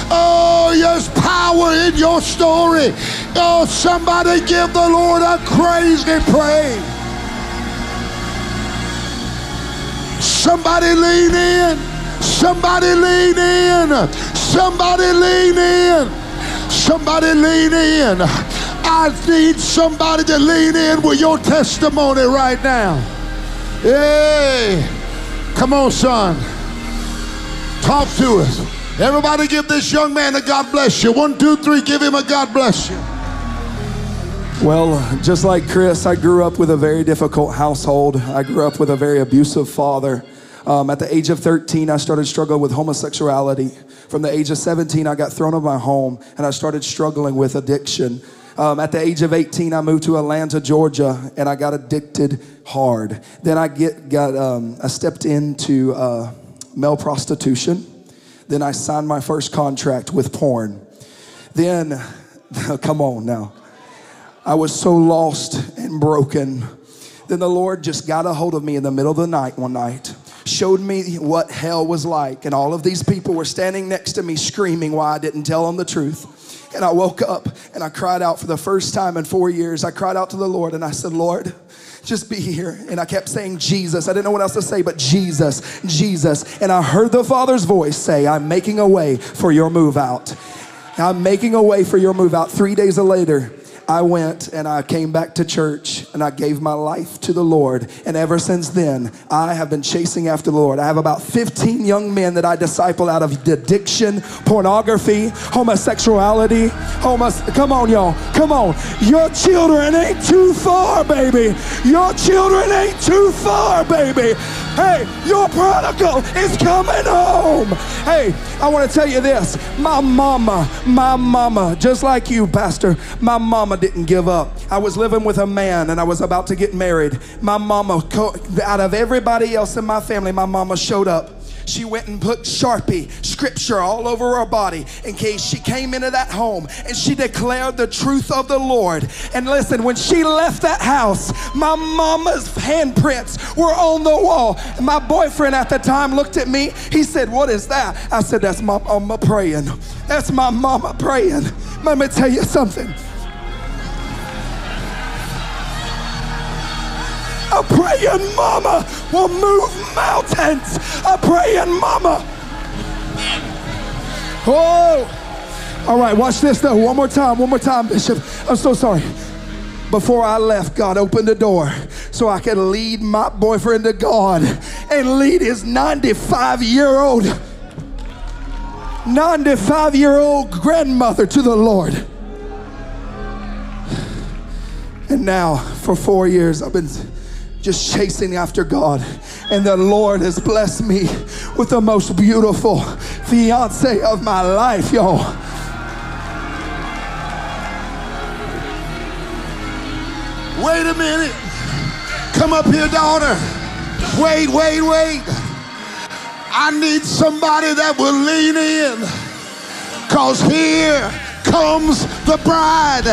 Oh, there's power in your story. Oh, somebody give the Lord a crazy praise. Somebody lean in. Somebody lean in. Somebody lean in. Somebody lean in. I need somebody to lean in with your testimony right now. Hey, come on, son. Talk to us. Everybody give this young man a God bless you. One, two, three, give him a God bless you. Well, just like Chris, I grew up with a very difficult household. I grew up with a very abusive father. Um, at the age of 13, I started struggling with homosexuality. From the age of 17, I got thrown out of my home and I started struggling with addiction. Um, at the age of 18, I moved to Atlanta, Georgia, and I got addicted hard. Then I get got um, I stepped into uh, male prostitution. Then I signed my first contract with porn. Then, *laughs* come on now, I was so lost and broken. Then the Lord just got a hold of me in the middle of the night one night showed me what hell was like. And all of these people were standing next to me screaming why I didn't tell them the truth. And I woke up and I cried out for the first time in four years. I cried out to the Lord and I said, Lord, just be here. And I kept saying, Jesus. I didn't know what else to say, but Jesus, Jesus. And I heard the Father's voice say, I'm making a way for your move out. I'm making a way for your move out. Three days later, I went and I came back to church and I gave my life to the Lord. And ever since then, I have been chasing after the Lord. I have about 15 young men that I disciple out of addiction, pornography, homosexuality. Homos- Come on, y'all. Come on. Your children ain't too far, baby. Your children ain't too far, baby. Hey, your prodigal is coming home. Hey, I want to tell you this. My mama, my mama, just like you, Pastor, my mama didn't give up. I was living with a man and I was about to get married. My mama, out of everybody else in my family, my mama showed up. She went and put Sharpie scripture all over her body in case she came into that home and she declared the truth of the Lord. And listen, when she left that house, my mama's handprints were on the wall. My boyfriend at the time looked at me. He said, What is that? I said, That's my mama praying. That's my mama praying. Let me tell you something. A praying mama will move mountains. A praying mama. Oh. All right, watch this though. One more time, one more time, Bishop. I'm so sorry. Before I left, God opened the door so I could lead my boyfriend to God and lead his 95 year old 95 year old grandmother to the Lord. And now, for four years, I've been just chasing after God. And the Lord has blessed me with the most beautiful fiance of my life, y'all. Wait a minute. Come up here, daughter. Wait, wait, wait. I need somebody that will lean in. Because here comes the bride.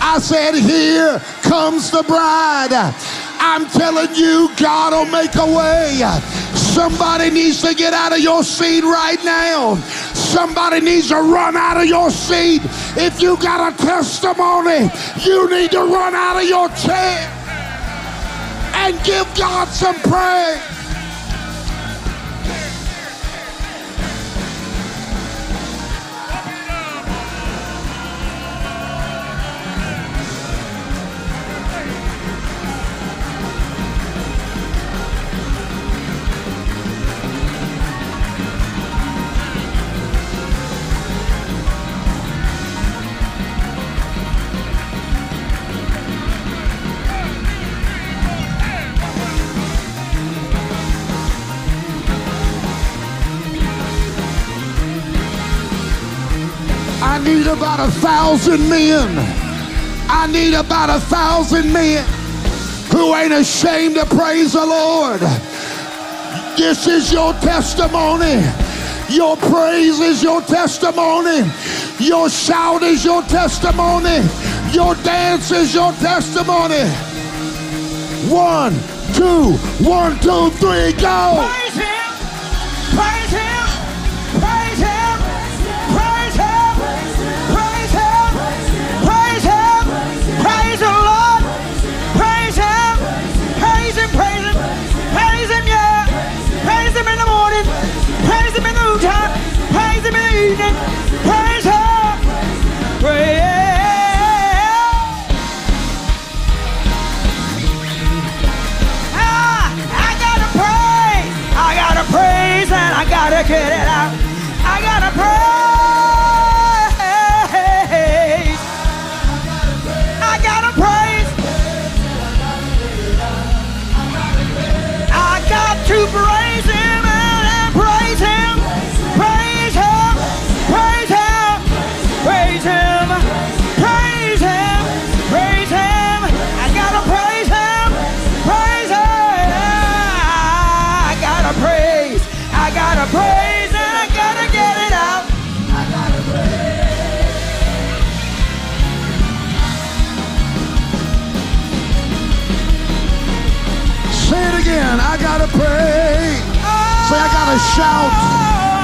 I said, Here comes the bride. I'm telling you, God will make a way. Somebody needs to get out of your seat right now. Somebody needs to run out of your seat. If you got a testimony, you need to run out of your chair and give God some praise. Thousand men. I need about a thousand men who ain't ashamed to praise the Lord. This is your testimony. Your praise is your testimony. Your shout is your testimony. Your dance is your testimony. One, two, one, two, three, go. Get it out. Gotta. Say I gotta shout.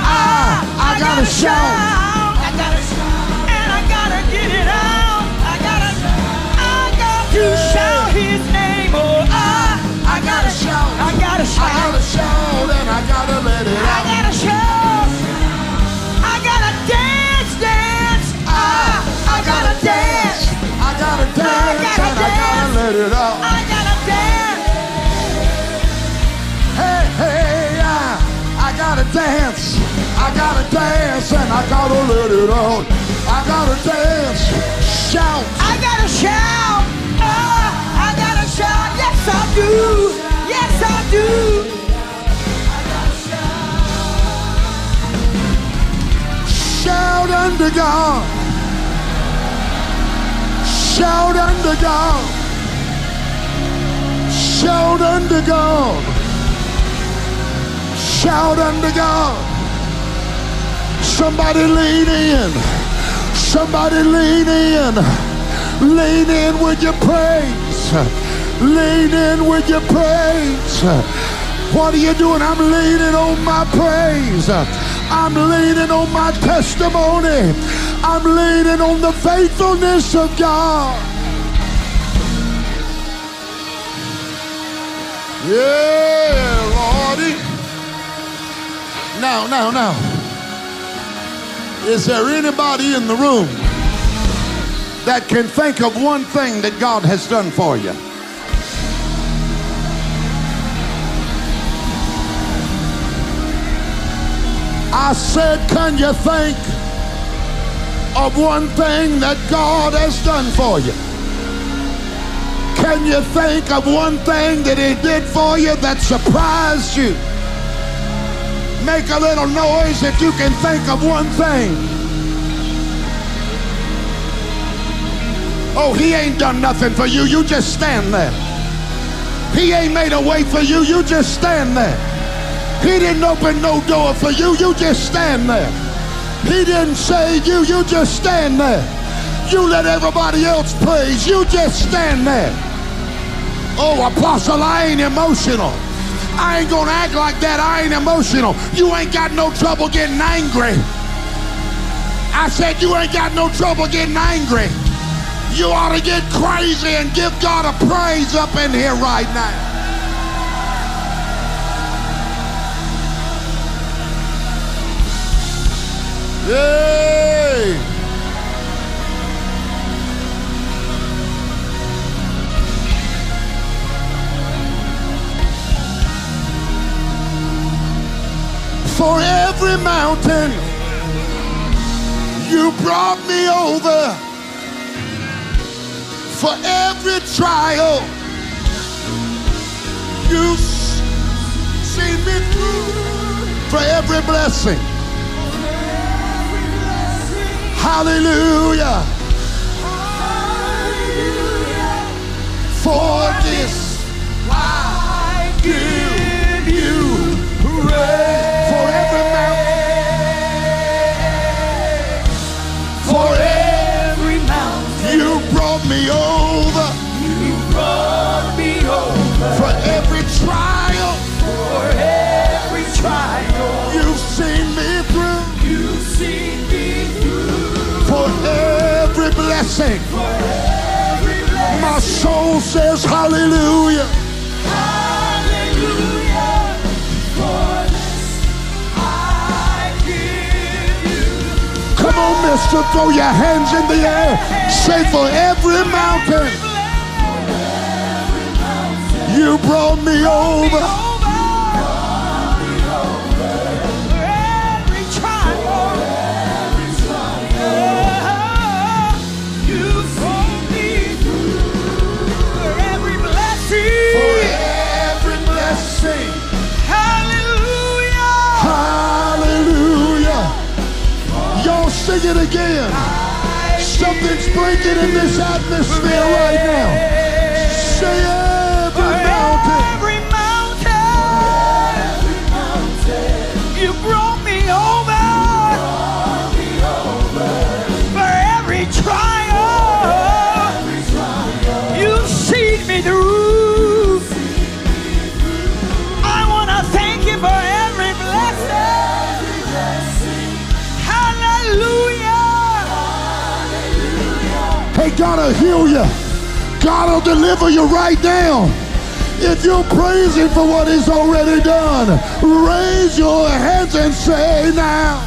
Ah, I gotta shout. I gotta shout. And I gotta get it out. I gotta, I got to shout his name. Oh, I, I gotta shout. I gotta shout. I gotta shout and I gotta let it out. I gotta shout. I gotta dance, dance. Ah, I gotta dance. I gotta dance and I gotta let it out. Dance. I gotta dance and I gotta let it out. I gotta dance. Shout. I gotta shout. Ah, I gotta shout. Yes, I do. Yes, I do. I gotta shout unto God. Shout unto God. Shout unto God. Shout unto God. Somebody lean in. Somebody lean in. Lean in with your praise. Lean in with your praise. What are you doing? I'm leaning on my praise. I'm leaning on my testimony. I'm leaning on the faithfulness of God. Yeah, Lordy. Now, now, now. Is there anybody in the room that can think of one thing that God has done for you? I said, can you think of one thing that God has done for you? Can you think of one thing that he did for you that surprised you? Make a little noise if you can think of one thing. Oh, he ain't done nothing for you. You just stand there. He ain't made a way for you. You just stand there. He didn't open no door for you. You just stand there. He didn't save you. You just stand there. You let everybody else praise. You just stand there. Oh, apostle, I ain't emotional. I ain't gonna act like that. I ain't emotional. You ain't got no trouble getting angry. I said you ain't got no trouble getting angry. You ought to get crazy and give God a praise up in here right now. Yay! For every mountain you brought me over, for every trial you see me through, for every blessing. Hallelujah. For this I give you praise. Me over. You brought me over. For every trial. For every trial. You've seen me through. You've seen me through. For every blessing. For every blessing. My soul says hallelujah. Hallelujah. For this I give you. Come on, mister, throw your hands in the air. Say for every mountain. You brought me over. For every tribe. You song me to for. Every blessing. Hallelujah. Hallelujah. Y'all sing it again. Something's breaking in this atmosphere right now. Say every God will heal you. God will deliver you right now. If you're praising for what He's already done, raise your hands and say now.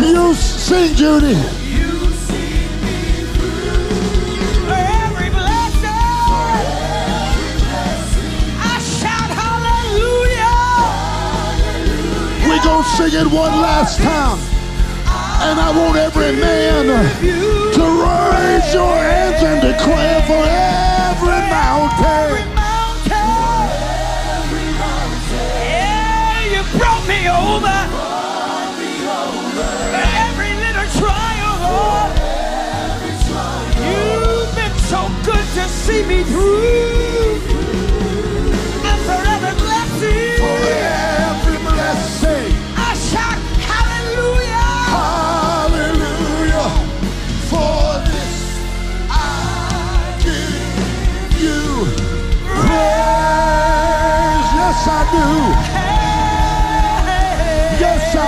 You. You sing, Judy. Sing it one last time. And I want every man to raise your hands and declare for every mountain. Yeah, you brought me over. Every little trial. You've been so good to see me through.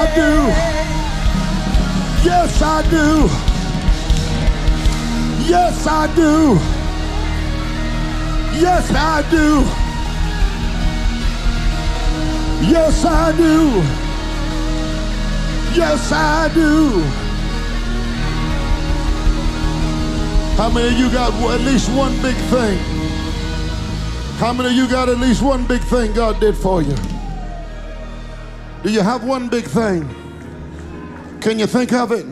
I do. Yes, I do. Yes, I do. Yes, I do. Yes, I do. Yes, I do. How many of you got at least one big thing? How many of you got at least one big thing God did for you? Do you have one big thing? Can you think of it?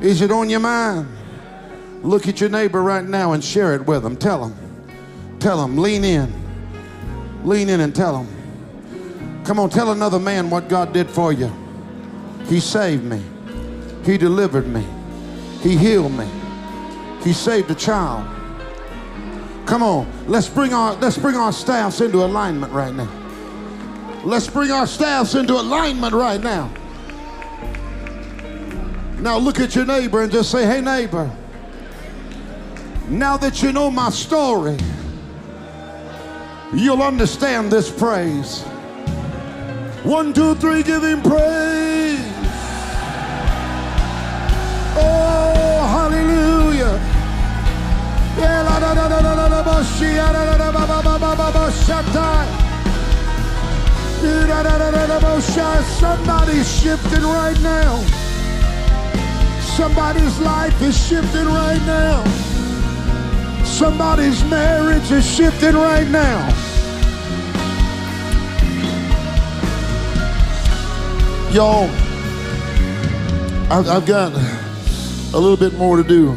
Is it on your mind? Look at your neighbor right now and share it with them. Tell them. Tell them. Lean in. Lean in and tell them. Come on, tell another man what God did for you. He saved me. He delivered me. He healed me. He saved a child. Come on, let's bring our let's bring our staffs into alignment right now. Let's bring our staffs into alignment right now. Now look at your neighbor and just say, "Hey neighbor, now that you know my story, you'll understand this praise." One, two, three, give him praise. Oh, hallelujah. Yeah, la, da, da, da, da, da, da, Somebody's shifting right now. Somebody's life is shifting right now. Somebody's marriage is shifting right now. Y'all, I've, I've got a little bit more to do,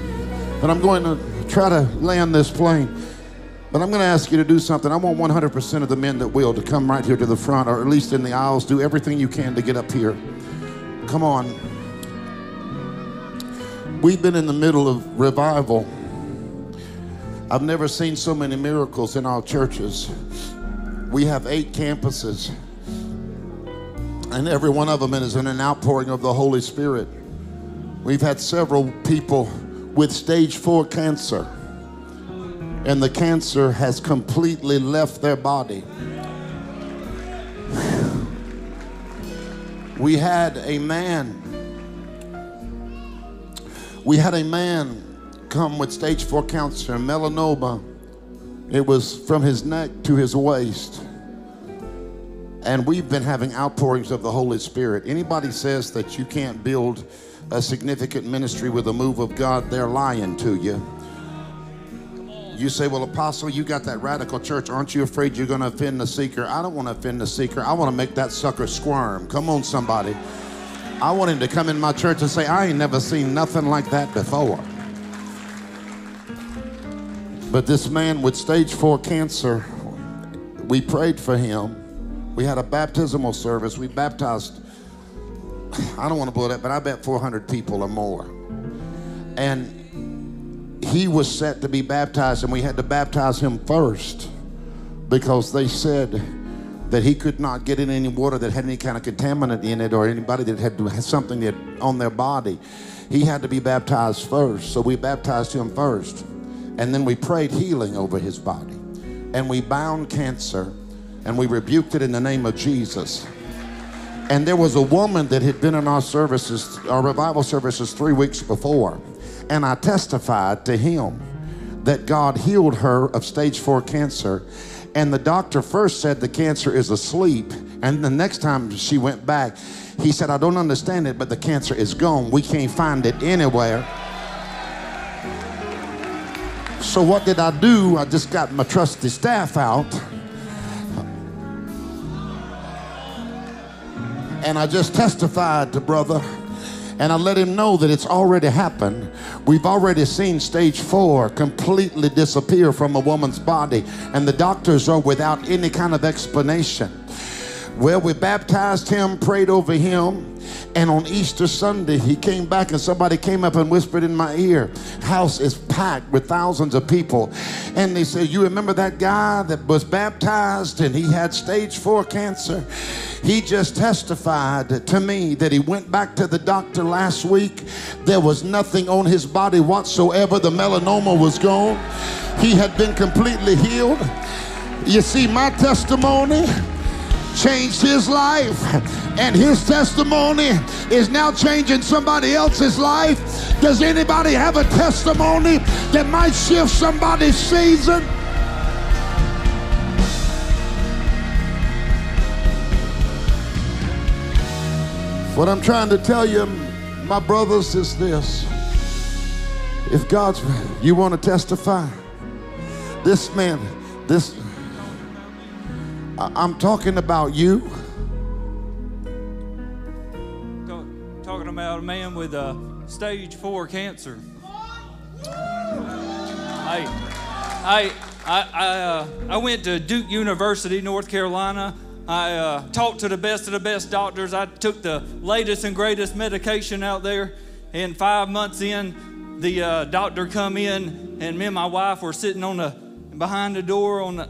but I'm going to try to land this plane. But I'm going to ask you to do something. I want 100% of the men that will to come right here to the front, or at least in the aisles. Do everything you can to get up here. Come on. We've been in the middle of revival. I've never seen so many miracles in our churches. We have eight campuses, and every one of them is in an outpouring of the Holy Spirit. We've had several people with stage four cancer, and the cancer has completely left their body. We had a man, we had a man come with stage four cancer, melanoma. It was from his neck to his waist. And we've been having outpourings of the Holy Spirit. Anybody says that you can't build a significant ministry with a move of God, they're lying to you. You say, Well, Apostle, you got that radical church. Aren't you afraid you're going to offend the seeker? I don't want to offend the seeker. I want to make that sucker squirm. Come on, somebody. I want him to come in my church and say, I ain't never seen nothing like that before. But this man with stage four cancer, we prayed for him. We had a baptismal service. We baptized, *sighs* I don't want to blow that, but I bet 400 people or more. And he was set to be baptized, and we had to baptize him first because they said that he could not get in any water that had any kind of contaminant in it or anybody that had, something that, on their body. He had to be baptized first. So we baptized him first. And then we prayed healing over his body. And we bound cancer and we rebuked it in the name of Jesus. And there was a woman that had been in our services, our revival services, three weeks before. And I testified to him that God healed her of stage four cancer. And the doctor first said the cancer is asleep. And the next time she went back, he said, I don't understand it, but the cancer is gone. We can't find it anywhere. So what did I do? I just got my trusty staff out. And I just testified to brother. And I let him know that it's already happened. We've already seen stage four completely disappear from a woman's body. And the doctors are without any kind of explanation. Well, we baptized him, prayed over him, and on Easter Sunday, he came back and somebody came up and whispered in my ear, house is packed with thousands of people. And they said, you remember that guy that was baptized and he had stage four cancer? He just testified to me that he went back to the doctor last week. There was nothing on his body whatsoever. The melanoma was gone. He had been completely healed. You see, my testimony changed his life, and his testimony is now changing somebody else's life. Does anybody have a testimony that might shift somebody's season? What I'm trying to tell you, my brothers, is this. If God's, you want to testify, this man, this, I'm talking about you. Talk, talking about a man with uh, stage four cancer. I, I, I, I, uh, I went to Duke University, North Carolina. I uh, talked to the best of the best doctors. I took the latest and greatest medication out there. And five months in, the uh, doctor come in, and me and my wife were sitting on the behind the door on the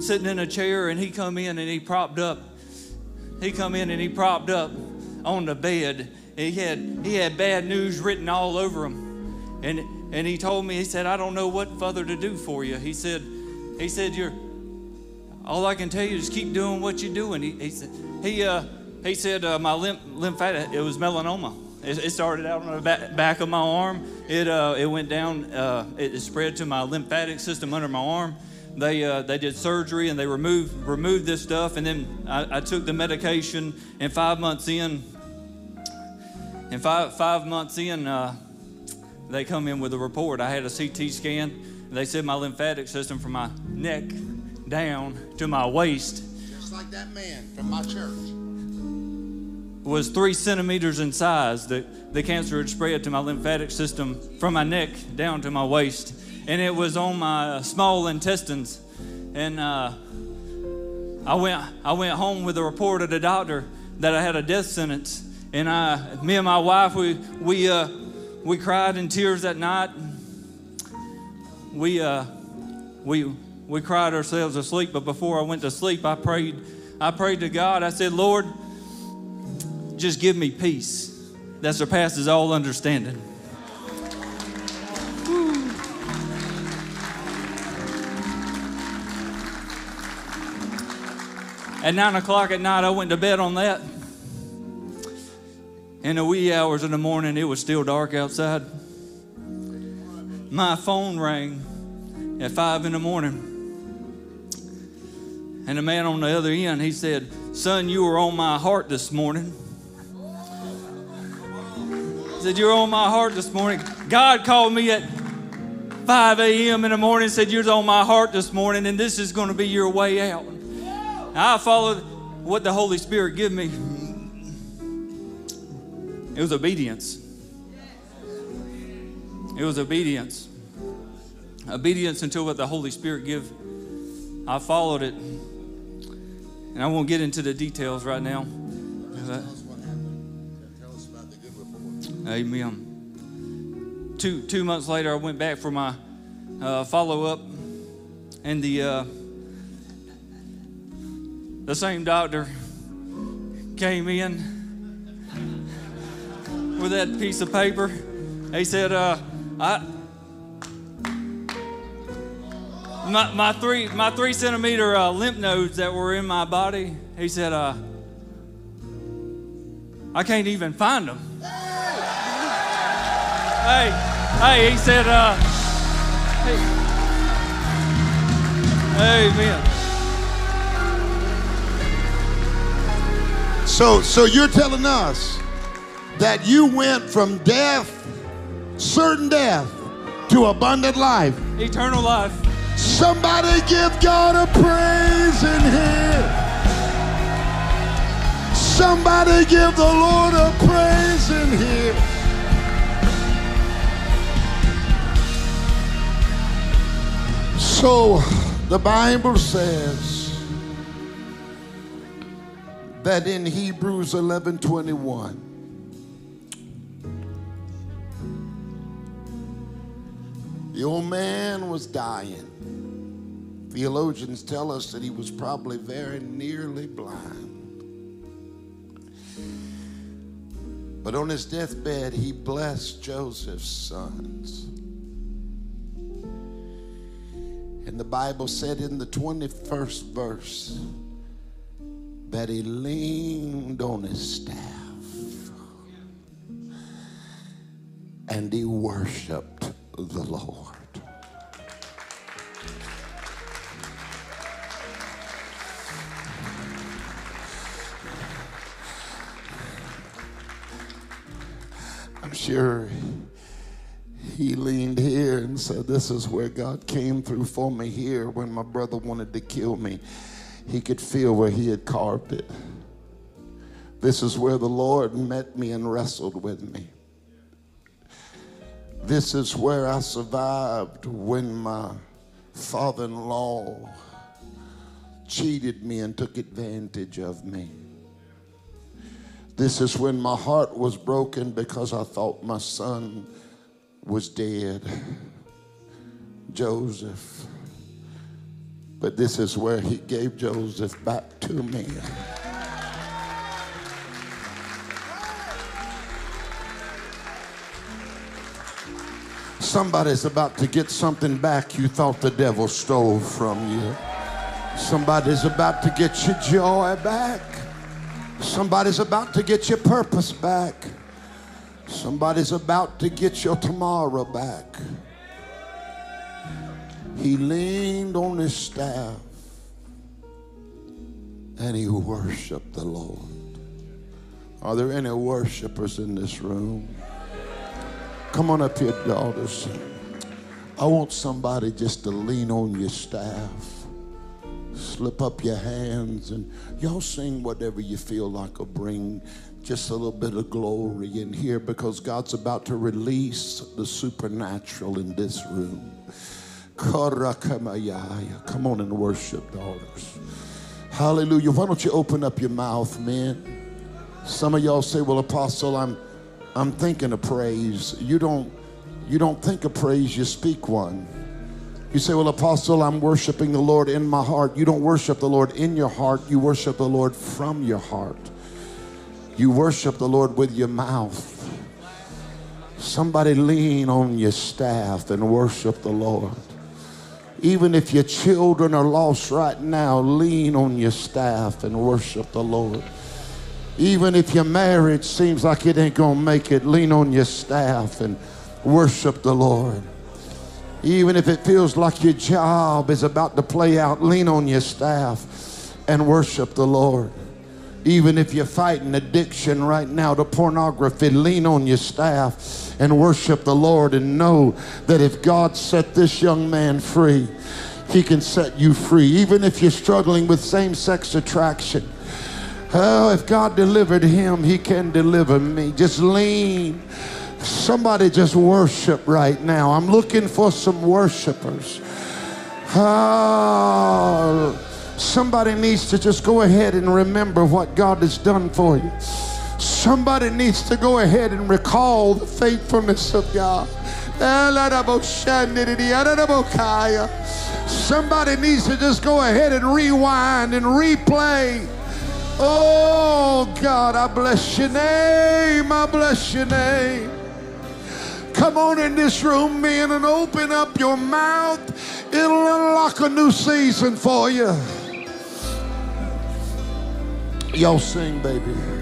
sitting in a chair, and he come in and he propped up. He come in and he propped up on the bed. He had he had bad news written all over him, and and he told me he said I don't know what further to do for you. He said he said you're all I can tell you is keep doing what you're doing. He, he said he uh, he said uh, my lymph, lymphatic it was melanoma. It, it started out on the back, back of my arm. It uh, it went down. Uh, it, it spread to my lymphatic system under my arm. They uh, they did surgery and they removed removed this stuff. And then I, I took the medication. And five months in, and five five months in, uh, they come in with a report. I had a CT scan. They said my lymphatic system from my neck down to my waist Just like that man from my church. was three centimeters in size. The, the cancer had spread to my lymphatic system from my neck down to my waist. And it was on my small intestines. And uh, I, went, I went home with a report of the doctor that I had a death sentence. And I, me and my wife, we, we, uh, we cried in tears that night. We, uh, we, we cried ourselves asleep. But before I went to sleep, I prayed, I prayed to God. I said, Lord, just give me peace that surpasses all understanding. At nine o'clock at night, I went to bed on that. In the wee hours of the morning, it was still dark outside. My phone rang at five in the morning. And the man on the other end, he said, Son, you were on my heart this morning. He said, You're on my heart this morning. God called me at 5 a.m. in the morning said, You're on my heart this morning, and this is going to be your way out. I followed what the Holy Spirit gave me. It was obedience. It was obedience. Obedience until what the Holy Spirit give. I followed it. And I won't get into the details right now. Amen. Two two months later, I went back for my uh, follow up, and the uh, the same doctor came in with that piece of paper. He said, uh, "I." My, my three my three centimeter uh, lymph nodes that were in my body. He said, uh, I can't even find them. Hey, hey, he said, uh, hey, Amen. So, so you're telling us that you went from death, certain death, to abundant life. Eternal life. Somebody give God a praise in here. Somebody give the Lord a praise in here. So the Bible says that in Hebrews 11 21, the old man was dying. Theologians tell us that he was probably very nearly blind. But on his deathbed, he blessed Joseph's sons. And the Bible said in the 21st verse that he leaned on his staff and he worshiped the Lord. I'm sure he leaned here and said, This is where God came through for me here when my brother wanted to kill me. He could feel where he had carved it. This is where the Lord met me and wrestled with me. This is where I survived when my father in law cheated me and took advantage of me. This is when my heart was broken because I thought my son was dead, Joseph. But this is where he gave Joseph back to me. Somebody's about to get something back you thought the devil stole from you. Somebody's about to get your joy back. Somebody's about to get your purpose back. Somebody's about to get your tomorrow back. He leaned on his staff and he worshiped the Lord. Are there any worshipers in this room? Come on up here, daughters. I want somebody just to lean on your staff. Slip up your hands and y'all sing whatever you feel like or bring just a little bit of glory in here because God's about to release the supernatural in this room. Come on and worship, daughters. Hallelujah. Why don't you open up your mouth, men? Some of y'all say, Well, Apostle, I'm I'm thinking of praise. You don't you don't think of praise, you speak one. You say, Well, Apostle, I'm worshiping the Lord in my heart. You don't worship the Lord in your heart, you worship the Lord from your heart. You worship the Lord with your mouth. Somebody lean on your staff and worship the Lord. Even if your children are lost right now, lean on your staff and worship the Lord. Even if your marriage seems like it ain't gonna make it, lean on your staff and worship the Lord. Even if it feels like your job is about to play out, lean on your staff and worship the Lord. Even if you're fighting addiction right now to pornography, lean on your staff and worship the Lord and know that if God set this young man free, he can set you free. Even if you're struggling with same sex attraction, Oh, if God delivered him, he can deliver me. Just lean. Somebody just worship right now. I'm looking for some worshipers. Oh, somebody needs to just go ahead and remember what God has done for you. Somebody needs to go ahead and recall the faithfulness of God. Somebody needs to just go ahead and rewind and replay. Oh God, I bless your name. I bless your name. Come on in this room, men, and open up your mouth. It'll unlock a new season for you. Y'all sing, baby.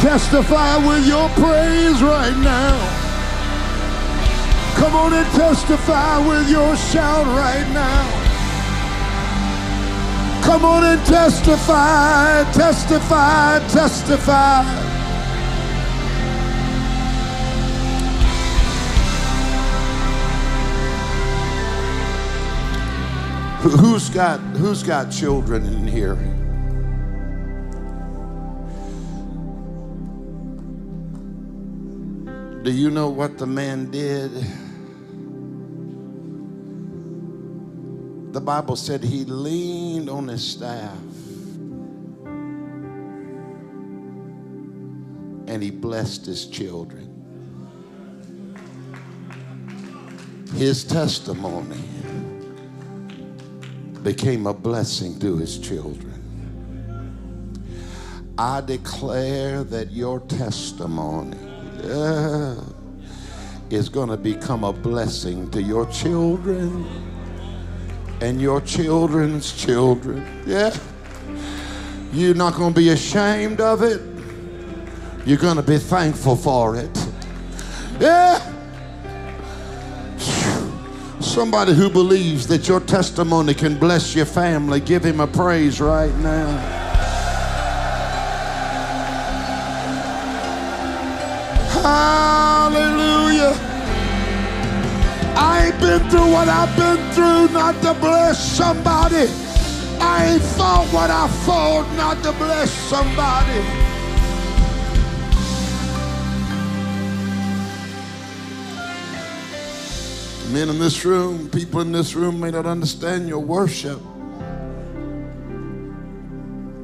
Testify with your praise right now. Come on and testify with your shout right now. Come on and testify, testify, testify. Who- Who's got who's got children in here? Do you know what the man did? The Bible said he leaned on his staff and he blessed his children. His testimony became a blessing to his children. I declare that your testimony is going to become a blessing to your children and your children's children. Yeah. You're not going to be ashamed of it. You're going to be thankful for it. Yeah. Somebody who believes that your testimony can bless your family, give him a praise right now. Hallelujah. I ain't been through what I've been through not to bless somebody. I ain't fought what I fought not to bless somebody. Men in this room, people in this room may not understand your worship.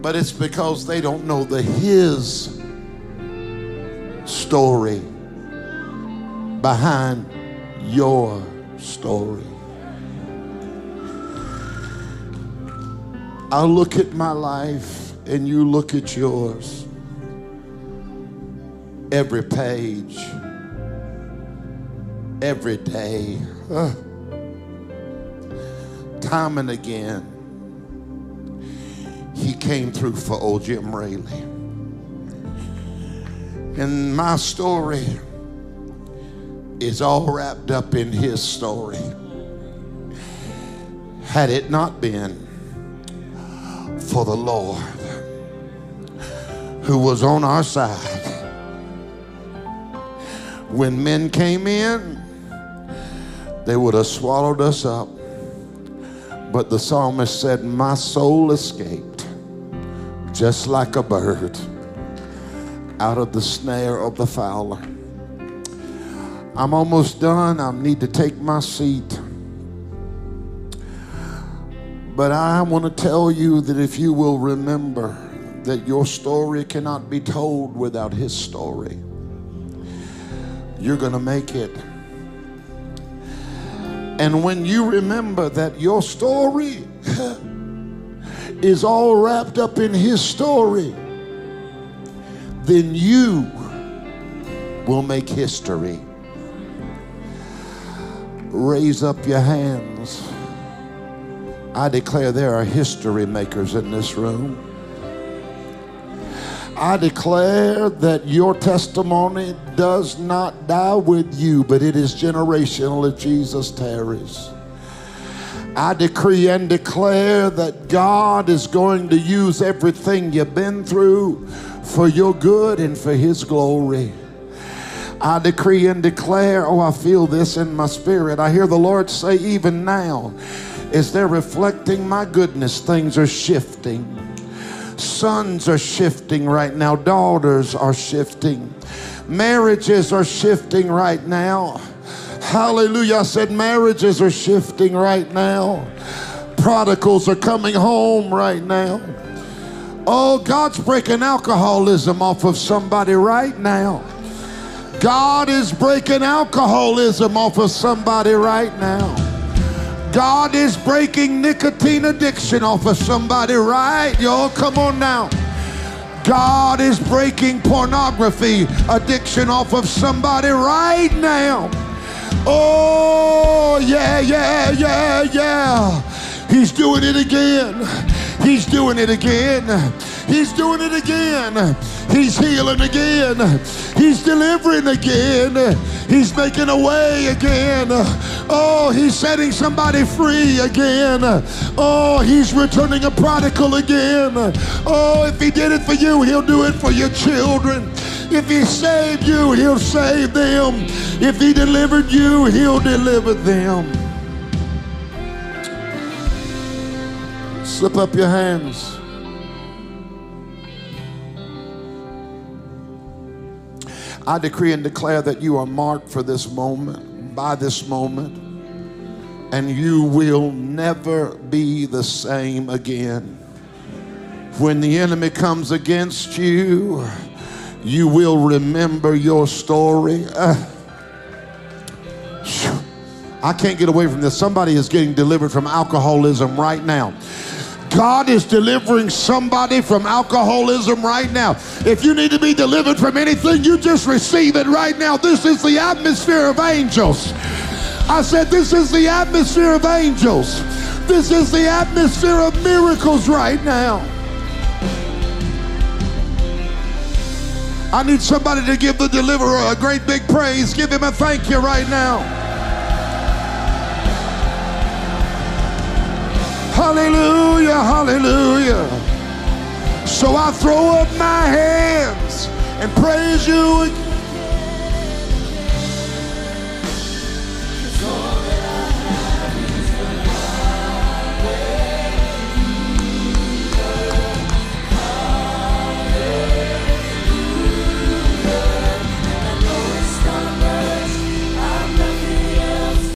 But it's because they don't know the His story behind your story. I look at my life and you look at yours. Every page, every day, uh, time and again, he came through for old Jim Raley. And my story is all wrapped up in his story. Had it not been for the Lord who was on our side, when men came in, they would have swallowed us up. But the psalmist said, My soul escaped just like a bird out of the snare of the fowler. I'm almost done. I need to take my seat. But I want to tell you that if you will remember that your story cannot be told without his story, you're going to make it. And when you remember that your story *laughs* is all wrapped up in his story, then you will make history. Raise up your hands. I declare there are history makers in this room. I declare that your testimony does not die with you, but it is generational if Jesus tarries. I decree and declare that God is going to use everything you've been through for your good and for His glory. I decree and declare, oh, I feel this in my spirit. I hear the Lord say, even now, as they're reflecting my goodness, things are shifting. Sons are shifting right now, daughters are shifting, marriages are shifting right now. Hallelujah. I said, marriages are shifting right now, prodigals are coming home right now. Oh, God's breaking alcoholism off of somebody right now. God is breaking alcoholism off of somebody right now. God is breaking nicotine addiction off of somebody right. Y'all, come on now. God is breaking pornography addiction off of somebody right now. Oh, yeah, yeah, yeah, yeah. He's doing it again. He's doing it again. He's doing it again. He's healing again. He's delivering again. He's making a way again. Oh, he's setting somebody free again. Oh, he's returning a prodigal again. Oh, if he did it for you, he'll do it for your children. If he saved you, he'll save them. If he delivered you, he'll deliver them. Slip up your hands. I decree and declare that you are marked for this moment, by this moment, and you will never be the same again. When the enemy comes against you, you will remember your story. *sighs* I can't get away from this. Somebody is getting delivered from alcoholism right now. God is delivering somebody from alcoholism right now. If you need to be delivered from anything, you just receive it right now. This is the atmosphere of angels. I said, This is the atmosphere of angels. This is the atmosphere of miracles right now. I need somebody to give the deliverer a great big praise. Give him a thank you right now. Hallelujah, hallelujah. So I throw up my hands and praise you